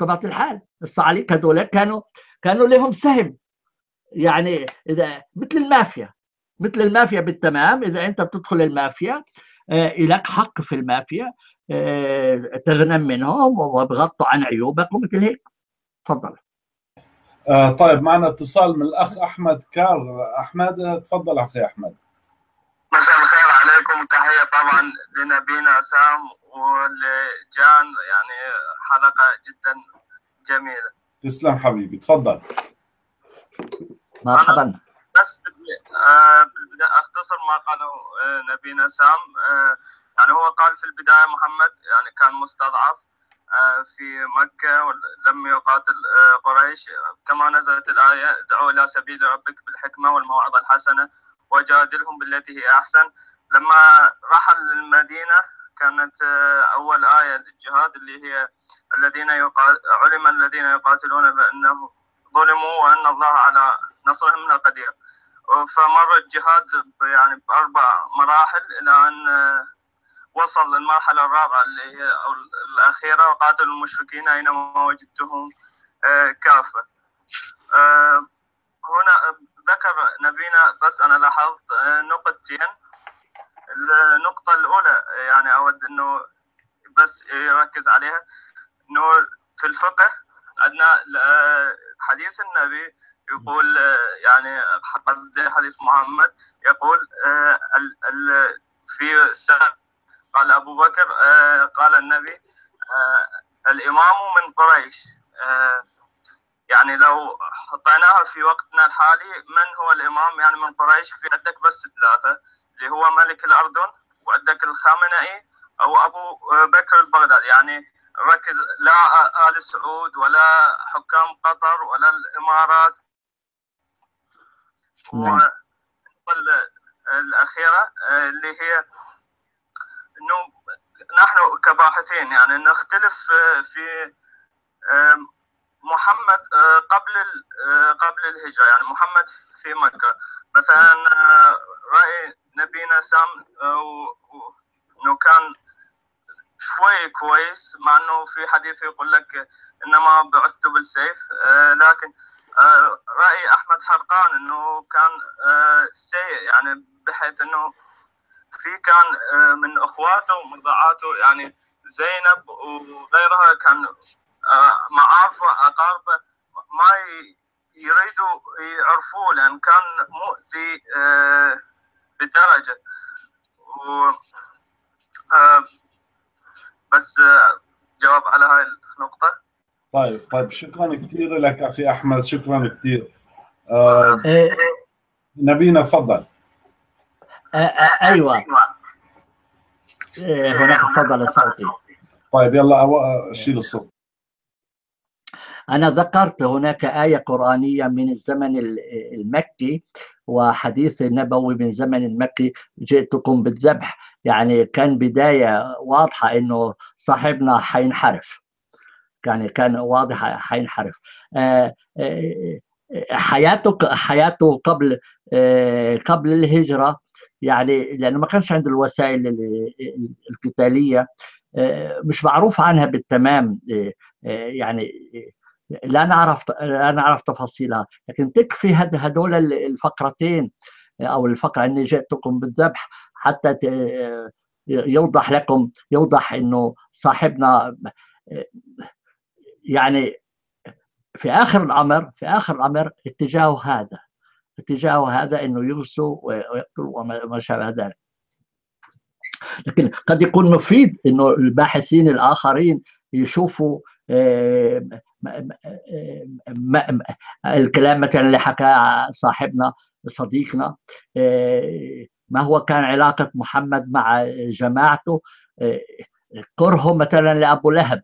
بطبيعه الحال الصعاليك هذول كانوا كانوا لهم سهم. يعني إذا مثل المافيا مثل المافيا بالتمام إذا أنت بتدخل المافيا آه لك حق في المافيا آه تغنم منهم وبغطوا عن عيوبك ومثل هيك. تفضل. آه طيب معنا اتصال من الأخ أحمد كار. أحمد تفضل أخي أحمد. مساء تحيه طبعا لنبينا سام ولجان يعني حلقة جدا جميلة. تسلم حبيبي تفضل. مرحبا. بس بدي آه بالبدايه أختصر ما قاله آه نبينا سام. آه يعني هو قال في البداية محمد يعني كان مستضعف آه في مكة ولم يقاتل آه قريش. كما نزلت الآية ادعوا إلى سبيل ربك بالحكمة والموعظة الحسنة وجادلهم بالتي هي أحسن. لما رحل للمدينة كانت آه أول آية للجهاد اللي هي الذين يقاتل علم الذين يقاتلون بأنهم ظلموا وأن الله على نصرهم لقدير. فمر الجهاد يعني بأربع مراحل إلى أن وصل للمرحلة الرابعة اللي هي أو الأخيرة وقاتلوا المشركين أينما وجدتهم كافة. هنا ذكر نبينا بس أنا لاحظت نقطتين. النقطة الأولى يعني أود إنه بس يركز عليها إنه في الفقه عندنا حديث النبي يقول يعني قصدي حديث محمد يقول في السنة قال أبو بكر قال النبي الإمام من قريش يعني لو حطيناها في وقتنا الحالي من هو الإمام؟ يعني من قريش في عندك بس ثلاثة. اللي هو ملك الأردن وعندك الخامنئي أو أبو بكر البغدادي. يعني ركز لا آل سعود ولا حكام قطر ولا الإمارات. نعم. الأخيرة اللي هي إنه نحن كباحثين يعني نختلف في محمد قبل قبل الهجرة. يعني محمد في مكة. مثلا رأي نبينا سام انه كان شوي كويس مع انه في حديث يقول لك انما بعثت بالسيف لكن راي احمد حرقان انه كان سيء يعني بحيث انه في كان من اخواته ومرضعاته يعني زينب وغيرها كان معارفه اقاربه ما يريدوا يعرفوه لأن كان مؤذي بدرجة. و بس جواب على هاي النقطة. طيب طيب شكرا كثير لك أخي أحمد شكرا كثير. آه نبينا تفضل. أيوه. هناك صدى لصوتي طيب يلا شيل الصوت. أنا ذكرت هناك آية قرآنية من الزمن المكي. وحديث نبوي من زمن المكي جئتكم بالذبح. يعني كان بداية واضحة إنه صاحبنا حينحرف. يعني كان واضح حينحرف. حياته حياته قبل قبل الهجرة. يعني لأنه ما كانش عنده الوسائل القتالية. مش معروف عنها بالتمام. يعني لا نعرف لا نعرف تفاصيلها لكن تكفي هدول الفقرتين أو الفقرة اني جئتكم بالذبح حتى يوضح لكم يوضح إنه صاحبنا يعني في آخر الأمر في آخر الأمر اتجاهه هذا اتجاهه هذا إنه يغزو ويقتل وما شابه ذلك. لكن قد يكون مفيد إنه الباحثين الآخرين يشوفوا الكلام مثلا اللي حكى صاحبنا صديقنا ما هو كان علاقة محمد مع جماعته؟ كرهه مثلا لأبو لهب.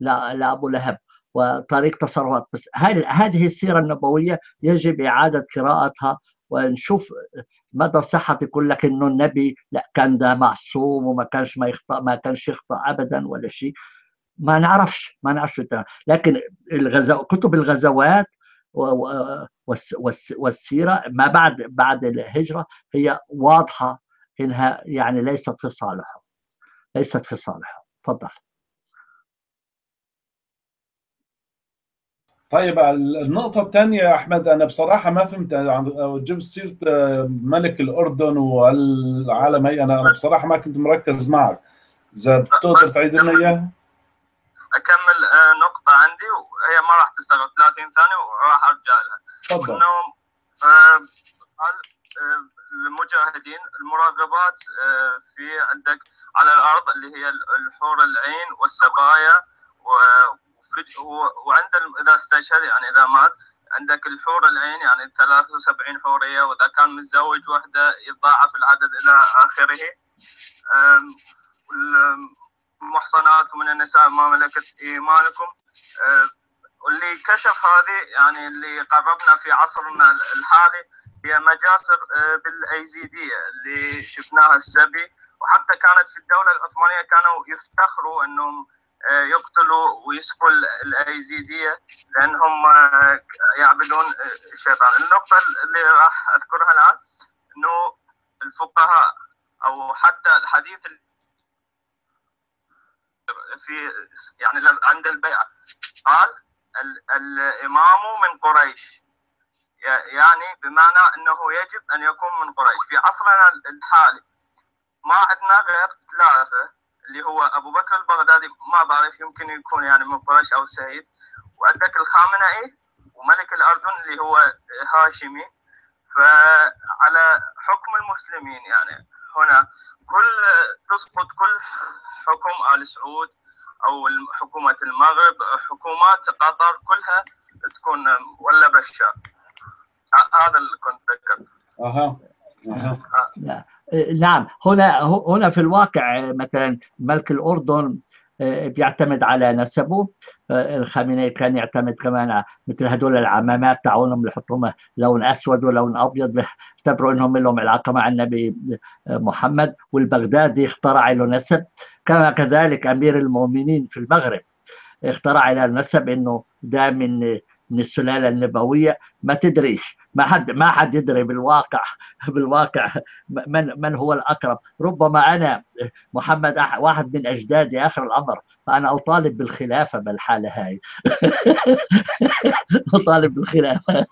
لأبو لهب وطريق تصرفات. بس هذه السيرة النبوية يجب إعادة قراءتها ونشوف مدى صحة يقول لك إنه النبي لا كان ده معصوم وما كانش ما يخطأ ما كانش يخطأ ابدا ولا شيء. ما نعرفش ما نعرفش لكن الغزو كتب الغزوات والسيرة ما بعد بعد الهجرة هي واضحة إنها يعني ليست في صالحه. ليست في صالحه. تفضل. طيب النقطة الثانية يا أحمد أنا بصراحة ما فهمت جبت سيرة ملك الأردن والعالم هي. أنا بصراحة ما كنت مركز معك. إذا بتقدر تعيد لنا إياها؟ أكمل نقطة عندي وهي ما راح تستغرق 30 ثانية وراح أرجع لها. تفضل. إنه المجاهدين المراقبات في عندك على الأرض اللي هي الحور العين والسبايا وعند إذا استشهد يعني إذا مات عندك الحور العين يعني 73 حورية وإذا كان متزوج وحدة يتضاعف العدد إلى آخره. المحصنات ومن النساء ما ملكت إيمانكم. واللي كشف هذه يعني اللي قربنا في عصرنا الحالي هي مجازر بالايزيديه اللي شفناها السبي. وحتى كانت في الدولة العثمانية كانوا يفتخروا إنهم يقتلوا ويسقوا الايزيديه لأنهم يعبدون الشيطان، النقطة اللي راح أذكرها الآن إنه الفقهاء أو حتى الحديث في يعني عند البيعة قال الإمام من قريش. يعني بمعنى أنه يجب أن يكون من قريش. في عصرنا الحالي ما عندنا غير ثلاثة اللي هو أبو بكر البغدادي ما بعرف يمكن يكون يعني من قريش أو سيد وعندك الخامنئي وملك الأردن اللي هو هاشمي. فعلى حكم المسلمين يعني هنا كل تسقط كل حكم آل سعود أو حكومة المغرب حكومات قطر كلها تكون ولا بشار هذا اللي كنت ذكرته أها. أها. نعم. هنا هنا في الواقع مثلا ملك الأردن بيعتمد على نسبه. الخامنئي كان يعتمد كمان مثل هدول العمامات تاعونهم يحطوا لون أسود ولون أبيض بيعتبروا إنهم لهم علاقة مع النبي محمد والبغدادي اخترع له نسب. كما كذلك أمير المؤمنين في المغرب اخترع له نسب إنه من من السلالة النبوية ما تدريش ما حد ما حد يدري بالواقع بالواقع من من هو الأقرب. ربما أنا محمد واحد من أجدادي آخر الأمر فأنا أطالب بالخلافة بالحالة هاي. أطالب بالخلافة.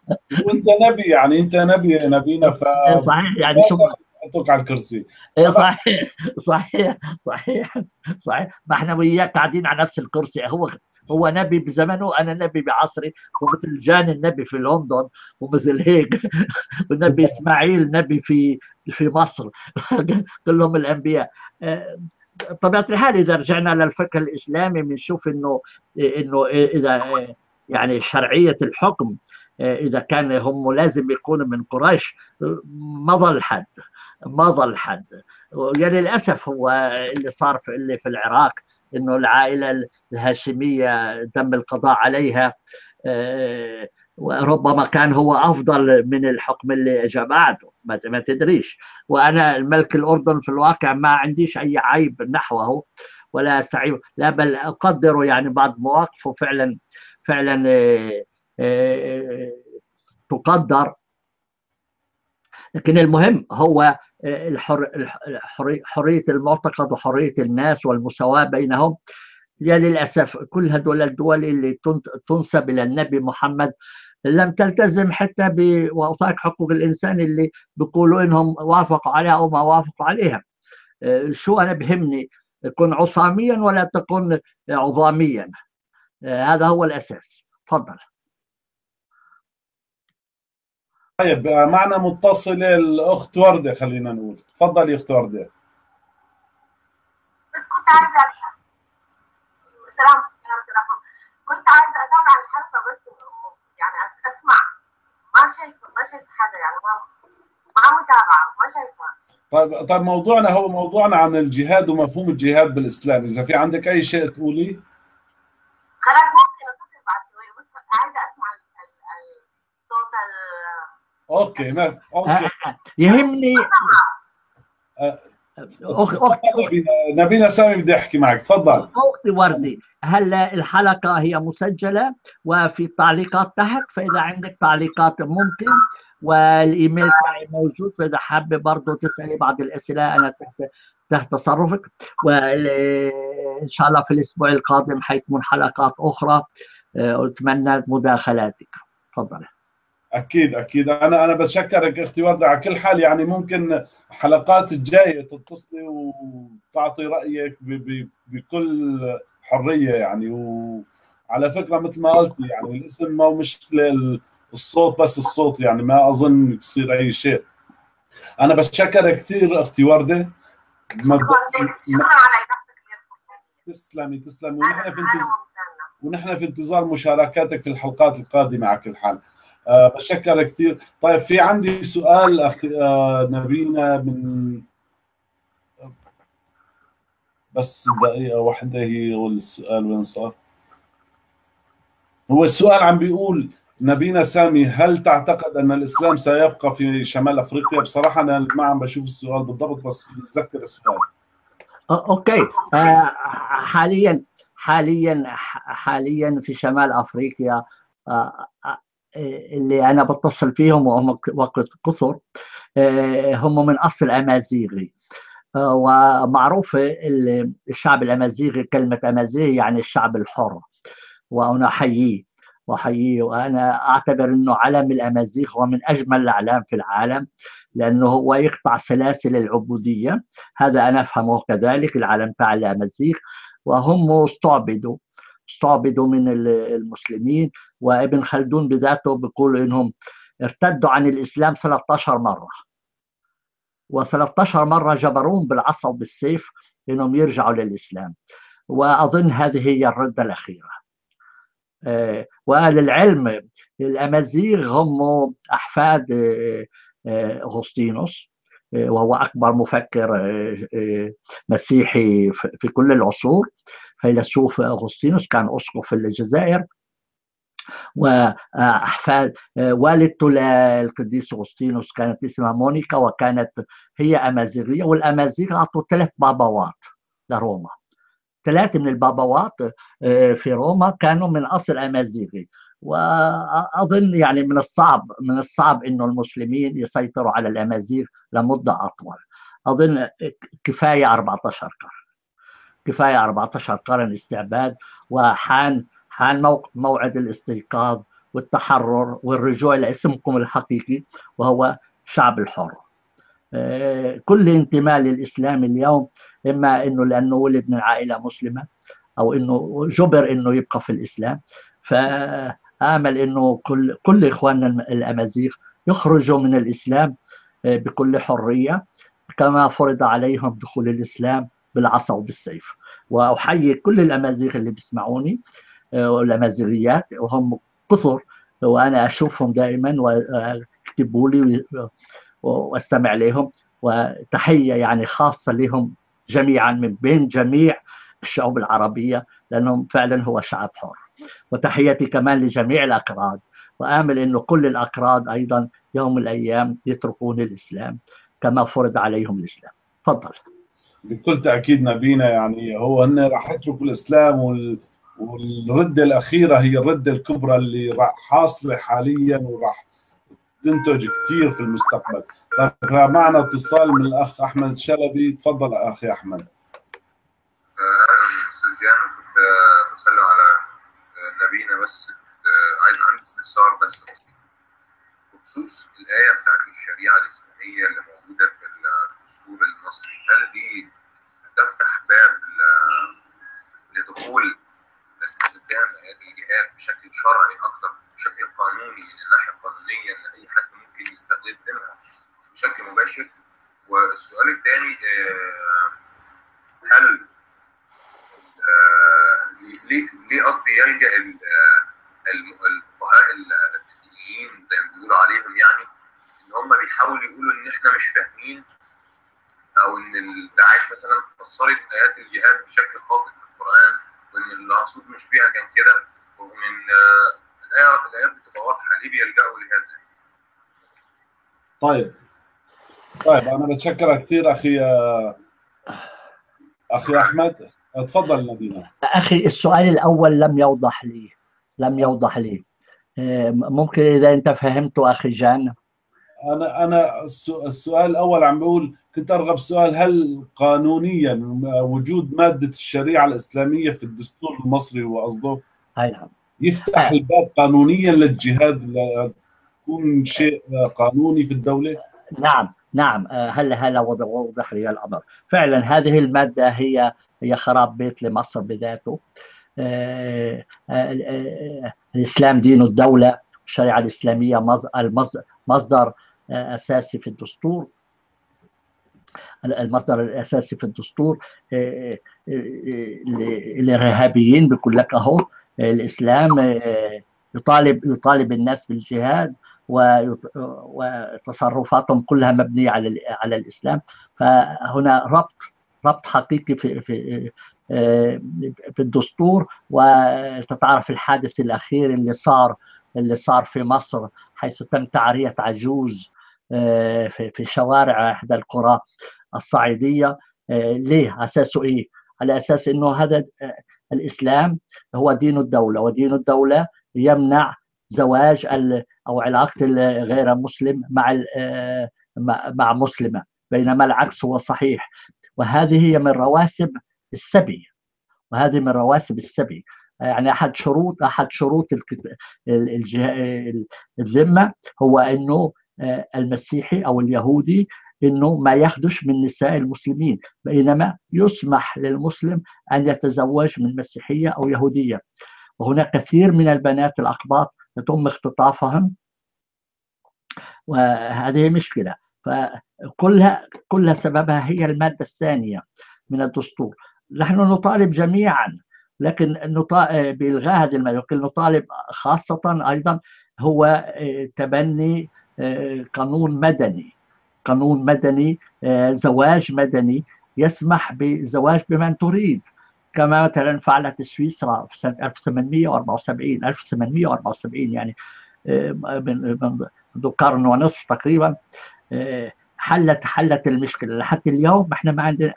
وأنت نبي يعني أنت نبي نبينا ف صحيح يعني شو حطوك على الكرسي. صحيح صحيح صحيح صحيح. ما إحنا وياك قاعدين على نفس الكرسي هو هو نبي بزمنه أنا نبي بعصري ومثل جان النبي في لندن ومثل هيك. والنبي إسماعيل نبي في في مصر. كلهم الأنبياء. طبيعة الحال إذا رجعنا للفقه الإسلامي بنشوف إنه إنه إذا يعني شرعية الحكم إذا كان هم لازم يكونوا من قريش ما ظل حد ما ظل حد يعني للأسف هو اللي صار في اللي في العراق إنه العائلة الهاشمية تم القضاء عليها وربما كان هو أفضل من الحكم اللي اجى بعده ما تدريش. وأنا الملك الأردن في الواقع ما عنديش أي عيب نحوه ولا استعيب لا بل اقدره يعني بعض مواقفه فعلا فعلا تقدر. لكن المهم هو حرية المعتقد وحرية الناس والمساواة بينهم. يا للأسف كل هدول الدول اللي تنسب إلى النبي محمد لم تلتزم حتى بوثائق حقوق الإنسان اللي بيقولوا إنهم وافقوا عليها أو ما وافقوا عليها. شو أنا بهمني؟ تكون عصاميا ولا تكون عظاميا. هذا هو الأساس. تفضل. طيب معنا متصلة الأخت وردة خلينا نقول. تفضلي أخت وردة. بس كنت عايزة سلام سلام سلام. كنت عايزة أتابع الحلقة بس يعني أسمع. ما شايفة ما شايفة حاجة يعني ما ما متابعة ما شايفة. طيب طيب موضوعنا هو موضوعنا عن الجهاد ومفهوم الجهاد بالإسلام. إذا في عندك أي شيء تقولي؟ خلاص ممكن أتصل بعد شوية. بس عايزة أسمع okay ما okay. يهمني أختي أختي نبينا سامي بدي احكي معك تفضل. أختي وردي. هلا الحلقة هي مسجلة وفي تعليقات تحت فإذا عندك تعليقات ممكن والإيميل تاعي موجود فإذا حابة برضه تسألي بعض الأسئلة أنا تحت تحت تصرفك. وان شاء الله في الأسبوع القادم حيكون حلقات أخرى. أتمنى مداخلاتك. تفضل. أكيد أكيد. أنا أنا بتشكرك أختي ورده على كل حال يعني ممكن حلقات الجاية تتصلي وتعطي رأيك بكل حرية يعني. وعلى فكرة مثل ما قلتي يعني الاسم ما هو مشكله الصوت بس الصوت يعني ما أظن يصير أي شيء. أنا بتشكرك كثير أختي ورده شكرا شكرا على تسلمي تسلمي. ونحن في انتظار ونحن في انتظار مشاركاتك في الحلقات القادمة على كل حال. أه كثير طيب في عندي سؤال أخ أه نبينا من بس دقيقة واحدة هي والسؤال وين صار؟ هو السؤال عم بيقول نبينا سامي هل تعتقد أن الإسلام سيبقى في شمال أفريقيا؟ بصراحة أنا ما عم بشوف السؤال بالضبط بس بتذكر السؤال. أوكي. أه حاليا حاليا حاليا في شمال أفريقيا اللي أنا بتصل فيهم وهم وقت قصر هم من أصل أمازيغي. ومعروف الشعب الأمازيغي كلمة أمازيغي يعني الشعب الحر. وأنا احييه واحييه وأنا أعتبر إنه علم الأمازيغ هو من أجمل الأعلام في العالم لأنه هو يقطع سلاسل العبودية. هذا أنا أفهمه كذلك العالم تاع الأمازيغ. وهم استعبدوا استعبدوا من المسلمين. وابن خلدون بذاته بيقول إنهم ارتدوا عن الإسلام 13 مرة. و13 مرة جبروهم بالعصا وبالسيف إنهم يرجعوا للإسلام. وأظن هذه هي الرده الأخيرة. وللعلم الأمازيغ هم أحفاد أغسطينوس وهو أكبر مفكر مسيحي في كل العصور. فيلسوف أغسطينوس كان أسقف الجزائر. وأحفاد والدته للقديس أغسطينوس كانت اسمها مونيكا وكانت هي أمازيغية والأمازيغ أعطوا ثلاث بابوات لروما. ثلاثة من البابوات في روما كانوا من أصل أمازيغي. وأظن يعني من الصعب من الصعب إنه المسلمين يسيطروا على الأمازيغ لمدة أطول. أظن كفاية 14 قرن. كفاية 14 قرن استعباد وحان حان موعد الاستيقاظ والتحرر والرجوع لاسمكم الحقيقي وهو شعب الحر. كل انتماء للإسلام اليوم إما إنه لأنه ولد من عائلة مسلمة أو إنه جبر إنه يبقى في الإسلام. فآمل إنه كل كل إخواننا الأمازيغ يخرجوا من الإسلام بكل حرية كما فرض عليهم دخول الإسلام بالعصا وبالسيف. وأحيي كل الأمازيغ اللي بيسمعوني والأمازيغيات وهم كثر وأنا أشوفهم دائما ويكتبوا لي وأستمع لهم وتحية يعني خاصة لهم جميعا من بين جميع الشعوب العربية لأنهم فعلا هو شعب حر. وتحياتي كمان لجميع الاكراد وآمل إنه كل الاكراد أيضا يوم من الأيام يتركون الإسلام كما فرض عليهم الإسلام. تفضل. بكل تأكيد نبينا يعني هو ان راح يتركوا الاسلام وال... والرده الأخيرة هي الرده الكبرى اللي راح حاصلة حاليا وراح تنتج كثير في المستقبل. طيب معنا اتصال من الأخ أحمد شلبي. تفضل أهلا أستاذ جان كنت بسلم على نبينا بس عايز عندي استفسار بس. بخصوص الآية بتاعت الشريعة الإسلامية اللي موجودة في الدستور المصري هل دي تفتح باب لدخول استخدام ايات الجهاد بشكل شرعي أكتر بشكل قانوني من الناحية القانونية إن أي حد ممكن يستخدمها بشكل مباشر. والسؤال الثاني هل ليه ليه قصدي يلجأ الفقهاء الدينيين زي ما بيقولوا عليهم يعني إن هم بيحاولوا يقولوا إن إحنا مش فاهمين أو إن داعش مثلا فسرت آيات الجهاد بشكل خاطئ في القرآن وإن المقصود مش بيها كان كده ومن الآية الآيات بتبقى واضحة ليه بيلجأوا لهذا. طيب. طيب أنا بتشكرك كثير أخي أخي أحمد. تفضل نبينا أخي السؤال الأول لم يوضح لي لم يوضح لي. ممكن إذا أنت فهمته أخي جان. أنا أنا السؤال الأول عم بقول كنت أرغب سؤال هل قانونيا وجود مادة الشريعة الإسلامية في الدستور المصري وقصده أي نعم. يفتح الباب قانونيا للجهاد يكون شيء قانوني في الدولة؟ نعم نعم. هلا هلا وضح لي الأمر. فعلا هذه المادة هي هي خراب بيت لمصر بذاته. الإسلام دين الدولة الشريعة الإسلامية مصدر أساسي في الدستور. المصدر الأساسي في الدستور الارهابيين بيقول لك أهو الإسلام يطالب يطالب الناس بالجهاد وتصرفاتهم كلها مبنية على على الإسلام. فهنا ربط ربط حقيقي في في في الدستور. وتتعرف الحادث الأخير اللي صار اللي صار في مصر حيث تم تعرية عجوز في في شوارع إحدى القرى الصعيدية. ليه؟ اساسه إيه؟ على أساس إنه هذا الإسلام هو دين الدولة ودين الدولة يمنع زواج أو علاقة غير مسلم مع مع مسلمة بينما العكس هو صحيح. وهذه هي من رواسب السبي. وهذه من رواسب السبي. يعني أحد شروط أحد شروط الذمة هو إنه المسيحي أو اليهودي إنه ما يخدش من نساء المسلمين بينما يسمح للمسلم أن يتزوج من مسيحية أو يهودية. وهناك كثير من البنات الاقباط يتم اختطافهم. وهذه مشكلة. فكلها كلها سببها هي المادة الثانية من الدستور. نحن نطالب جميعا لكن بإلغاء هذه المادة لكن نطالب خاصة أيضا هو تبني قانون مدني. قانون مدني زواج مدني يسمح بزواج بمن تريد. كما مثلا فعلت سويسرا في سنه 1874 1874 يعني منذ قرن ونصف تقريبا حلت حلت المشكلة. لحتى اليوم إحنا ما عندنا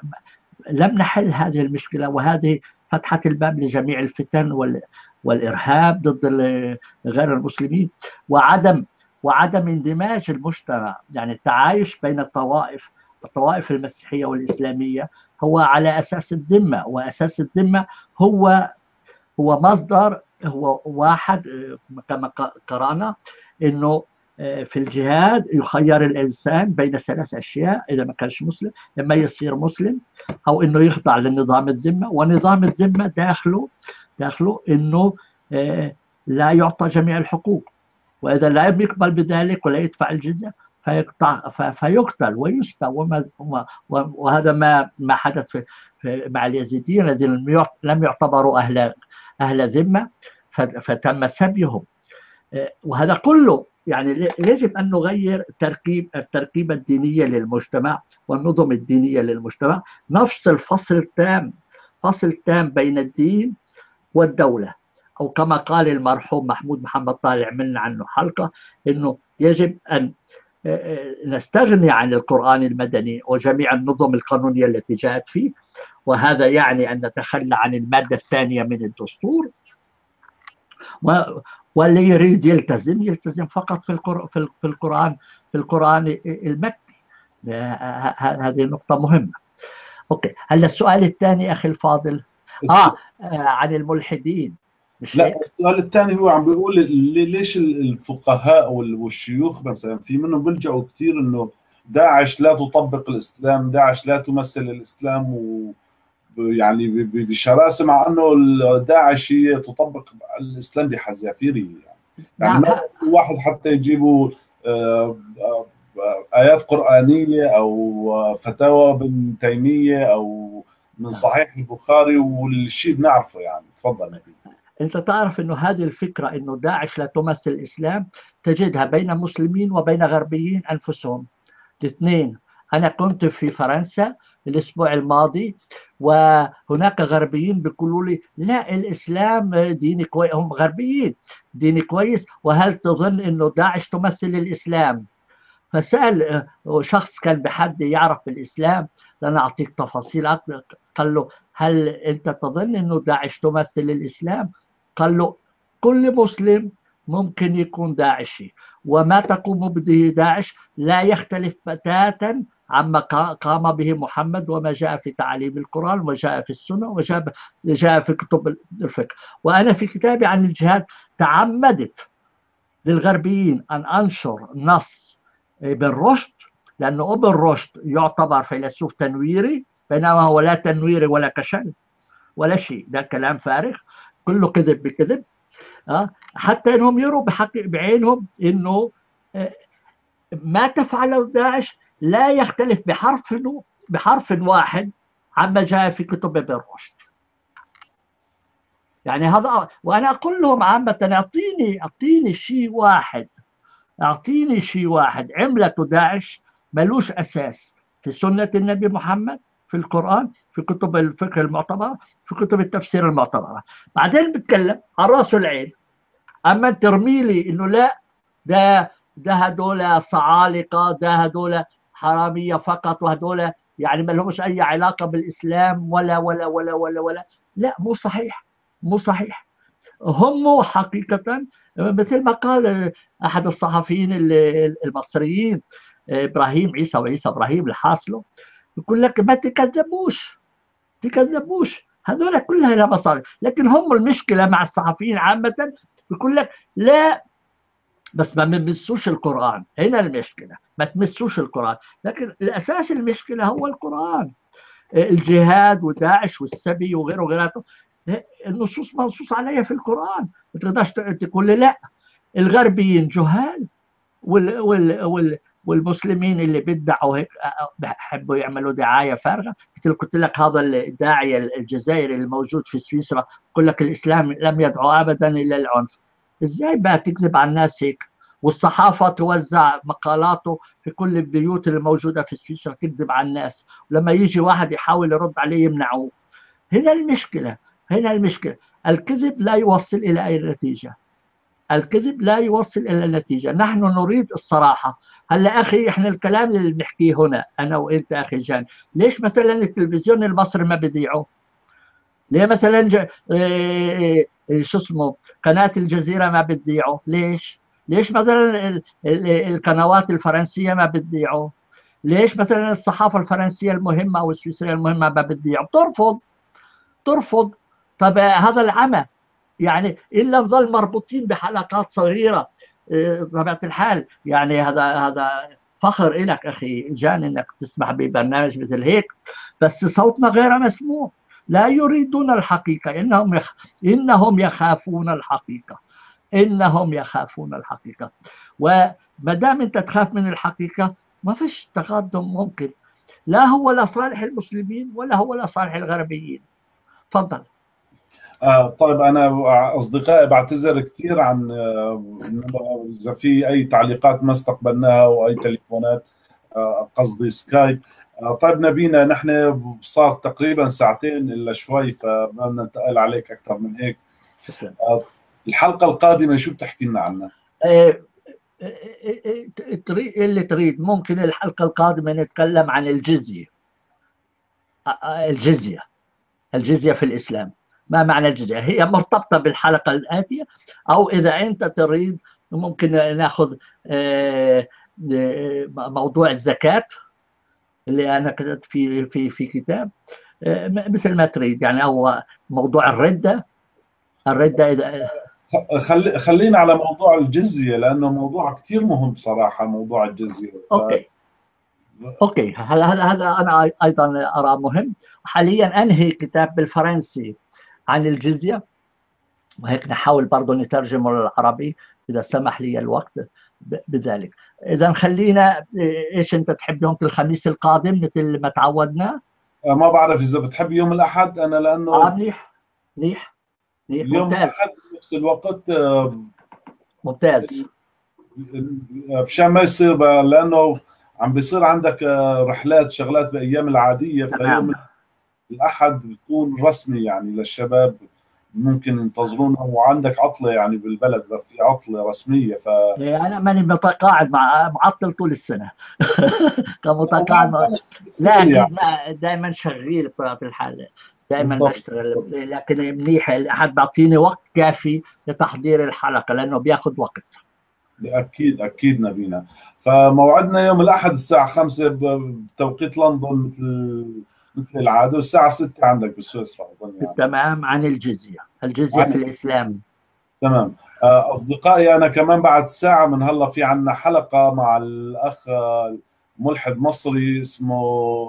لم نحل هذه المشكلة وهذه فتحت الباب لجميع الفتن وال والإرهاب ضد غير المسلمين. وعدم وعدم اندماج المجتمع. يعني التعايش بين الطوائف الطوائف المسيحية والإسلامية هو على أساس الذمة وأساس الذمة هو هو مصدر هو واحد كما قرأنا إنه في الجهاد يخير الإنسان بين ثلاث أشياء إذا ما كانش مسلم إما يصير مسلم أو إنه يخضع لنظام الذمة ونظام الذمة داخله داخله إنه لا يعطى جميع الحقوق. وإذا لا يقبل بذلك ولا يدفع الجزية فيقطع فيقتل ويسبى وما وهذا ما ما حدث في مع اليزيديين الذين لم يعتبروا أهل أهل ذمة فتم سبيهم. وهذا كله يعني يجب أن نغير تركيب التركيبة الدينية للمجتمع والنظم الدينية للمجتمع. نفصل فصل تام فصل تام بين الدين والدولة. أو كما قال المرحوم محمود محمد طالع عملنا عنه حلقة إنه يجب أن نستغني عن القرآن المدني وجميع النظم القانونية التي جاءت فيه. وهذا يعني أن نتخلى عن المادة الثانية من الدستور. واللي يريد يلتزم يلتزم فقط في في القرآن في القرآن المكي هذه نقطة مهمة. أوكي. هلا السؤال الثاني أخي الفاضل. آه عن الملحدين. مش لا السؤال الثاني هو عم بيقول ليش الفقهاء والشيوخ مثلا في منهم بيلجأوا كثير إنه داعش لا تطبق الإسلام، داعش لا تمثل الإسلام و يعني بشراسة مع إنه داعش هي تطبق الإسلام بحذافيره يعني, يعني ما واحد حتى يجيبوا آيات قرآنية أو فتاوى ابن تيمية أو من صحيح البخاري والشيء بنعرفه يعني. تفضل نبيل أنت تعرف إنه هذه الفكرة إنه داعش لا تمثل الإسلام تجدها بين مسلمين وبين غربيين أنفسهم الاثنين أنا كنت في فرنسا الأسبوع الماضي وهناك غربيين بيقولوا لي لا الإسلام دين كويس هم غربيين دين كويس وهل تظن إنه داعش تمثل الإسلام فسأل شخص كان بحد يعرف بالاسلام لأنا أعطيك تفاصيل أكثر قال له هل أنت تظن أنه داعش تمثل الإسلام؟ قال له كل مسلم ممكن يكون داعشي وما تقوم به داعش لا يختلف بتاتا عما قام به محمد وما جاء في تعاليم القرآن وجاء في السنة وجاء جاء في كتب الفقه. وأنا في كتابي عن الجهاد تعمدت للغربيين أن أنشر نص ابن رشد لأنه ابن رشد يعتبر فيلسوف تنويري بينما هو لا تنويري ولا كشل ولا شيء. ده كلام فارغ. كله كذب بكذب أه؟ حتى إنهم يروا بحق بعينهم إنه ما تفعله داعش لا يختلف بحرف بحرف واحد عما جاء في كتب ابن رشد يعني هذا وأنا أقول لهم عامة أعطيني أعطيني شيء واحد أعطيني شيء واحد عملته داعش ملوش أساس في سنة النبي محمد في القرآن في كتب الفقه المعتبرة في كتب التفسير المعتبرة. بعدين بتكلم عن رأس العين. أما ترمي لي إنه لا ده ده هدول صعالقة ده هدول حرامية فقط وهدول يعني ما لهمش أي علاقة بالإسلام ولا ولا ولا ولا ولا. لا مو صحيح مو صحيح. هم حقيقة مثل ما قال أحد الصحفيين المصريين إبراهيم عيسى وعيسى إبراهيم الحاصله يقول لك ما تكذبوش تكذبوش. هذول كلها لها مصالح. لكن هم المشكلة مع الصحفيين عامة يقول لك لا بس ما تمسوش القرآن. هنا المشكلة ما تمسوش القرآن. لكن الأساس المشكلة هو القرآن. الجهاد وداعش والسبي وغيره وغيره النصوص منصوص عليها في القرآن. ما تقدرش تقول لي لا. الغربيين جهال وال وال وال والمسلمين اللي بيدعوا هيك بحبوا يعملوا دعاية فارغة. مثل قلت لك هذا الداعيه الجزائري الموجود في سويسرا يقول لك الإسلام لم يدعو ابدا إلى العنف. إزاي بقى تكذب على الناس هيك؟ والصحافة توزع مقالاته في كل البيوت الموجودة في سويسرا تكذب على الناس. ولما يجي واحد يحاول يرد عليه يمنعوه. هنا المشكلة هنا المشكلة. الكذب لا يوصل إلى أي نتيجة. الكذب لا يوصل إلى النتيجة. نحن نريد الصراحة. هلا أخي إحنا الكلام اللي بنحكيه هنا أنا وإنت أخي جان ليش مثلا التلفزيون المصري ما بيذيعه ليه مثلا ج... إيه شو اسمه قناة الجزيرة ما بتذيعه ليش؟ ليش مثلا ال... ال... القنوات الفرنسية ما بتذيعه ليش مثلا الصحافة الفرنسية المهمة أو السويسرية المهمة ما بتذيعه بترفض. ترفض. طب هذا العمى. يعني إلا نظل مربوطين بحلقات صغيرة بطبيعة الحال. يعني هذا هذا فخر لك أخي جان إنك تسمح ببرنامج مثل هيك. بس صوتنا غير مسموع. لا يريدون الحقيقة. إنهم يخ... إنهم يخافون الحقيقة. إنهم يخافون الحقيقة. وما دام أنت تخاف من الحقيقة ما فيش تقدم ممكن. لا هو لصالح المسلمين ولا هو لصالح الغربيين. تفضل. آه طيب أنا أصدقائي بعتذر كثير عن إذا في أي تعليقات ما استقبلناها أو أي تليفونات آه قصدي سكايب. آه طيب نبينا نحن صار تقريبا ساعتين إلا شوي فما بدنا ننتقل عليك أكثر من هيك. الحلقة القادمة شو بتحكي لنا عنها؟ اللي تريد ممكن الحلقة القادمة نتكلم عن الجزية. الجزية. الجزية في الإسلام. ما معنى الجزيه؟ هي مرتبطة بالحلقة الآتية أو إذا أنت تريد ممكن ناخذ موضوع الزكاة اللي أنا كتبت في في في كتاب مثل ما تريد. يعني أو موضوع الردة الردة إذا خلي خلينا على موضوع الجزية لأنه موضوع كثير مهم بصراحة موضوع الجزية. ف... okay. okay. هذا هذا هذا أنا أيضا أرى مهم؟ حاليا أنهي كتاب بالفرنسي؟ عن الجزية. وهيك نحاول برضه نترجمه للعربي إذا سمح لي الوقت بذلك. إذا خلينا إيش أنت تحب يوم الخميس القادم مثل ما تعودنا؟ ما بعرف إذا بتحب يوم الأحد أنا لأنه آه منيح منيح يوم الأحد بنفس الوقت ممتاز. مشان ما يصير لأنه عم بيصير عندك رحلات شغلات بأيام العادية فيوم الأحد بتكون رسمي يعني للشباب ممكن ينتظرونا. وعندك عطلة يعني بالبلد في عطلة رسمية ف أنا ماني متقاعد مع معطل طول السنة. كمتقاعد مع... لا دائما شغيل بطبيعه الحال دائما بشتغل. لكن منيح الأحد بيعطيني وقت كافي لتحضير الحلقة لأنه بياخذ وقت. أكيد أكيد نبينا. فموعدنا يوم الأحد الساعة 5 بتوقيت لندن مثل مثل العادة والساعة 6 عندك بسويسرا أظن يعني. تمام عن الجزيه الجزيه عن... في الإسلام. تمام. أصدقائي أنا كمان بعد ساعة من هلا في عندنا حلقة مع الأخ ملحد مصري اسمه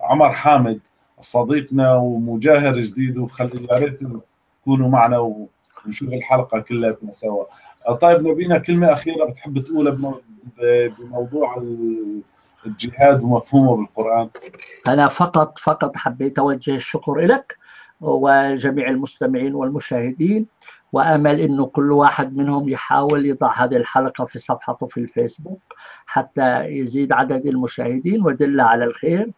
عمر حامد صديقنا ومجاهر جديد وخلي يا ريت تكونوا معنا ونشوف الحلقة كلياتنا سوا. طيب نبينا كلمة أخيرة بتحب تقولها بموضوع الجهاد ومفهومه بالقرآن. أنا فقط فقط حبيت أوجه الشكر لك وجميع المستمعين والمشاهدين وأمل انه كل واحد منهم يحاول يضع هذه الحلقة في صفحته في الفيسبوك حتى يزيد عدد المشاهدين ويدل على الخير.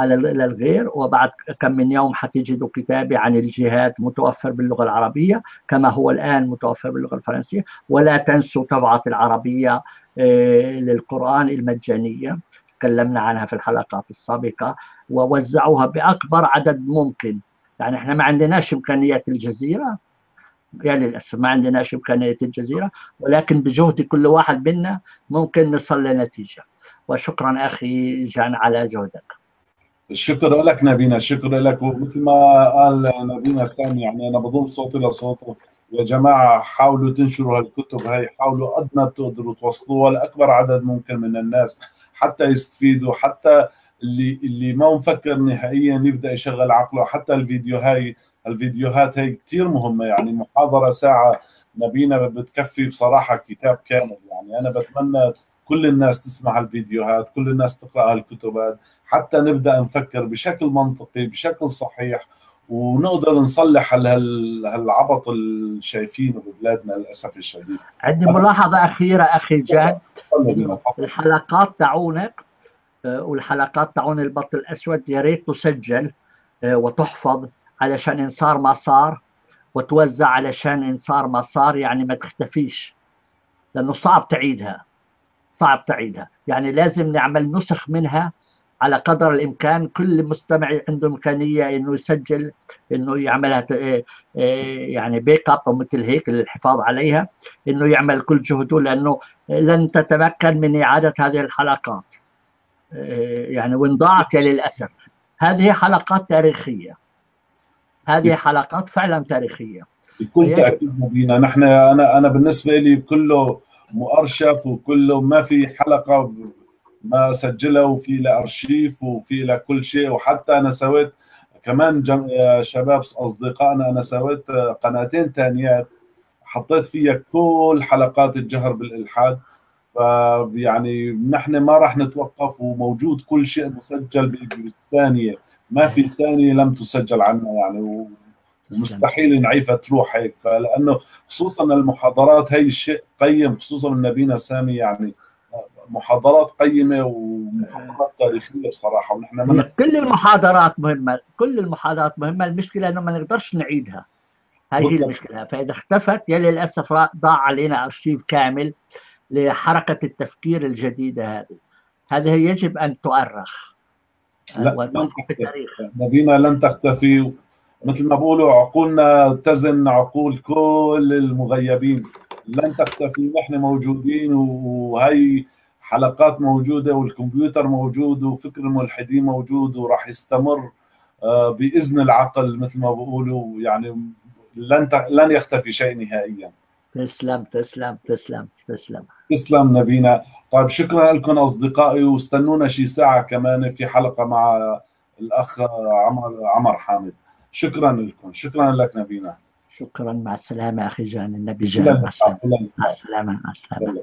على الغير. وبعد كم من يوم حتجدوا كتابي عن الجهاد متوفر باللغة العربية كما هو الآن متوفر باللغة الفرنسية. ولا تنسوا طبعة العربية للقرآن المجانية. تكلمنا عنها في الحلقات السابقة. ووزعوها بأكبر عدد ممكن. يعني إحنا ما عندناش إمكانيات الجزيرة. يا للأسف ما عندناش امكانيه الجزيرة. ولكن بجهد كل واحد منا ممكن نصل لنتيجة. وشكرا أخي جان على جهدك. الشكر لك نبينا الشكر لك. ومثل ما قال نبينا سامي يعني أنا بضم صوتي لصوته. يا جماعة حاولوا تنشروا هالكتب هاي حاولوا قد ما بتقدروا توصلوها لأكبر عدد ممكن من الناس حتى يستفيدوا حتى اللي اللي ما مفكر نهائيا يبدأ يشغل عقله حتى الفيديو هاي الفيديوهات هي كثير مهمة. يعني محاضرة ساعة نبينا بتكفي بصراحة كتاب كامل. يعني أنا بتمنى كل الناس تسمع الفيديوهات كل الناس تقرأ هالكتبات. حتى نبدأ نفكر بشكل منطقي بشكل صحيح ونقدر نصلح هالعبط اللي شايفينه ببلادنا للأسف الشديد. عندي ملاحظة أخيرة أخي جان الحلقات تاعونك والحلقات تاعون البط الأسود. يا ريت تسجل وتحفظ علشان إن صار ما صار وتوزع علشان إن صار ما صار. يعني ما تختفيش لأنه صعب تعيدها صعب تعيدها. يعني لازم نعمل نسخ منها على قدر الإمكان كل مستمع عنده إمكانية إنه يسجل إنه يعملها يعني بيك اب أو مثل هيك للحفاظ عليها إنه يعمل كل جهده لأنه لن تتمكن من إعادة هذه الحلقات. يعني وإن ضاعت للأسف. هذه حلقات تاريخية. هذه حلقات فعلا تاريخية. بكل تأكيد مبينا نحن أنا أنا بالنسبة لي كله مؤرشف وكله ما في حلقة ما سجلها وفي له أرشيف وفي له كل شيء. وحتى أنا سويت كمان جم... شباب أصدقائنا أنا سويت قناتين ثانيات حطيت فيها كل حلقات الجهر بالإلحاد. فيعني نحن ما راح نتوقف وموجود كل شيء مسجل بالثانية. ما في ثانية لم تسجل عنا يعني ومستحيل نعيفها تروح هيك. فلأنه خصوصا المحاضرات هي شيء قيم خصوصا من نبينا سامي يعني. محاضرات قيمة ومحاضرات تاريخية بصراحة ونحن من كل المحاضرات مهمة كل المحاضرات مهمة المشكلة إنه ما نقدرش نعيدها. هاي هي المشكلة. فإذا اختفت يا للأسف ضاع علينا أرشيف كامل لحركة التفكير الجديدة هذه. هذه يجب أن تؤرخ. لا نبينا لن تختفي. مثل ما بقولوا عقولنا تزن عقول كل المغيبين. لن تختفي. نحن موجودين وهي حلقات موجودة والكمبيوتر موجود وفكر الملحدين موجود وراح يستمر بإذن العقل مثل ما بقولوا. يعني لن لن يختفي شيء نهائيا. تسلم تسلم تسلم تسلم. تسلم نبينا. طيب شكرا لكم أصدقائي واستنونا شي ساعة كمان في حلقة مع الأخ عمر عمر حامد. شكرا لكم. شكرا لك نبينا. شكرا. مع السلامة أخي جان النبي جان. مع السلامة. مع السلامة مع السلامة.